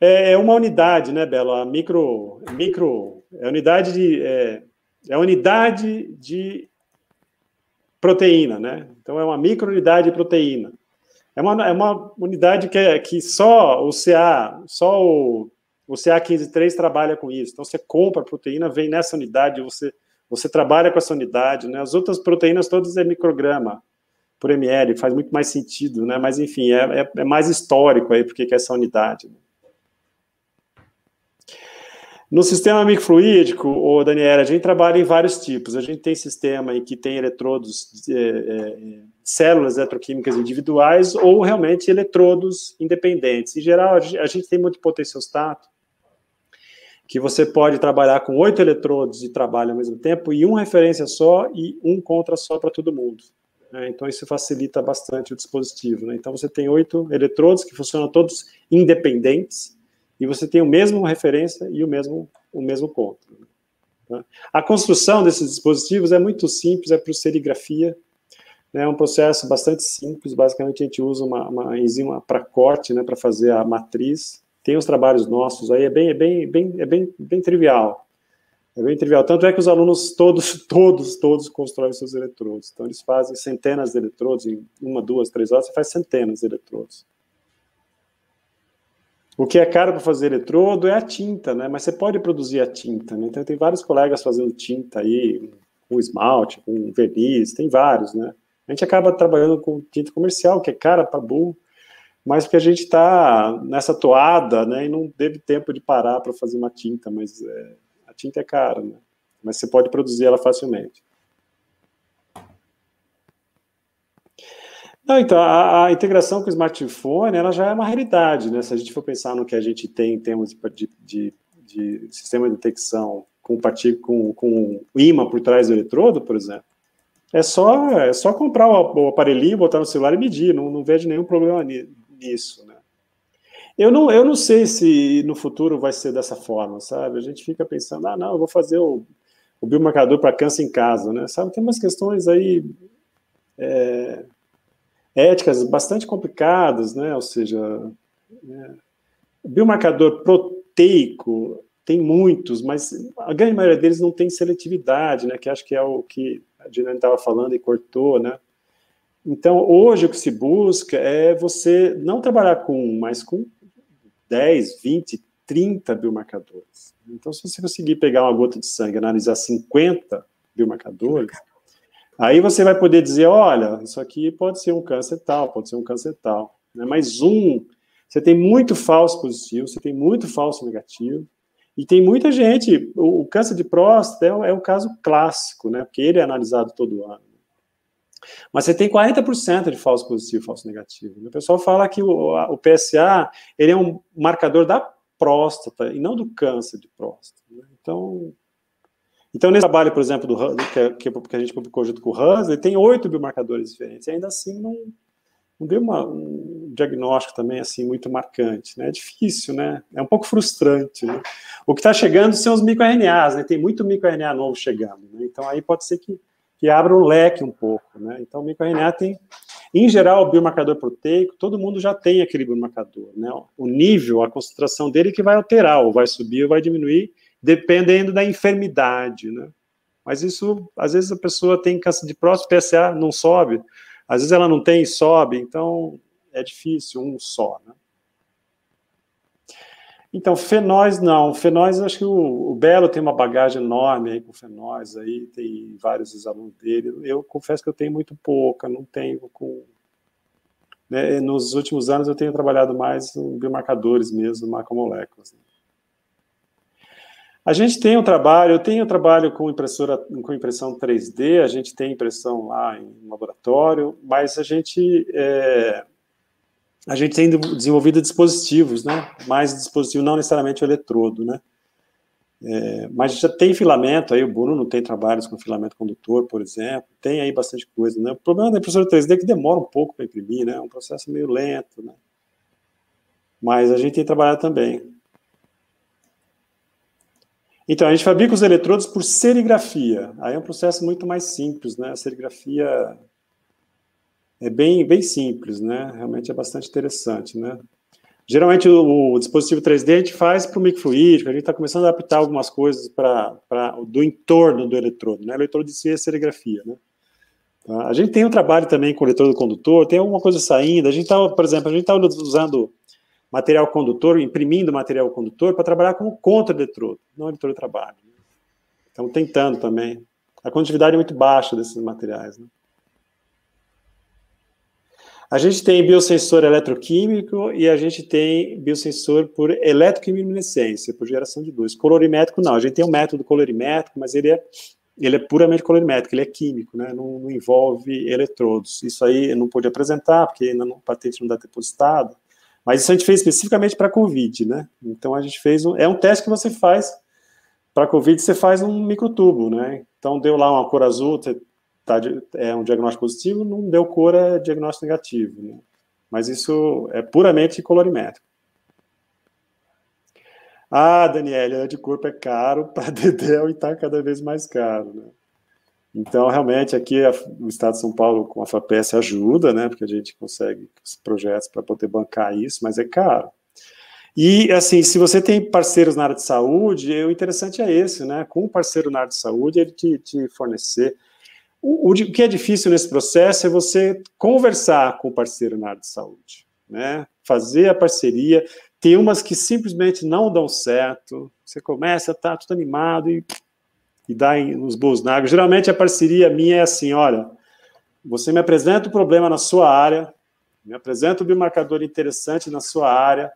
é, é uma unidade, né, Belo? A micro, micro é unidade de é, é unidade de proteína, né? Então é uma microunidade de proteína. É uma, é uma unidade que, é, que só o CA, só o, o CA153 trabalha com isso. Então, você compra a proteína, vem nessa unidade, você, você trabalha com essa unidade, né? As outras proteínas todas é micrograma por ml, faz muito mais sentido, né? Mas, enfim, é, é, é mais histórico aí, porque que é essa unidade. Né? No sistema microfluídico, o Daniela, a gente trabalha em vários tipos. A gente tem sistema em que tem eletrodos, é, é, células eletroquímicas individuais ou realmente eletrodos independentes. Em geral, a gente tem muito potenciostato, que você pode trabalhar com oito eletrodos de trabalho ao mesmo tempo e uma referência só e um contra só para todo mundo. Né? Então, isso facilita bastante o dispositivo. Né? Então, você tem oito eletrodos que funcionam todos independentes e você tem o mesmo referência e o mesmo, o mesmo contra. Né? A construção desses dispositivos é muito simples, é por serigrafia? É um processo bastante simples, basicamente a gente usa uma, uma enzima para corte, né, para fazer a matriz, tem os trabalhos nossos aí, é bem, é bem, bem, é bem, bem trivial, é bem trivial, tanto é que os alunos todos, todos, todos constroem seus eletrodos, então eles fazem centenas de eletrodos, em uma, duas, três horas, você faz centenas de eletrodos. O que é caro para fazer eletrodo é a tinta, né? Mas você pode produzir a tinta, né? Então tem vários colegas fazendo tinta aí, com esmalte, com verniz, tem vários, né? A gente acaba trabalhando com tinta comercial, que é cara para burro, mas porque a gente está nessa toada, né? E não teve tempo de parar para fazer uma tinta, mas é, a tinta é cara, né? Mas você pode produzir ela facilmente. Não, então, a, a, integração com o smartphone, ela já é uma realidade, né? Se a gente for pensar no que a gente tem em termos de, de, de sistema de detecção com, com, com o imã por trás do eletrodo, por exemplo, é só, é só comprar o, aparelhinho, botar no celular e medir, não, não vejo nenhum problema nisso, né? Eu não, eu não sei se no futuro vai ser dessa forma, sabe? A gente fica pensando, ah, não, eu vou fazer o, o biomarcador para câncer em casa, né? Sabe, tem umas questões aí... É, éticas bastante complicadas, né? Ou seja, o biomarcador proteico tem muitos, mas a grande maioria deles não tem seletividade, né? Que acho que é o que a Juliana estava falando e cortou, né? Então, hoje o que se busca é você não trabalhar com um, mas com 10, 20, 30 biomarcadores. Então, se você conseguir pegar uma gota de sangue e analisar 50 biomarcadores, Aí você vai poder dizer, olha, isso aqui pode ser um câncer tal, pode ser um câncer tal. Né? Mas um, você tem muito falso positivo, você tem muito falso negativo, e tem muita gente, o, câncer de próstata é, é o caso clássico, né? Porque ele é analisado todo ano. Mas você tem 40% de falso positivo e falso negativo. O pessoal fala que o, PSA ele é um marcador da próstata e não do câncer de próstata. Né? Então, então, nesse trabalho, por exemplo, do que, que a gente publicou junto com o Hans, ele tem oito biomarcadores diferentes, e ainda assim não, não deu uma, um diagnóstico também assim muito marcante, né? É difícil, né? É um pouco frustrante, né? O que está chegando são os microRNAs, né? Tem muito microRNA novo chegando, né? Então aí pode ser que, que abra um leque um pouco, né? Então microRNA tem, em geral, o biomarcador proteico, todo mundo já tem aquele biomarcador, né? O nível, a concentração dele que vai alterar, ou vai subir ou vai diminuir, dependendo da enfermidade, né? Mas isso, às vezes a pessoa tem câncer de próstata, PSA não sobe, às vezes ela não tem e sobe, então é difícil, um só, né? Então, fenóis não. Fenóis, acho que o, o, Belo tem uma bagagem enorme aí com fenóis, aí tem vários alunos dele. Eu confesso que eu tenho muito pouca, não tenho com... Né, nos últimos anos eu tenho trabalhado mais em biomarcadores mesmo, macromoléculas. Né? A gente tem um trabalho, eu tenho um trabalho com impressora, com impressão 3D, a gente tem impressão lá em laboratório, mas a gente é, a gente tem desenvolvido dispositivos, né? Mais dispositivo, não necessariamente o eletrodo, né? É, mas já tem filamento aí, o Bruno tem trabalhos com filamento condutor, por exemplo, tem aí bastante coisa, né? O problema da impressora 3D é que demora um pouco para imprimir, né? É um processo meio lento, né? Mas a gente tem trabalhado também. Então, a gente fabrica os eletrodos por serigrafia. Aí é um processo muito mais simples, né? A serigrafia é bem, bem simples, né? Realmente é bastante interessante, né? Geralmente o, o dispositivo 3D a gente faz para o microfluídico, a gente está começando a adaptar algumas coisas para do entorno do eletrodo, né? O eletrodo de si é serigrafia, né? Tá? A gente tem um trabalho também com o eletrodo condutor, tem alguma coisa saindo. A gente está, por exemplo, a gente está usando material condutor, imprimindo material condutor para trabalhar com contra-eletrodo, não eletrodo trabalho. Estamos tentando também. A condutividade é muito baixa desses materiais. Né? A gente tem biosensor eletroquímico e a gente tem biosensor por eletroquimiluminescência, por geração de luz. Colorimétrico não, a gente tem um método colorimétrico, mas ele é, ele é puramente colorimétrico, ele é químico, né? não, não envolve eletrodos. Isso aí eu não pude apresentar, porque ainda não, patente não dá depositado, mas isso a gente fez especificamente para COVID, né? Então a gente fez um, é um teste que você faz para COVID, você faz um microtubo, né? Então deu lá uma cor azul, tá, é um diagnóstico positivo, não deu cor, é diagnóstico negativo. Né? Mas isso é puramente colorimétrico. Ah, Daniela, de corpo é caro para Dedel e está cada vez mais caro. Né? Então, realmente, aqui o Estado de São Paulo com a FAPES ajuda, né, porque a gente consegue os projetos para poder bancar isso, mas é caro. E, assim, se você tem parceiros na área de saúde, o interessante é esse, né, com um parceiro na área de saúde, ele te, te fornecer o, o, que é difícil nesse processo é você conversar com o parceiro na área de saúde, né? Fazer a parceria. Tem umas que simplesmente não dão certo. Você começa, tá tudo animado e, e dá nos bons nagos. Geralmente a parceria minha é assim: olha, você me apresenta o problema na sua área, me apresenta o biomarcador interessante na sua área,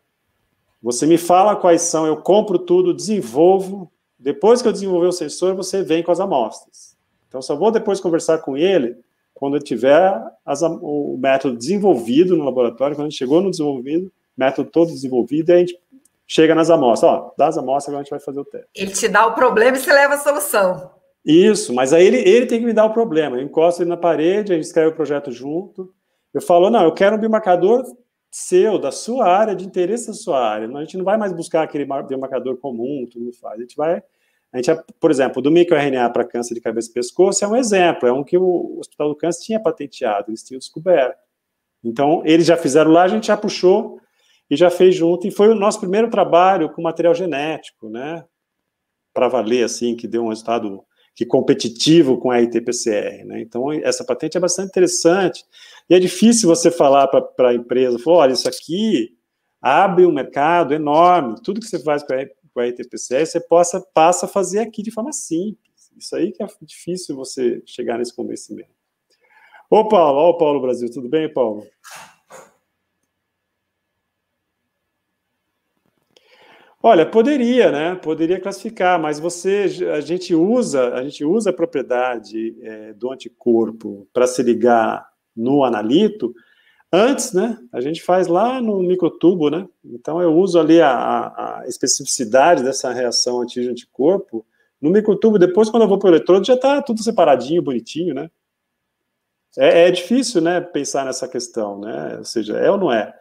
você me fala quais são, eu compro tudo, desenvolvo. Depois que eu desenvolver o sensor, você vem com as amostras. Então, só vou depois conversar com ele quando eu tiver as, o método desenvolvido no laboratório, quando a gente chegou no desenvolvido, método todo desenvolvido, e a gente chega nas amostras. Ó, dá as amostras, agora a gente vai fazer o teste. Ele te dá o problema e você leva a solução. Isso, mas aí ele, ele tem que me dar o problema. Eu encosto ele na parede, a gente escreve o projeto junto. Eu falo, não, eu quero um biomarcador seu, da sua área, de interesse da sua área. A gente não vai mais buscar aquele biomarcador comum, tudo faz. A gente vai a gente, por exemplo, do microRNA para câncer de cabeça e pescoço é um exemplo, é um que o Hospital do Câncer tinha patenteado, eles tinham descoberto. Então, eles já fizeram lá, a gente já puxou e já fez junto, e foi o nosso primeiro trabalho com material genético, né, para valer, assim, que deu um resultado que competitivo com a RT-PCR, né, então essa patente é bastante interessante, e é difícil você falar para a empresa, olha, isso aqui abre um mercado enorme, tudo que você faz com a com a você possa, passa a fazer aqui de forma simples. Isso aí que é difícil você chegar nesse convencimento. Ô, Paulo, ó o Paulo Brasil, tudo bem, Paulo? Olha, poderia, né? Poderia classificar, mas você, a gente usa, a gente usa a propriedade é, do anticorpo para se ligar no analito Antes, né, a gente faz lá no microtubo, né? Então eu uso ali a, a especificidade dessa reação antígeno-anticorpo no microtubo. Depois, quando eu vou para o eletrodo, já está tudo separadinho, bonitinho, né? É, é, difícil, né, pensar nessa questão, né? Ou seja, é ou não é?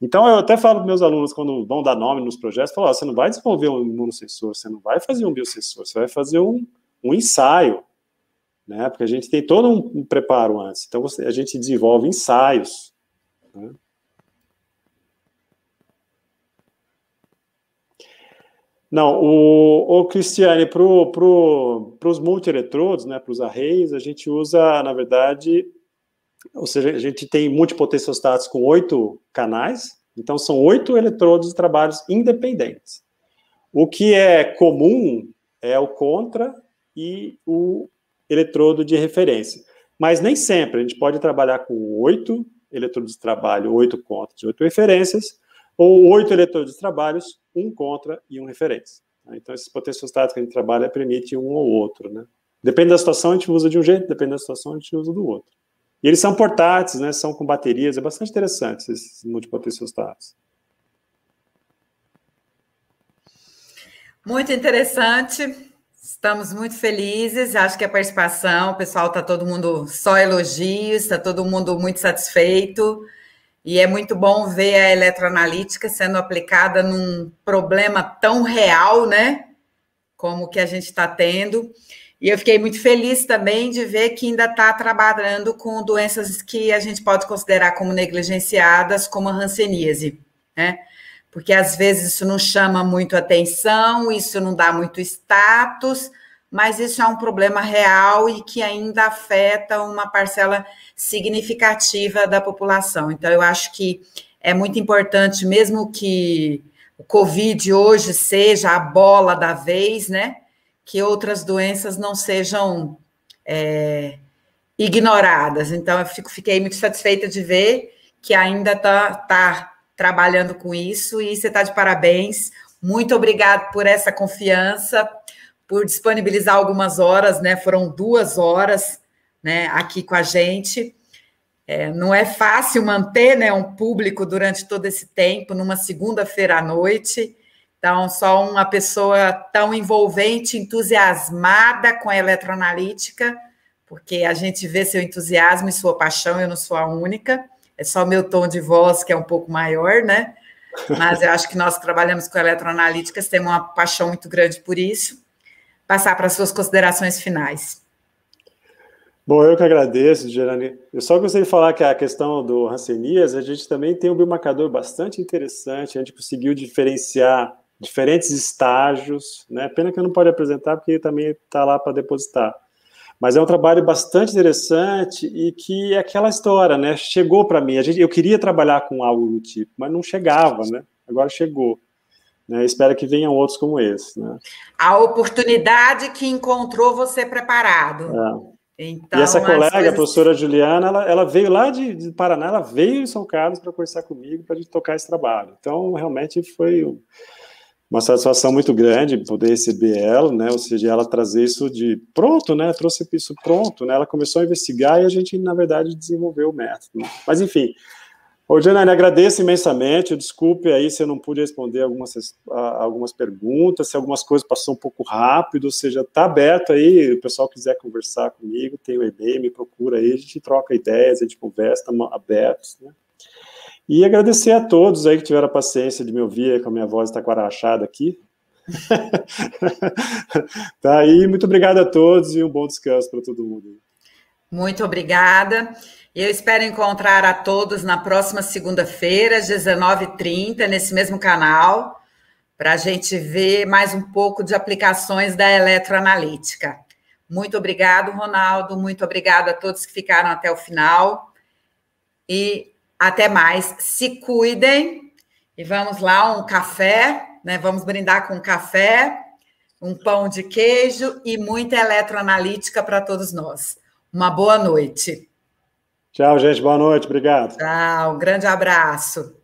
Então eu até falo para meus alunos quando vão dar nome nos projetos, falo, você não vai desenvolver um imunossensor, você não vai fazer um biosensor, você vai fazer um, um ensaio, né? Porque a gente tem todo um, um preparo antes. Então você, a gente desenvolve ensaios né? Não, o, o Cristiane, para pro, os multieletrodos, né, para os arrays, a gente usa, na verdade, ou seja, a gente tem multipotenciostatos com oito canais, então são oito eletrodos de trabalhos independentes. O que é comum é o contra e o eletrodo de referência. Mas nem sempre, a gente pode trabalhar com oito eletrodos de trabalho, oito contras e oito referências, ou oito eletrodos de trabalhos, um contra e um referência. Então, esses potenciostats que a gente trabalha permite um ou outro, né? Depende da situação, a gente usa de um jeito, depende da situação, a gente usa do outro. E eles são portáteis, né? São com baterias, é bastante interessante esses multipotenciostats. Muito interessante. Estamos muito felizes, acho que a participação, o pessoal está todo mundo só elogios, está todo mundo muito satisfeito, e é muito bom ver a eletroanalítica sendo aplicada num problema tão real, né? Como o que a gente está tendo. E eu fiquei muito feliz também de ver que ainda está trabalhando com doenças que a gente pode considerar como negligenciadas, como a hanseníase, né? porque às vezes isso não chama muito atenção, isso não dá muito status, mas isso é um problema real e que ainda afeta uma parcela significativa da população. Então, eu acho que é muito importante, mesmo que o Covid hoje seja a bola da vez, né? Que outras doenças não sejam é, ignoradas. Então, eu fico, fiquei muito satisfeita de ver que ainda está tá trabalhando com isso e você está de parabéns. Muito obrigado por essa confiança, por disponibilizar algumas horas, né? Foram duas horas, né? Aqui com a gente. É, não é fácil manter, né, um público durante todo esse tempo, numa segunda-feira à noite. Então, só uma pessoa tão envolvente, entusiasmada com a eletroanalítica, porque a gente vê seu entusiasmo e sua paixão, eu não sou a única. É só meu tom de voz que é um pouco maior, né? Mas eu acho que nós trabalhamos com eletroanalíticas, temos uma paixão muito grande por isso passar para as suas considerações finais. Bom, eu que agradeço, Gerani. Eu só gostaria de falar que a questão do Hanseníase, a gente também tem um biomarcador bastante interessante, a gente conseguiu diferenciar diferentes estágios, né? Pena que eu não pode apresentar, porque também está lá para depositar. Mas é um trabalho bastante interessante e que é aquela história, né? Chegou para mim. A gente, eu queria trabalhar com algo do tipo, mas não chegava, né? Agora chegou. Né? Espero que venham outros como esse. Né? A oportunidade que encontrou você preparado. É. Então, e essa colega, coisas... a professora Juliana, ela, ela veio lá de, de, Paraná, ela veio em São Carlos para conversar comigo, para a gente tocar esse trabalho. Então, realmente foi uma satisfação muito grande poder receber ela, né? Ou seja, ela trazer isso de pronto, né? Trouxe isso pronto, né? Ela começou a investigar e a gente, na verdade, desenvolveu o método. Né? Mas, enfim, Ô, Janaína, agradeço imensamente. Desculpe aí se eu não pude responder algumas, algumas perguntas, se algumas coisas passou um pouco rápido, ou seja, está aberto aí, o pessoal quiser conversar comigo, tem o e-mail, me procura aí, a gente troca ideias, a gente conversa, estamos abertos, né? E agradecer a todos aí que tiveram a paciência de me ouvir, com a minha voz está quarachada aqui. tá aí, muito obrigado a todos e um bom descanso para todo mundo. Muito obrigada. Eu espero encontrar a todos na próxima segunda-feira, às 19h30, nesse mesmo canal, para a gente ver mais um pouco de aplicações da eletroanalítica. Muito obrigado, Ronaldo. Muito obrigado a todos que ficaram até o final. E até mais. Se cuidem. E vamos lá, um café, né? Vamos brindar com um café, um pão de queijo e muita eletroanalítica para todos nós. Uma boa noite. Tchau, gente. Boa noite. Obrigado. Tchau. Um grande abraço.